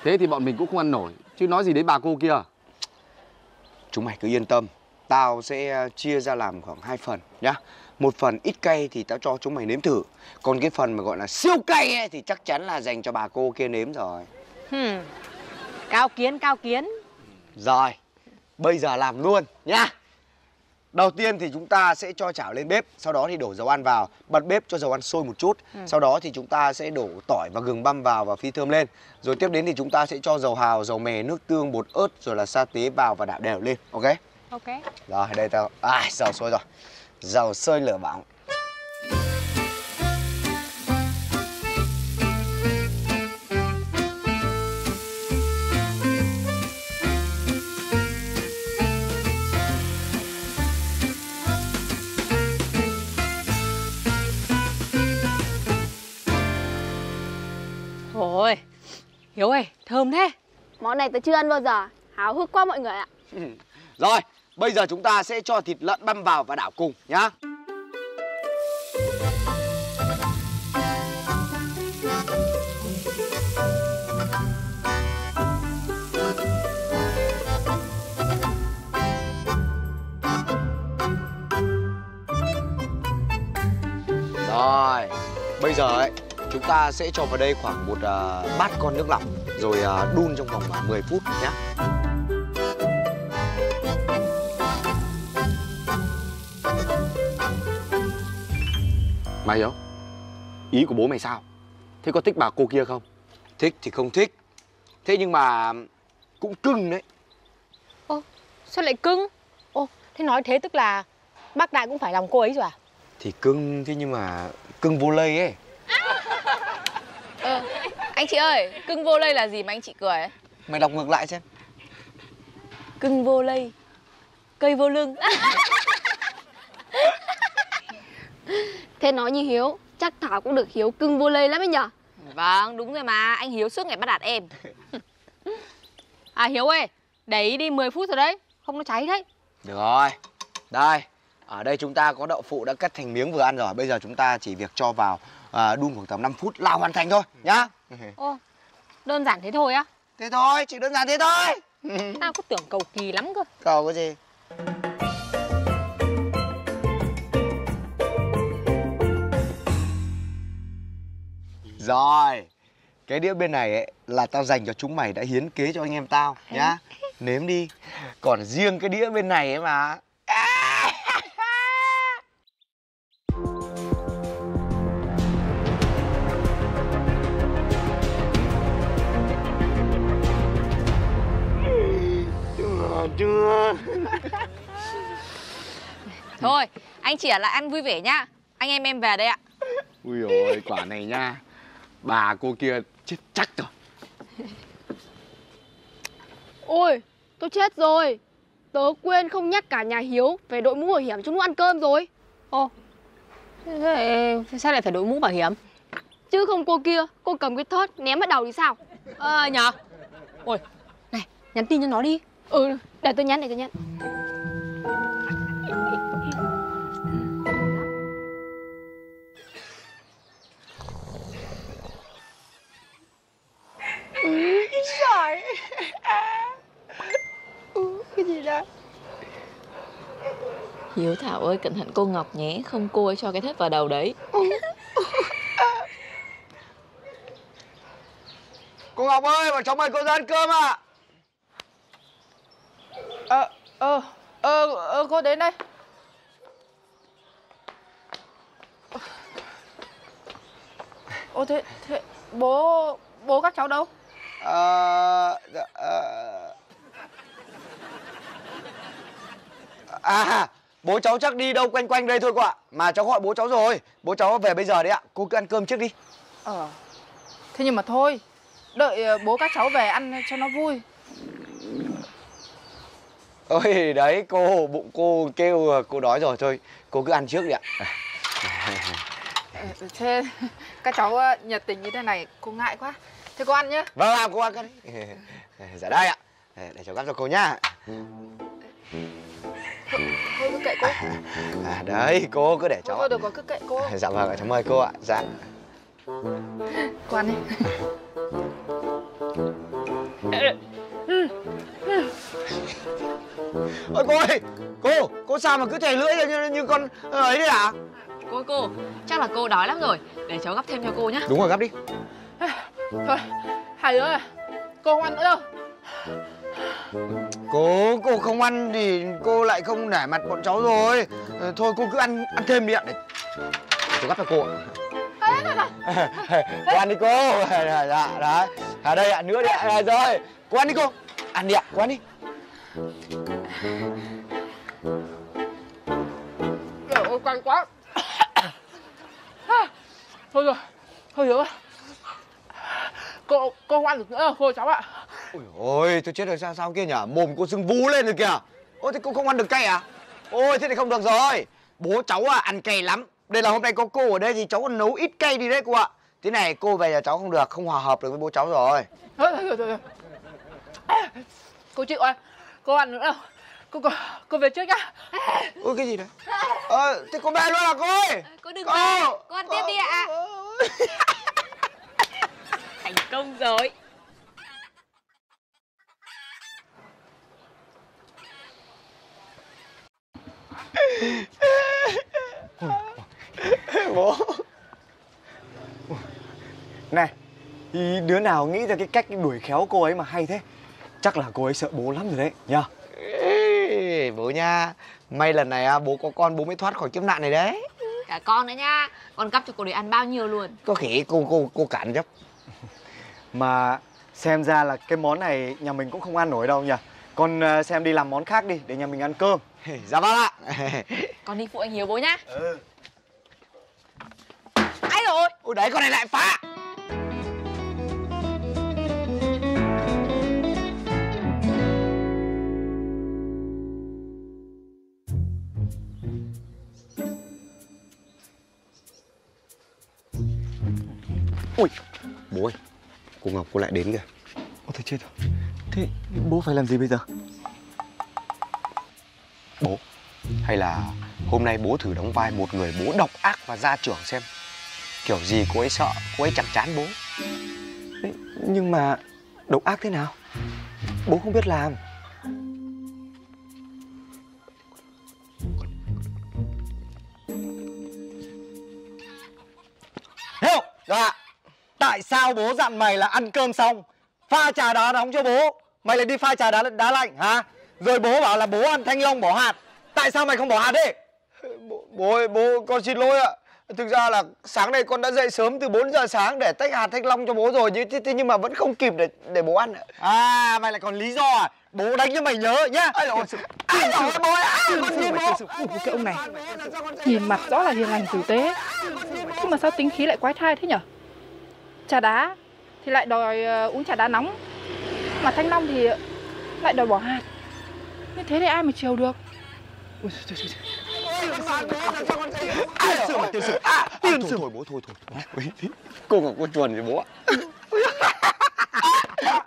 Thế thì bọn mình cũng không ăn nổi. Chứ nói gì đến bà cô kia. Chúng mày cứ yên tâm, tao sẽ ờ, chia ra làm khoảng hai phần nhá. Một phần ít cay thì tao cho chúng mày nếm thử. Còn cái phần mà gọi là siêu cay ấy, thì chắc chắn là dành cho bà cô kia nếm rồi. hmm. Cao kiến, cao kiến Rồi, bây giờ làm luôn nhá. Đầu tiên thì chúng ta sẽ cho chảo lên bếp, sau đó thì đổ dầu ăn vào, bật bếp cho dầu ăn sôi một chút. Ừ. Sau đó thì chúng ta sẽ đổ tỏi và gừng băm vào và phi thơm lên. Rồi tiếp đến thì chúng ta sẽ cho dầu hào, dầu mè, nước tương, bột ớt rồi là sa tế vào và đảo đều lên. Ok? Ok Rồi, đây tao. À, dầu sôi rồi. Dầu sôi lửa bỏng. Hiếu ơi, thơm thế Món này tôi chưa ăn bao giờ, háo hức quá mọi người ạ. Rồi, bây giờ chúng ta sẽ cho thịt lợn băm vào và đảo cùng nhá. Rồi, bây giờ ấy chúng ta sẽ cho vào đây khoảng một à, bát con nước lọc rồi à, đun trong vòng à, 10 phút nhé. Mày hiểu? Ý của bố mày sao? Thế có thích bà cô kia không? Thích thì không thích. Thế nhưng mà cũng cưng đấy. Ô, sao lại cưng? Ô, thế nói thế tức là bác Đại cũng phải lòng cô ấy rồi à? Thì cưng thế nhưng mà cưng vô lây ấy. Ờ, anh chị ơi, cưng vô lây là gì mà anh chị cười ấy? Mày đọc ngược lại xem. Cưng vô lây Cây vô lưng Thế nói như Hiếu, chắc Thảo cũng được Hiếu cưng vô lây lắm ấy nhở? Vâng, đúng rồi mà Anh Hiếu suốt ngày bắt đạt em À Hiếu ơi, để ý đi 10 phút rồi đấy Không nó cháy đấy Được rồi. Đây, ở đây chúng ta có đậu phụ đã cắt thành miếng vừa ăn rồi. Bây giờ chúng ta chỉ việc cho vào à, đun khoảng tầm 5 phút là hoàn thành thôi nhá. Ô, đơn giản thế thôi á Thế thôi, chỉ đơn giản thế thôi. Tao cứ tưởng cầu kỳ lắm cơ Cầu cái gì? Rồi Cái đĩa bên này ấy là tao dành cho chúng mày đã hiến kế cho anh em tao nhá Nếm đi Còn riêng cái đĩa bên này ấy mà Chưa Thôi, anh chị ở lại ăn vui vẻ nhá Anh em em về đây ạ Ui ôi, quả này nha Bà cô kia chết chắc rồi Ôi, tôi chết rồi. Tớ quên không nhắc cả nhà Hiếu về đội mũ bảo hiểm trong lúc ăn cơm rồi. Ô, thế sao lại phải đội mũ bảo hiểm? Chứ không cô kia, cô cầm cái thớt ném vào đầu thì sao? Ờ nhờ Ôi Này nhắn tin cho nó đi Ừ để tôi nhắn để tôi nhắn. Ừ, giỏi. Ừ, cái gì đó. Hiếu Thảo ơi cẩn thận cô Ngọc nhé Không cô ấy cho cái thất vào đầu đấy. Cô ngọc ơi bọn cháu mời cô ra ăn cơm ạ Ờ, ờ, ờ, ờ, cô đến đây Ô thế, thế, bố, bố các cháu đâu? Ờ, dạ, ờ. À, bố cháu chắc đi đâu quanh quanh đây thôi cô ạ. Mà cháu gọi bố cháu rồi. Bố cháu về bây giờ đấy ạ. Cô cứ ăn cơm trước đi. Ờ, thế nhưng mà thôi Đợi ờ, bố các cháu về ăn cho nó vui Ôi đấy cô, bụng cô kêu cô đói rồi thôi. Cô cứ ăn trước đi ạ. Ờ, Thế các cháu ờ, nhiệt tình như thế này cô ngại quá Thế cô ăn nhá Vâng, vâng, cô ăn cái đấy. Dạ đây ạ. Để cháu gắp cho cô nhá. Thôi cứ kệ cô À, đấy, cô cứ để cháu. Thôi được rồi cứ kệ cô Dạ vâng, cháu mời cô ạ. Dạ. Cô ăn đi [LAUGHS] Ôi cô ơi, cô, cô sao mà cứ thè lưỡi như, như, như con ờ, ấy đấy ạ? Cô cô Chắc là cô đói lắm rồi Để cháu gắp thêm cho cô nhá Đúng rồi, gắp đi. Thôi hai đứa ơi Cô không ăn nữa đâu Cô, cô không ăn thì cô lại không nể mặt bọn cháu rồi. Ờ, Thôi cô cứ ăn ăn thêm đi ạ. Để cháu gắp cho cô ạ. [LAUGHS] cô ăn đi cô. Dạ, đấy. À đây ạ, nữa đi ạ. À, rồi, cô ăn đi cô. Ăn đi ạ, cô ăn đi. Trời ơi căng quá [COUGHS] Thôi rồi Thôi rồi Cô, cô không ăn được nữa cô cháu ạ Ôi, tôi chết rồi sao sao kia nhỉ? Mồm cô sưng vú lên rồi kìa. Ôi, thế cô không ăn được cay à? Ôi, thế thì không được rồi. Bố cháu à, ăn cay lắm. Đây là hôm nay có cô ở đây thì cháu còn nấu ít cay đi đấy cô ạ. Thế này cô về nhà cháu không được, không hòa hợp được với bố cháu rồi. Thôi thôi thôi thôi Cô chịu rồi Cô ăn nữa đâu Cô, cô, cô về trước nhá. Ôi, cái gì đấy? Ờ, thế cô về luôn à cô ơi? Cô đừng Cô! về. Cô ăn tiếp đi ạ. [LAUGHS] Thành công rồi. Bố. Này thì đứa nào nghĩ ra cái cách đuổi khéo cô ấy mà hay thế? Chắc là cô ấy sợ bố lắm rồi đấy nhá bố nha. May lần này à, bố có con bố mới thoát khỏi kiếp nạn này đấy. Cả con nữa nhá Con cắp cho cô để ăn bao nhiêu luôn? Có khỉ cô cô cô cản chấp Mà xem ra là cái món này nhà mình cũng không ăn nổi đâu nhỉ. Con ờ, xem đi làm món khác đi để nhà mình ăn cơm. [LAUGHS] Dạ vâng ạ. [LAUGHS] Con đi phụ anh Hiếu bố nhá. Ừ. Ai rồi Ôi đấy con này lại phá Ui Bố ơi Cô Ngọc cô lại đến kìa. Ôi thôi chết rồi. Thế bố phải làm gì bây giờ? Bố Hay là hôm nay bố thử đóng vai một người bố độc ác và gia trưởng xem. Kiểu gì cô ấy sợ Cô ấy chẳng chán bố. Nhưng mà độc ác thế nào? Bố không biết làm. Hiểu Dạ Tại sao bố dặn mày là ăn cơm xong? Pha trà đá nóng cho bố. Mày lại đi pha trà đá đá lạnh hả? Rồi bố bảo là bố ăn thanh long bỏ hạt. Tại sao mày không bỏ hạt đi? Bố, bố ơi bố con xin lỗi ạ. Thực ra là sáng nay con đã dậy sớm từ 4 giờ sáng để tách hạt thanh long cho bố rồi nhưng, thế, thế nhưng mà vẫn không kịp để để bố ăn ạ. À mày lại còn lý do à? Bố đánh cho mày nhớ nhá. Ôi dồi, ai dồi bố ơi, à, con xin bố. cái ông này. Nhìn mặt rõ là hiền lành tử tế. Nhưng mà sao tính khí lại quái thai thế nhở Trà đá Thì lại đòi ờ, uống trà đá nóng. Mà thanh long thì lại đòi bỏ hạt. Như thế thì ai mà chiều được? Ôi, trời, trời, trời. Ai sư mà tiên sư à, tiên sư thôi bố thôi thôi Ôi, cô ngọc cô chuồn rồi bố ạ.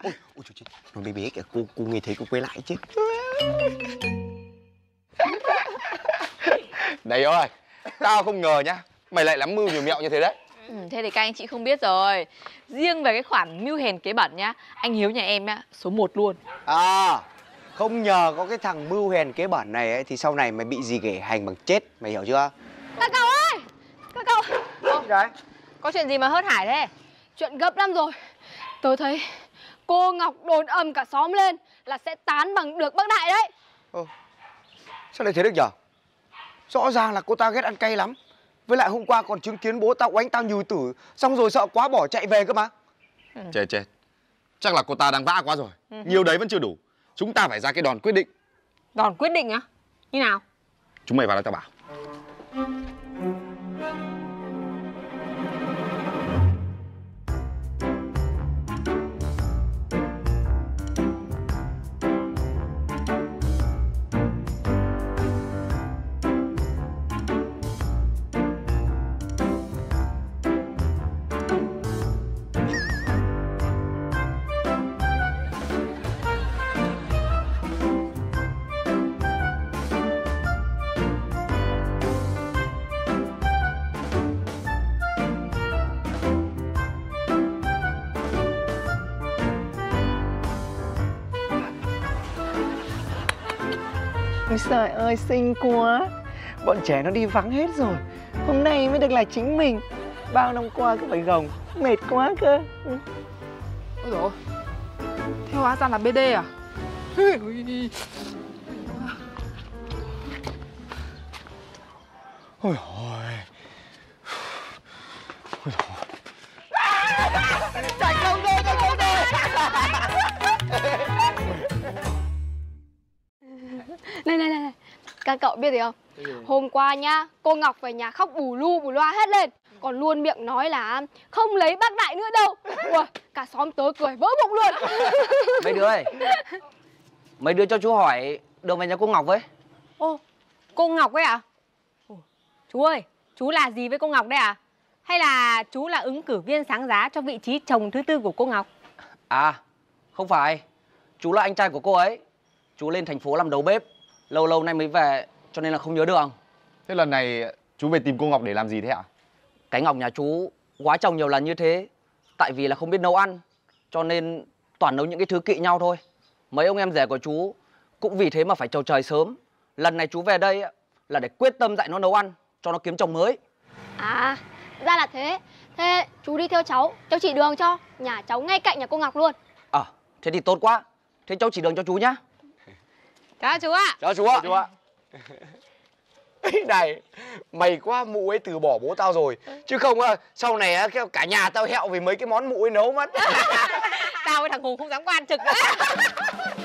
Ôi ôi trời nó bé bé kìa cô cô nghe thấy cô quay lại chứ. Này ơi Tao không ngờ nhá Mày lại lắm mưu nhiều mẹo như thế đấy Ừ, thế thì các anh chị không biết rồi. Riêng về cái khoản mưu hèn kế bẩn nhá Anh Hiếu nhà em á, số 1 luôn. À Không nhờ có cái thằng mưu hèn kế bản này ấy Thì sau này mày bị gì ghẻ hành bằng chết Mày hiểu chưa? Các cậu ơi Các cậu. Đấy? Có chuyện gì mà hớt hải thế? Chuyện gấp lắm rồi. Tớ thấy cô Ngọc đồn ầm cả xóm lên Là sẽ tán bằng được bác Đại đấy. Sao lại thế được nhở? Rõ ràng là cô ta ghét ăn cay lắm Với lại hôm qua còn chứng kiến bố tao oánh tao nhừ tử Xong rồi sợ quá bỏ chạy về cơ mà. Chết chết Chắc là cô ta đang vã quá rồi. Nhiều đấy vẫn chưa đủ. Chúng ta phải ra cái đòn quyết định. Đòn quyết định á? Như nào? Chúng mày vào đây tao bảo trời ơi, xinh quá Bọn trẻ nó đi vắng hết rồi Hôm nay mới được là chính mình Bao năm qua cứ phải gồng, Mệt quá cơ Ừ. Ôi dồi. Thế hóa ra là BD à? Ôi Này này này này. Các cậu biết gì không? Hôm qua nhá Cô Ngọc về nhà khóc bù lu bù loa hết lên. Còn luôn miệng nói là Không lấy bác Đại nữa đâu. Ui, Cả xóm tớ cười vỡ bụng luôn. [LAUGHS] Mấy đứa ơi Mấy đứa cho chú hỏi Đường về nhà cô Ngọc với. Ô Cô Ngọc ấy à? Ồ, Chú ơi Chú là gì với cô Ngọc đấy à? Hay là chú là ứng cử viên sáng giá cho vị trí chồng thứ tư của cô Ngọc? À Không phải. Chú là anh trai của cô ấy. Chú lên thành phố làm đầu bếp Lâu lâu nay mới về Cho nên là không nhớ đường Thế lần này chú về tìm cô Ngọc để làm gì thế ạ? Cái Ngọc nhà chú Quá chồng nhiều lần như thế Tại vì là không biết nấu ăn Cho nên toàn nấu những cái thứ kỵ nhau thôi. Mấy ông em rể của chú Cũng vì thế mà phải chầu trời sớm. Lần này chú về đây là để quyết tâm dạy nó nấu ăn Cho nó kiếm chồng mới. À ra là thế. Thế chú đi theo cháu Cháu chỉ đường cho Nhà cháu ngay cạnh nhà cô Ngọc luôn. À thế thì tốt quá. Thế cháu chỉ đường cho chú nhá Chào chú ạ. Chào chú ạ. Chú ạ. [LAUGHS] Này Mày quá mụ ấy từ bỏ bố tao rồi. Chứ không á Sau này á cái- cả nhà tao hẹo vì mấy cái món mụ ấy nấu mất. [LAUGHS] Tao với thằng Hùng không dám quan trực nữa [LAUGHS]